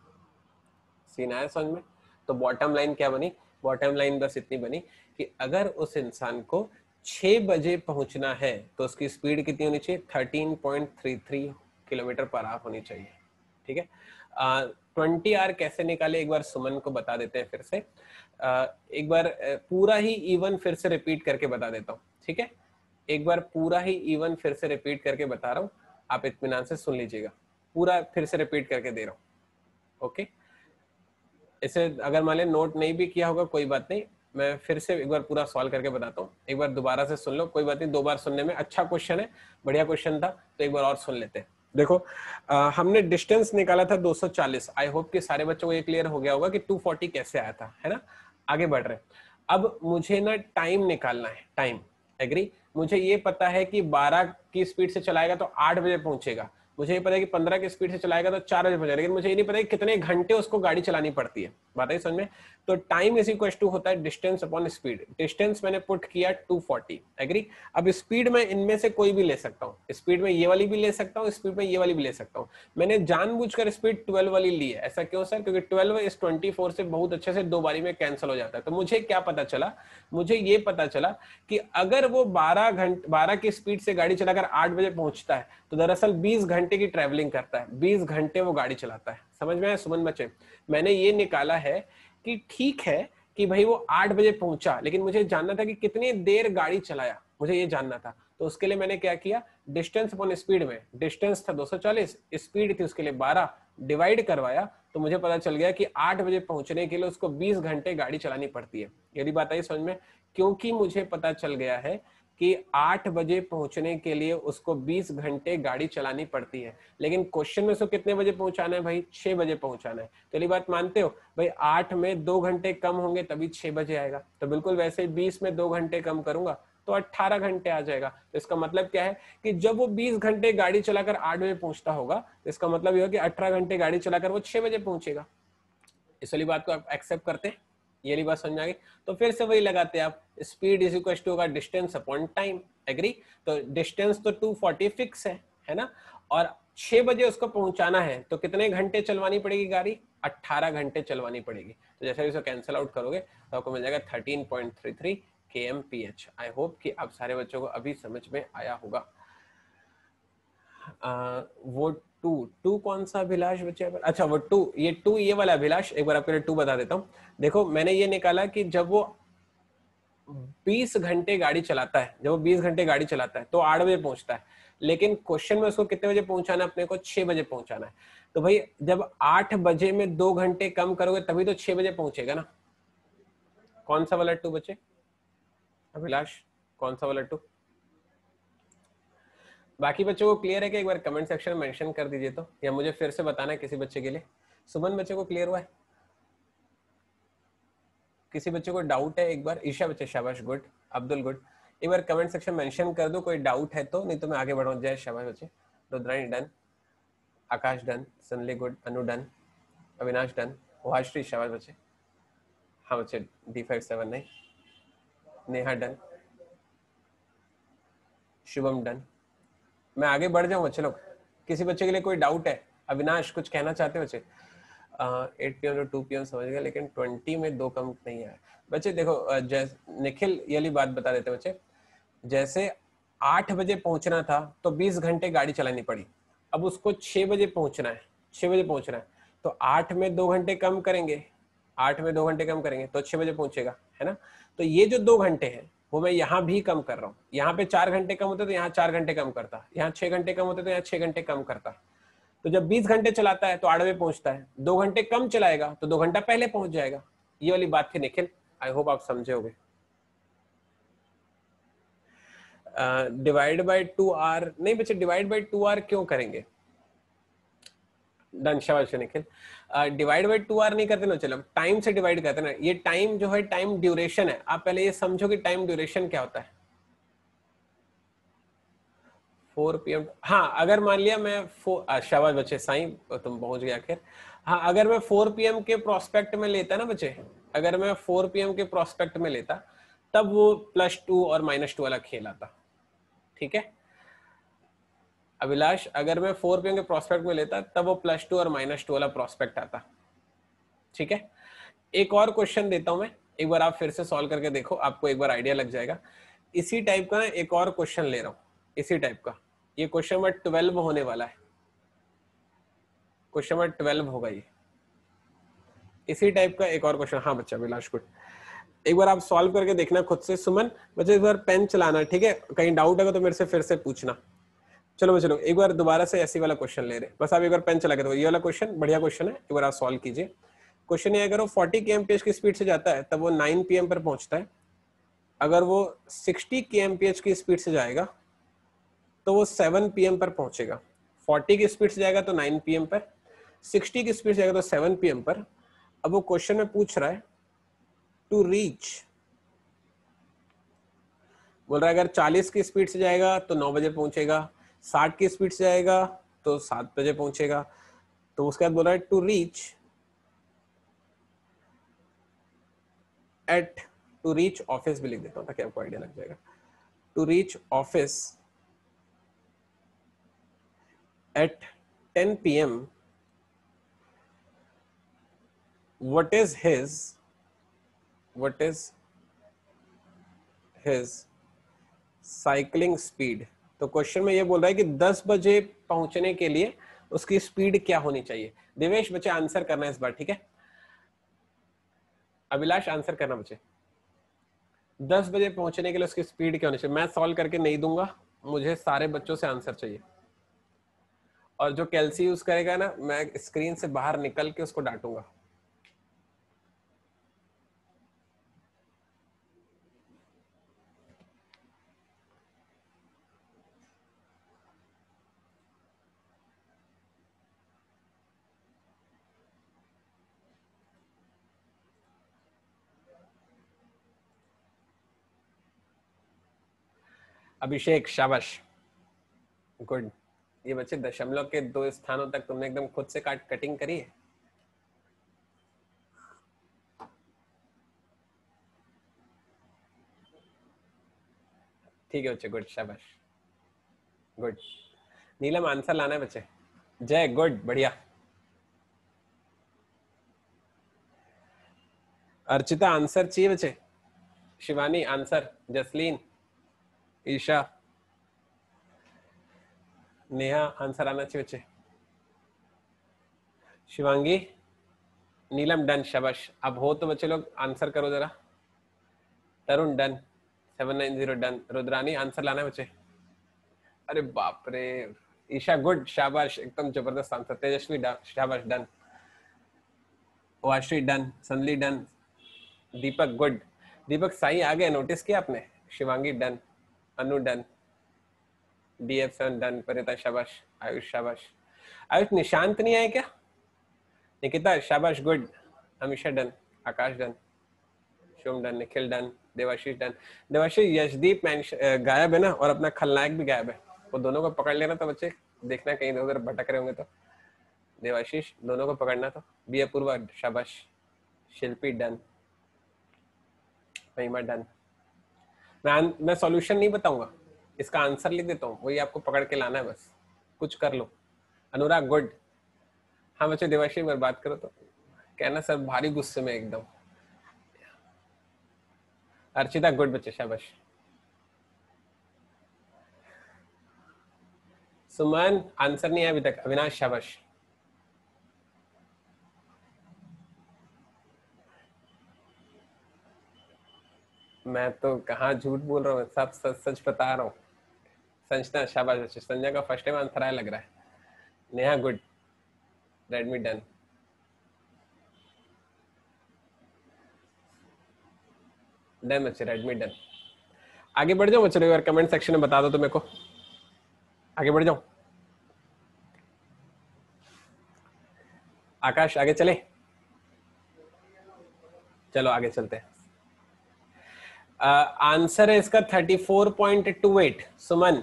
सीन आया समझ में? तो बॉटम लाइन क्या बनी? बॉटम लाइन बस इतनी बनी कि अगर उस इंसान को छह बजे पहुँचना है तो उसकी स्पीड कितनी होनी चाहिए? Thirteen point three three kilometre per hour होनी चाहिए। ठीक है? ट्वेंटी आर कैसे निकाले? एक बार सुमन को बता देते हैं फिर से। आ, एक बार पूरा ही इवन फिर से रिपीट करके बता देता हूँ। ठीक है? एक बार पूरा ही इवन फिर से रिपीट करके बता रहा हूँ। आप इतमान से सुन लीजिएगा। पूरा फिर से रिपीट करके दे रहा हूँ। ओके? इसे अगर मान लें नोट नहीं भी किया होगा कोई बात नहीं। मैं फिर से एक बार पूरा सॉल्व करके बताता हूँ। एक बार दोबारा से सुन लो कोई बात नहीं दो बार सुनने में अच्छा क्वेश्चन है बढ़िया क्वेश्चन था तो एक बार और सुन लेते हैं। देखो आ, हमने डिस्टेंस निकाला था 240 आई होप कि सारे बच्चों को ये क्लियर हो गया होगा कि 240 कैसे आया था है ना? आगे बढ़ रहे अब मुझे ना टाइम निकालना है टाइम एग्री मुझे ये पता है कि 12 की स्पीड से चलाएगा तो 8 बजे पहुंचेगा। मुझे ये पता है कि पंद्रह की स्पीड से चलाएगा तो चार बजे पहुंचेगा लेकिन मुझे ये नहीं पता कि कितने घंटे उसको गाड़ी चलानी पड़ती है। बात है, समझ में? तो टाइम इज़ इक्वल टू होता है डिस्टेंस अपॉन स्पीड डिस्टेंस मैंने पुट किया 240 एग्री अब स्पीड में इनमें से कोई भी ले सकता हूँ। स्पीड में ये वाली भी ले सकता हूँ स्पीड में ये वाली भी ले सकता हूँ। मैंने जानबूझकर स्पीड 12 वाली ली है। ऐसा क्यों सर क्योंकि 12 इस 24 से बहुत अच्छे से दो बारी में कैंसिल हो जाता है। तो मुझे क्या पता चला? मुझे ये पता चला कि अगर वो बारह घंटे, बारह की स्पीड से गाड़ी चलाकर आठ बजे पहुँचता है तो दरअसल बीस घंटे की ट्रेवलिंग करता है। बीस घंटे वो गाड़ी चलाता है। समझ में आया? सुमन बच्चे, मैंने ये निकाला है कि ठीक है कि भाई वो आठ बजे पहुँचा, लेकिन मुझे जानना था कि कितनी देर गाड़ी चलाया। मुझे ये जानना था। तो उसके लिए मैंने क्या किया? डिस्टेंस अपॉन स्पीड में। डिस्टेंस था 240 स्पीड थी उसके लिए 12 डिवाइड करवाया तो मुझे पता चल गया कि 8 बजे पहुँचने के लिए उसको 20 घंटे गाड़ी चलानी पड़ती है। यदि बात आई समझ में? क्योंकि मुझे पता चल गया है कि 8 बजे पहुँचने के लिए उसको 20 घंटे गाड़ी चलानी पड़ती है। लेकिन क्वेश्चन में उसको कितने बजे पहुंचाना है भाई? 6 बजे पहुंचाना है। चलिए तो बात मानते हो, भाई 8 में दो घंटे कम होंगे तभी 6 बजे आएगा। तो बिल्कुल वैसे ही 20 में दो घंटे कम करूँगा तो 18 घंटे आ जाएगा। तो इसका मतलब क्या है कि जब वो 20 घंटे गाड़ी चलाकर 8 बजे पहुँचता होगा तो इसका मतलब ये होगा कि 18 घंटे गाड़ी चलाकर वो 6 बजे पहुंचेगा। इस वाली बात को आप एक्सेप्ट करते हैं? ये वाली बात समझ आ गई। तो फिर से वही लगाते हैं आप। स्पीड इज़ इक्वल टू होगा डिस्टेंस अपॉन टाइम एग्री तो डिस्टेंस तो 240 फिक्स है है ना? और छह बजे उसको पहुंचाना है तो कितने घंटे चलवानी पड़ेगी गाड़ी? 18 घंटे चलवानी पड़ेगी। तो जैसे इसको कैंसिल आउट करोगे तो आपको मिल जाएगा 13.33 K M P H I hope कि आप सारे बच्चों को अभी समझ में आया होगा। आ, वो टू टू कौन सा अभिलाष बच्चे अच्छा वो टू, ये टू, ये वाला अभिलाष, एक बार आपके लिए टू बता देता हूँ। देखो, मैंने ये निकाला कि जब वो 20 घंटे गाड़ी चलाता है, जब वो 20 घंटे गाड़ी चलाता है तो आठ बजे पहुँचता है। लेकिन क्वेश्चन में उसको कितने बजे पहुंचाना है? अपने को छह बजे पहुंचाना है। तो भाई, जब आठ बजे में दो घंटे कम करोगे, तभी तो छह बजे पहुंचेगा ना। कौन सा वाला टू बच्चे अभिलाष, कौन सा वाला टू? बाकी बच्चों को क्लियर है कि एक बार कमेंट सेक्शन में मेंशन कर दीजिए तो या मुझे फिर से बताना है किसी बच्चे के लिए। सुमन, बच्चे को क्लियर हुआ है? किसी बच्चे को डाउट है? एक बार, ईशा बच्चे, शाबाश गुड अब्दुल गुड एक बार कमेंट सेक्शन मेंशन कर दो, कोई डाउट है तो नहीं तो मैं आगे बढ़ाऊँ। जय शाबाश बच्चे। Rudrani done Akash done सनली good Anu done Avinash done वाश्री, शाबाश बच्चे। हाँ बच्चे डी फाइव सेवन नहीं नेहा डन शुभम डन मैं आगे बढ़ जाऊँ बच्चे लोग? किसी बच्चे के लिए कोई डाउट है? अविनाश, कुछ कहना चाहते हो बच्चे? Eight P M to P M समझ गया लेकिन ट्वेंटी में दो कम नहीं आया बच्चे, देखो जैसे, निखिल, ये बात बता देते बच्चे। जैसे आठ बजे पहुँचना था तो बीस घंटे गाड़ी चलानी पड़ी। अब उसको छह बजे पहुँचना है, छह बजे पहुँचना है। तो आठ में दो घंटे कम करेंगे, आठ में दो घंटे कम करेंगे तो छह बजे पहुंचेगा, है ना? तो ये जो दो घंटे हैं वो मैं यहाँ भी कम कर रहा हूँ। यहाँ पे चार घंटे कम होते तो यहाँ चार घंटे कम करता। यहाँ छह घंटे कम होते तो यहाँ छह घंटे कम करता। तो जब बीस घंटे चलाता है तो बजे पहुँचता है। दो घंटे कम चलाएगा तो दो घंटा पहले पहुँच जाएगा। ये वाली बात थी निखिल। आई होप आप समझे होगे डिवाइड बाय टू आर नहीं बच्चे डिवाइड बाय टू आर क्यों करेंगे? डन, शाबाश Nikhil. Divide by two are नहीं करते ना, चलो टाइम से डिवाइड करते ना, ये टाइम जो है टाइम ड्यूरेशन है। आप पहले ये समझो कि टाइम ड्यूरेशन क्या होता है। फोर पी एम हाँ अगर मान लिया मैं शाबाश बच्चे, साई तुम पहुँच गया आखिर। हाँ अगर मैं फोर पीएम के प्रोस्पेक्ट में लेता ना बच्चे, अगर मैं फोर पीएम के प्रोस्पेक्ट में लेता, तब वो प्लस टू और माइनस टू वाला खेल आता। ठीक है? अभिलाष, अगर मैं फोर पीएम के प्रोस्पेक्ट में लेता, तब वो प्लस टू और माइनस टू वाला प्रोस्पेक्ट आता। ठीक है? एक और क्वेश्चन देता हूँ मैं। एक बार आप फिर से सॉल्व करके देखो, आपको एक बार आइडिया लग जाएगा। इसी टाइप का ना एक और क्वेश्चन ले रहा हूँ। इसी टाइप का। ये क्वेश्चन नंबर ट्वेल्व होने वाला है। क्वेश्चन नंबर ट्वेल्व होगा ये। इसी टाइप का एक और क्वेश्चन हाँ बच्चा, अभिलाष गुड एक बार आप सॉल्व करके देखना खुद से। सुमन बच्चे एक बार पेन चलाना ठीक है? कहीं डाउट है तो मेरे से फिर से पूछना। चलो लोग एक बार दोबारा से ऐसी वाला क्वेश्चन ले रहे बस आप एक बार पेन चला के तो ये वाला क्वेश्चन बढ़िया क्वेश्चन है, एक बार आप सॉल्व कीजिए। क्वेश्चन ये अगर वो 40 के एमपीएच की स्पीड से जाता है, तब वो 9 पीएम पर पहुँचता है। अगर वो 60 के एमपीएच की स्पीड से जाएगा तो वो 7 पीएम पर पहुंचेगा। 40 की स्पीड से जाएगा तो 9 पीएम पर 60 की स्पीड से जाएगा तो 7 पीएम पर। अब वो क्वेश्चन में पूछ रहा है टू रीच बोल रहा है, अगर 40 की स्पीड से जाएगा तो 9 बजे पहुंचेगा। साठ की स्पीड से जाएगा तो सात बजे पहुंचेगा। तो उसके बाद बोला है to reach at to reach office भी लिख देता हूँ ताकि आपको आइडिया लग जाएगा। To reach office at 10 PM what is his, what is his cycling speed? तो क्वेश्चन में ये बोल रहा है कि 10 बजे पहुँचने के लिए उसकी स्पीड क्या होनी चाहिए? देवेश, बच्चे आंसर करना है इस बार, ठीक है? अभिलाष आंसर करना बच्चे। 10 बजे पहुँचने के लिए उसकी स्पीड क्या होनी चाहिए? मैं सॉल्व करके नहीं दूँगा, मुझे सारे बच्चों से आंसर चाहिए। और जो कैल्सी यूज़ करेगा ना, मैं स्क्रीन से बाहर निकल के उसको डांटूँगा। अभिषेक, शाबाश। गुड। ये बच्चे दशमलव के दो स्थानों तक तुमने एकदम खुद से काट कटिंग करी है। ठीक है बच्चे, गुड, शाबाश। गुड। नीलम, आंसर लाना है बच्चे। जय, गुड, बढ़िया। अर्चिता, आंसर चाहिए बच्चे? शिवानी, आंसर। जसलीन ईशा, नेहा, आंसर आना चाहिए बच्चे। शिवांगी, नीलम, डन, शबाश। अब हो तो बच्चे लोग आंसर करो जरा। Tarun, done, seven nine zero, done. Rudrani, answer लाना है बच्चे। अरे बाप रे। ईशा, गुड, शाबाश। एकदम ज़बरदस्त आंसर। तेजस्वी शाबाश, done. Vashi done. Sandali done. Deepak, good. Deepak, Sai, आ गया नोटिस किया आपने? Shivangi, done. Anu done DF seven done Parita शाबाश आयुष शाबाश आयुष निशांत नहीं आए क्या? निकिता शाबाश गुड हमेशा done Akash done शुम done Nikhil done Devashish done Devashish Yashdeep गायब है ना? और अपना खलनायक भी गायब है। वो दोनों को पकड़ लेना तो बच्चे, देखना कहीं इधर उधर भटक रहे होंगे तो। देवाशीष दोनों को पकड़ना तो। बी पूर्वा शाबाश शिल्पी डन महिमा डन मैं मैं सॉल्यूशन नहीं बताऊँगा। इसका आंसर लिख देता हूँ। वही आपको पकड़ के लाना है बस। कुछ कर लो। अनुराग गुड हाँ बच्चे देवाशी बार बात करो तो। कहना सर, भारी गुस्से में एकदम। अर्चिता गुड बच्चे, शाबाश। सुमन आंसर नहीं है अभी तक। अविनाश, शाबाश। मैं तो कहा झूठ बोल रहा हूँ, सब सच सच बता रहा हूँ। संजना शाबाश संजय का फ़र्स्ट टाइम आंसर आया लग रहा है। Neha good Redmi done done बच्चे रेडमी डन आगे बढ़ जाओ बच्चों यार कमेंट सेक्शन में बता दो तो मेरे को। आगे बढ़ जाओ। आकाश, आगे चले। चलो, आगे चलते हैं। आंसर है इसका thirty four point two eight Suman,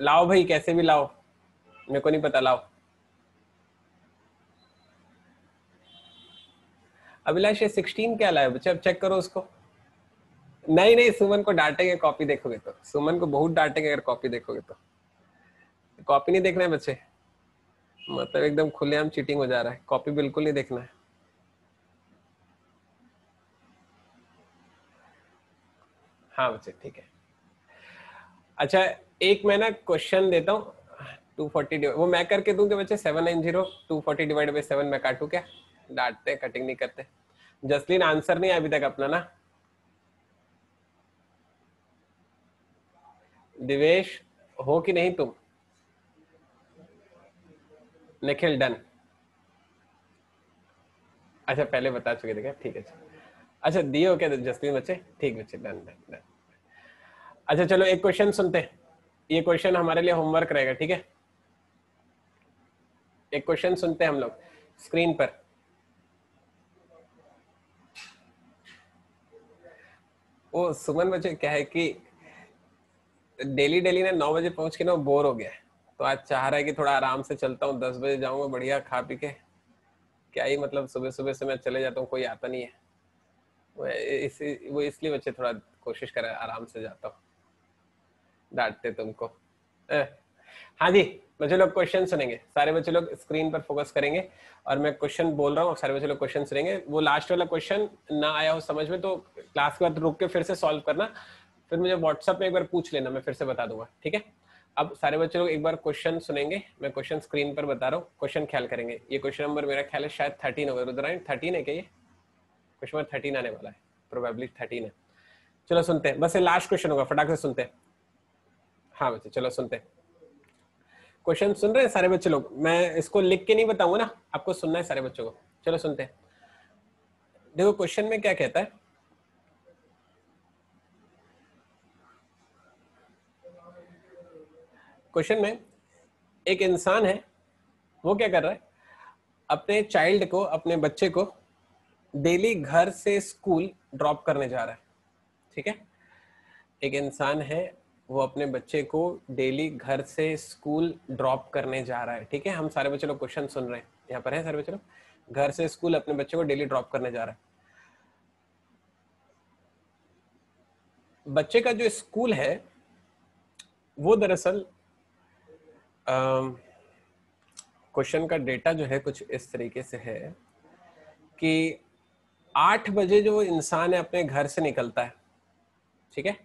लाओ भाई, कैसे भी लाओ। मेरे को नहीं पता, लाओ। अभिलाष, ये सिक्सटीन क्या लाया? बच्चे अब चेक करो उसको। नहीं नहीं, सुमन को डांटेंगे कॉपी देखोगे तो। सुमन को बहुत डांटेंगे, अगर कॉपी देखोगे तो। कॉपी नहीं देखना है बच्चे? मतलब एकदम खुलेआम चीटिंग हो जा रहा है। कॉपी बिल्कुल नहीं देखना है। हाँ बच्चे ठीक है। अच्छा एक मैं ना क्वेश्चन देता हूँ। टू फोर्टी वो मैं करके दूँगे बच्चे seven nine zero two forty divide by seven मैं काटू क्या? डांटते कटिंग नहीं करते। जसलीन आंसर नहीं अभी तक अपना ना। दिवेश, हो कि नहीं तुम? निखिल डन अच्छा पहले बता चुके क्या? ठीक है अच्छा दिए हो क्या बच्चे? ठीक बच्चे, डन डन डन। अच्छा चलो, एक क्वेश्चन सुनते हैं। ये क्वेश्चन हमारे लिए होमवर्क रहेगा, ठीक है? एक क्वेश्चन सुनते हैं हम लोग स्क्रीन पर। ओ, सुमन बच्चे, क्या है कि डेली डेली ने नौ बजे पहुँच के ना बोर हो गया तो आज चाह रहा है कि थोड़ा आराम से चलता हूँ, दस बजे जाऊँगा, बढ़िया खा पी के। क्या ही मतलब सुबह सुबह से मैं चले जाता हूँ, कोई आता नहीं है। वो इसी वो इसलिए बच्चे थोड़ा कोशिश करे आराम से जाता हूँ। डांटते तुमको। हाँ जी, बच्चे लोग क्वेश्चन सुनेंगे। सारे बच्चे लोग स्क्रीन पर फोकस करेंगे और मैं क्वेश्चन बोल रहा हूँ सारे बच्चे लोग क्वेश्चन सुनेंगे। वो लास्ट वाला क्वेश्चन ना आया हो समझ में तो क्लास के बाद रुक के फिर से सॉल्व करना। फिर मुझे व्हाट्सएप में एक बार पूछ लेना, मैं फिर से बता दूँगा, ठीक है? अब सारे बच्चे लोग एक बार क्वेश्चन सुनेंगे, मैं क्वेश्चन स्क्रीन पर बता रहा हूँ। क्वेश्चन ख्याल करेंगे। ये क्वेश्चन नंबर मेरा ख्याल है शायद थर्टीन होगा। रुद्रायण थर्टीन है क्या ये? क्वेश्चन नंबर थर्टीन आने वाला है प्रोबेबली थर्टीन है। चलो सुनते हैं, बस ये लास्ट क्वेश्चन होगा, फटाक से सुनते हैं। हाँ बच्चे, चलो सुनते हैं। क्वेश्चन सुन रहे हैं सारे बच्चे लोग? मैं इसको लिख के नहीं बताऊँगा ना, आपको सुनना है सारे बच्चों को। चलो सुनते हैं। देखो क्वेश्चन में क्या कहता है? क्वेश्चन में एक इंसान है, वो क्या कर रहा है? अपने चाइल्ड को, अपने बच्चे को डेली घर से स्कूल ड्रॉप करने जा रहा है। ठीक है? एक इंसान है, वो अपने बच्चे को डेली घर से स्कूल ड्रॉप करने जा रहा है। ठीक है? हम सारे बच्चे लोग क्वेश्चन सुन रहे हैं। यहाँ पर है सारे बच्चे लोग? घर से स्कूल अपने बच्चे को डेली ड्रॉप करने जा रहा है। बच्चे का जो स्कूल है, वो दरअसल क्वेश्चन का डेटा जो है कुछ इस तरीके से है कि आठ बजे जो इंसान है अपने घर से निकलता है, ठीक है?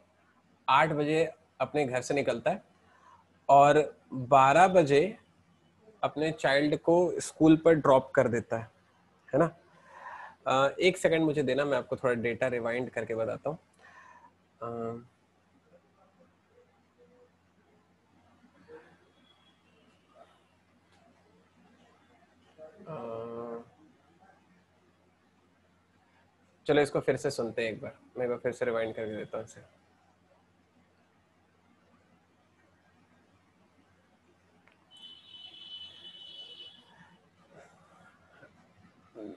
आठ बजे अपने घर से निकलता है और बारह बजे अपने चाइल्ड को स्कूल पर ड्रॉप कर देता है है ना? एक सेकंड मुझे देना, मैं आपको थोड़ा डेटा रिवाइंड करके बताता हूँ। चलो इसको फिर से सुनते हैं एक बार। मैं फिर से रिवाइंड करके देता हूँ इसे।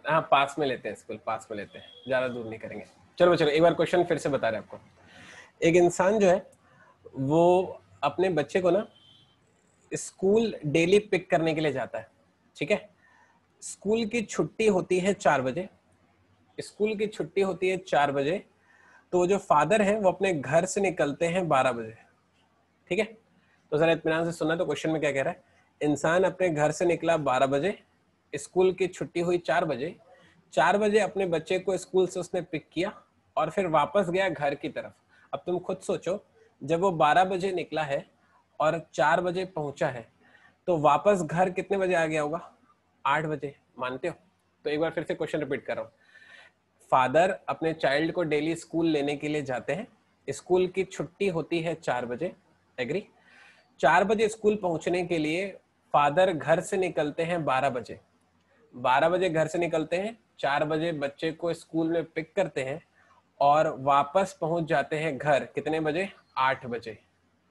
हाँ पास में लेते हैं स्कूल, पास में लेते हैं। ज़्यादा दूर नहीं करेंगे। चलो चलो, एक बार क्वेश्चन फिर से बता रहे आपको। एक इंसान जो है, वो अपने बच्चे को ना स्कूल डेली पिक करने के लिए जाता है, ठीक है? स्कूल की छुट्टी होती है चार बजे स्कूल की छुट्टी होती है चार बजे तो जो फादर है, वो अपने घर से निकलते हैं बारह बजे। ठीक है? तो जरा इतमान से सुना तो क्वेश्चन में क्या कह रहा है? इंसान अपने घर से निकला बारह बजे, स्कूल की छुट्टी हुई चार बजे चार बजे अपने बच्चे को स्कूल से उसने पिक किया और फिर वापस गया घर की तरफ़। अब तुम खुद सोचो, जब वो बारह बजे निकला है और चार बजे पहुँचा है तो वापस घर कितने बजे आ गया होगा? आठ बजे, मानते हो? तो एक बार फिर से क्वेश्चन रिपीट कर रहा हूँ। फादर अपने चाइल्ड को डेली स्कूल लेने के लिए जाते हैं। स्कूल की छुट्टी होती है चार बजे एग्री चार बजे स्कूल पहुँचने के लिए फादर घर से निकलते हैं बारह बजे। बारह बजे घर से निकलते हैं, चार बजे बच्चे को स्कूल में पिक करते हैं और वापस पहुँच जाते हैं घर। कितने बजे? आठ बजे।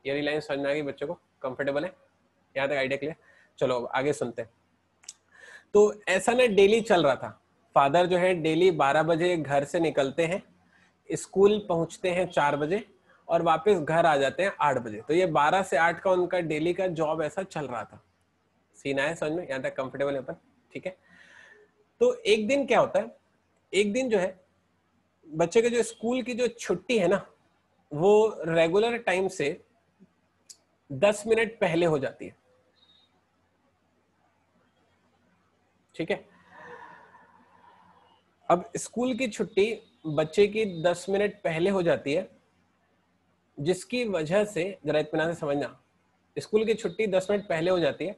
ये लाइन समझ में आ गई बच्चों को? कंफर्टेबल है? यहाँ तक आइडिया क्लियर चलो, आगे सुनते हैं। तो ऐसा ना डेली चल रहा था। फादर जो है डेली बारह बजे घर से निकलते हैं, स्कूल पहुँचते हैं चार बजे और वापस घर आ जाते हैं आठ बजे। तो ये बारह से आठ का उनका डेली का जॉब ऐसा चल रहा था। सीन आया समझ में? यहाँ तक कंफर्टेबल है अपन? ठीक है? तो एक दिन क्या होता है? एक दिन जो है, बच्चे के जो स्कूल की जो छुट्टी है ना, वो रेगुलर टाइम से दस मिनट पहले हो जाती है। ठीक है? अब स्कूल की छुट्टी बच्चे की दस मिनट पहले हो जाती है, जिसकी वजह से, जरा इतना से समझना, स्कूल की छुट्टी दस मिनट पहले हो जाती है।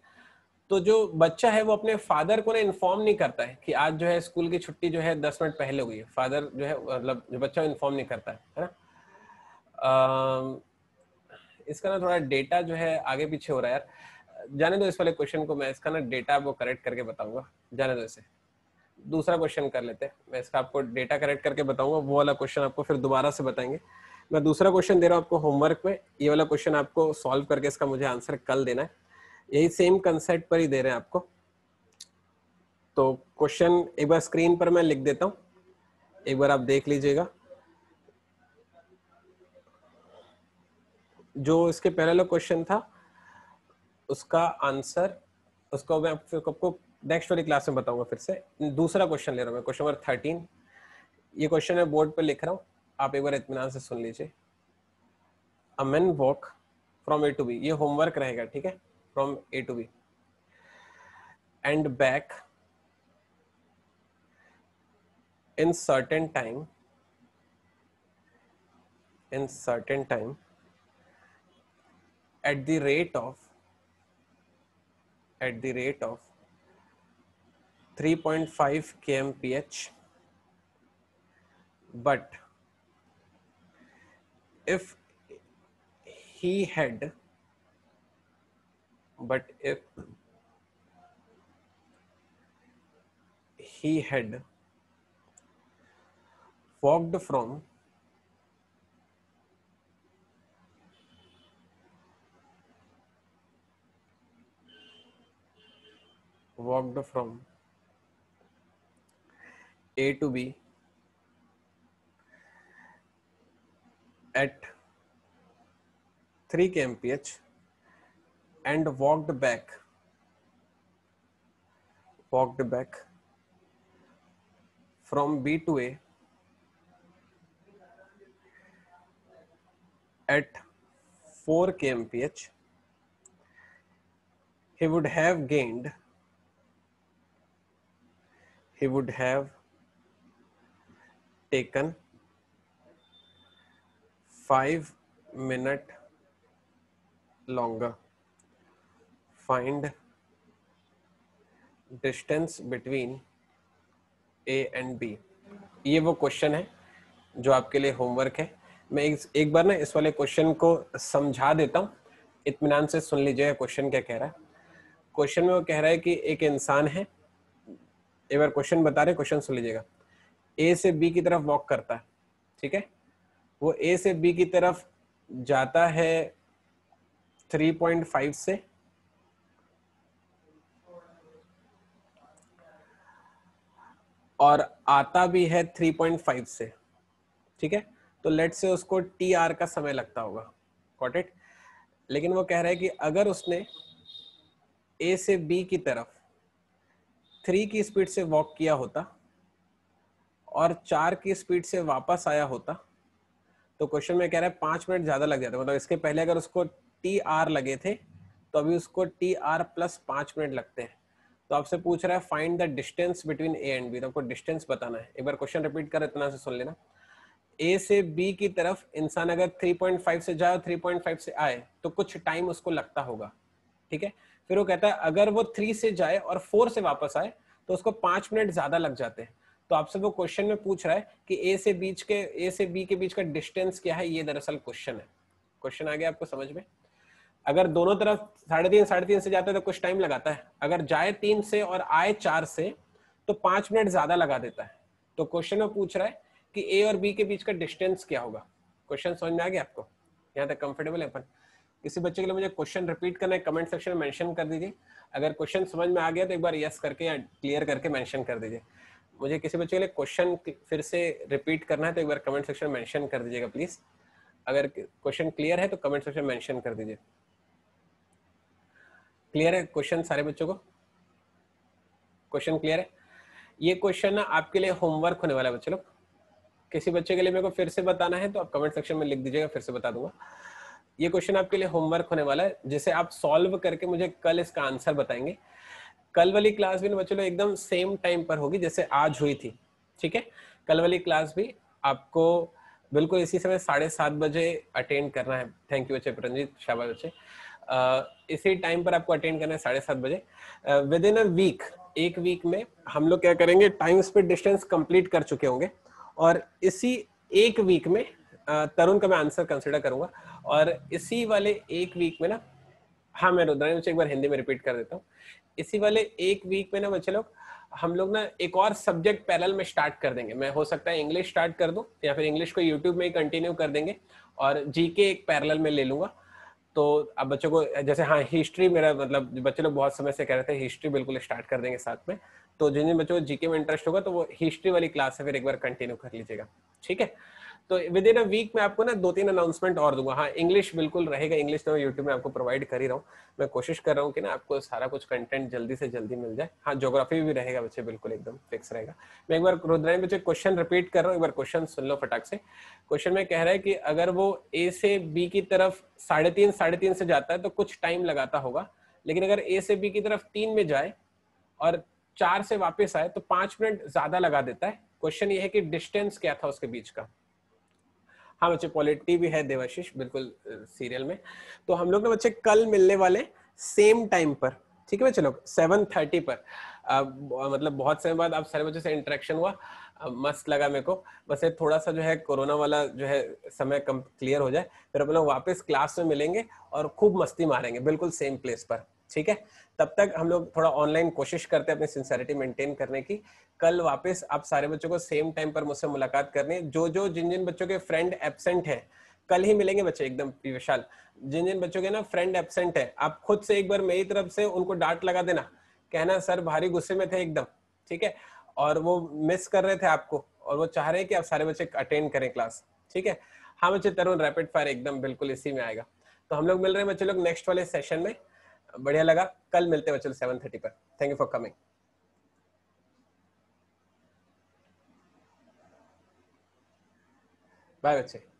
तो जो बच्चा है, वो अपने फादर को ना इन्फॉर्म नहीं करता है कि आज जो है स्कूल की छुट्टी जो है दस मिनट पहले हुई है। फादर जो है मतलब जो बच्चा इन्फॉर्म नहीं करता है है ना? इसका ना थोड़ा डेटा जो है आगे पीछे हो रहा है यार। जाने दो इस वाले क्वेश्चन को, मैं इसका ना डेटा वो करेक्ट करके बताऊँगा। जाने दो इसे। दूसरा क्वेश्चन कर लेते हैं। मैं इसका आपको डेटा करेक्ट करके बताऊँगा, वो वाला क्वेश्चन आपको फिर दोबारा से बताएँगे। मैं दूसरा क्वेश्चन दे रहा हूँ आपको होमवर्क में। ये वाला क्वेश्चन आपको सॉल्व करके इसका मुझे आंसर कल देना है। यही सेम कंसेप्ट पर ही दे रहे हैं आपको। तो क्वेश्चन एक बार स्क्रीन पर मैं लिख देता हूँ। एक बार आप देख लीजिएगा। जो इसके पहले क्वेश्चन था, उसका आंसर उसको मैं आपको नेक्स्ट वाली क्लास में बताऊँगा फिर से। दूसरा क्वेश्चन ले रहा हूँ क्वेश्चन नंबर थर्टीन ये क्वेश्चन मैं बोर्ड पर लिख रहा हूँ। आप एक बार इतमान से सुन लीजिए। A man walk from A to B ये होमवर्क रहेगा, ठीक है? From A to B and back in certain time in certain time, at the rate of, at the rate of 3.5 kmph but if he had but if he had walked from walked from A to B at 3 kmph and walked back walked back from B to A at 4 kmph. He would have gained he would have taken 5 minute longer. Find distance between A and B. ये वो क्वेश्चन है जो आपके लिए होमवर्क है। मैं एक, एक बार ना इस वाले क्वेश्चन को समझा देता हूँ। इतमान से सुन लीजिएगा क्वेश्चन क्या कह रहा है। क्वेश्चन में वो कह रहा है कि एक इंसान है। एक बार क्वेश्चन बता रहे क्वेश्चन सुन लीजिएगा। ए से बी की तरफ़ वॉक करता है, ठीक है? वो ए से बी की तरफ़ जाता है 3.5 से। और आता भी है 3.5 से, ठीक है? तो लेट से उसको टी आर का समय लगता होगा कॉट इट लेकिन वो कह रहा है कि अगर उसने ए से बी की तरफ़ थ्री की स्पीड से वॉक किया होता और चार की स्पीड से वापस आया होता तो क्वेश्चन में कह रहा है, पाँच मिनट ज़्यादा लग जाता। मतलब इसके पहले अगर उसको टी आर लगे थे तो अभी उसको टी आर प्लस पाँच मिनट लगते हैं। तो आपसे पूछ रहा है find the distance between A and B तो आपको डिस्टेंस बताना है। एक बार क्वेश्चन रिपीट कर, इतना से सुन लेना। ए से बी की तरफ़ इंसान अगर 3.5 से जाए और 3.5 से आए तो कुछ टाइम उसको लगता होगा। ठीक है? फिर वो कहता है, अगर वो थ्री से जाए और फोर से वापस आए तो उसको पाँच मिनट ज़्यादा लग जाते हैं। तो आपसे वो क्वेश्चन में पूछ रहा है कि ए से बीच के ए से बी के बीच का डिस्टेंस क्या है? ये दरअसल क्वेश्चन है। क्वेश्चन आ गया आपको समझ में? अगर दोनों तरफ़ साढ़े तीन साढ़े तीन से जाता है तो कुछ टाइम लगाता है। अगर जाए तीन से और आए चार से तो पाँच मिनट ज़्यादा लगा देता है। तो क्वेश्चन में पूछ रहा है कि ए और बी के बीच का डिस्टेंस क्या होगा? क्वेश्चन समझ में आ गया आपको? यहाँ तक कंफर्टेबल है अपन? किसी बच्चे के लिए मुझे क्वेश्चन रिपीट करना है कमेंट सेक्शन में मेंशन कर दीजिए। अगर क्वेश्चन समझ में आ गया तो एक बार यस करके या क्लियर करके मेंशन कर दीजिए। मुझे किसी बच्चे के लिए क्वेश्चन फिर से रिपीट करना है तो एक बार कमेंट सेक्शन मेंशन कर दीजिएगा प्लीज़ अगर क्वेश्चन क्लियर है तो कमेंट सेक्शन मेंशन कर दीजिए. क्लियर है क्वेश्चन सारे बच्चों को? क्वेश्चन क्लियर है? ये क्वेश्चन ना आपके लिए होमवर्क होने वाला है बच्चे लोग. किसी बच्चे के लिए मेरे को फिर से बताना है तो आप कमेंट सेक्शन में लिख दीजिएगा, फिर से बता दूँगा. ये क्वेश्चन आपके लिए होमवर्क होने वाला है, जिसे आप सॉल्व करके मुझे कल इसका आंसर बताएँगे. कल वाली क्लास भी बच्चे लोग एकदम सेम टाइम पर होगी, जैसे आज हुई थी, ठीक है? कल वाली क्लास भी आपको बिल्कुल इसी समय साढ़े सात बजे अटेंड करना है। थैंक यू बच्चे प्रंजीत शाबाश बच्चे। इसी टाइम पर आपको अटेंड करना है साढ़े सात बजे। विद इन अ वीक एक वीक में हम लोग क्या करेंगे टाइम स्पीड डिस्टेंस कंप्लीट कर चुके होंगे। और इसी एक वीक में तरुण का मैं आंसर कंसिडर करूँगा। और इसी वाले एक वीक में ना हाँ मैं रुद्रानी बच्चे एक बार हिंदी में रिपीट कर देता हूँ। इसी वाले एक वीक में ना बच्चे लोग हम लोग ना एक और सब्जेक्ट पैरल में स्टार्ट कर देंगे। मैं, हो सकता है इंग्लिश स्टार्ट कर दूँ, या फिर इंग्लिश को यूट्यूब में ही कंटिन्यू कर देंगे, और जीके एक पैरल में ले लूँगा। तो अब बच्चों को, जैसे हाँ हिस्ट्री मेरा मतलब बच्चे लोग बहुत समय से कह रहे थे हिस्ट्री बिल्कुल स्टार्ट कर देंगे साथ में। तो जिन जिन बच्चों को जीके में इंटरेस्ट होगा तो वो हिस्ट्री वाली क्लास है फिर एक बार कंटिन्यू कर लीजिएगा। ठीक है? तो विद इन अ वीक में आपको ना दो तीन अनाउंसमेंट और दूँगा। हाँ इंग्लिश बिल्कुल रहेगा। इंग्लिश तो मैं यूट्यूब में आपको प्रोवाइड कर ही रहा हूँ। मैं कोशिश कर रहा हूँ कि ना आपको सारा कुछ कंटेंट जल्दी से जल्दी मिल जाए। हाँ ज्योग्राफी भी रहेगा बच्चे, बिल्कुल एकदम फिक्स रहेगा। मैं एक बार रुद्रायन बच्चे क्वेश्चन रिपीट कर रहा हूँ। एक बार क्वेश्चन सुन लो फटाक से। क्वेश्चन में कह रहा है कि अगर वो ए से बी की तरफ़ साढ़े तीन साढ़े तीन से जाता है तो कुछ टाइम लगाता होगा। लेकिन अगर ए से बी की तरफ़ तीन में जाए और चार से वापस आए तो पाँच मिनट ज़्यादा लगा देता है। क्वेश्चन ये है कि डिस्टेंस क्या था उसके बीच का? हाँ बच्चे पॉलिटी भी है देवाशीष बिल्कुल सीरियल में। तो हम लोग ना बच्चे कल मिलने वाले सेम टाइम पर। ठीक है बच्चे लोग? सेवन थर्टी पर। आ, मतलब बहुत समय बाद आप सारे बच्चों से इंटरेक्शन हुआ। मस्त लगा मेरे को। बस ये थोड़ा सा जो है कोरोना वाला जो है समय कम क्लियर हो जाए फिर अपन लोग वापस क्लास में मिलेंगे और खूब मस्ती मारेंगे। बिल्कुल सेम प्लेस पर। ठीक है? तब तक हम लोग थोड़ा ऑनलाइन कोशिश करते हैं अपनी सिंसेरिटी मेंटेन करने की। कल वापस आप सारे बच्चों को सेम टाइम पर मुझसे मुलाकात करनी। जो जो जिन जिन बच्चों के फ्रेंड एबसेंट है, कल ही मिलेंगे बच्चे एकदम विशाल। जिन जिन बच्चों के ना फ्रेंड एबसेंट है, आप खुद से एक बार मेरी तरफ़ से उनको डांट लगा देना। कहना, सर, भारी गुस्से में थे एकदम। ठीक है? और वो मिस कर रहे थे आपको और वो चाह रहे हैं कि आप सारे बच्चे अटेंड करें क्लास ठीक है? हाँ बच्चे, तरुण रैपिड फायर एकदम बिल्कुल इसी में आएगा। तो हम लोग मिल रहे हैं बच्चे लोग नेक्स्ट वाले सेशन में। बढ़िया लगा। कल मिलते हैं सेवन थर्टी पर। Thank you for coming bye बच्चे।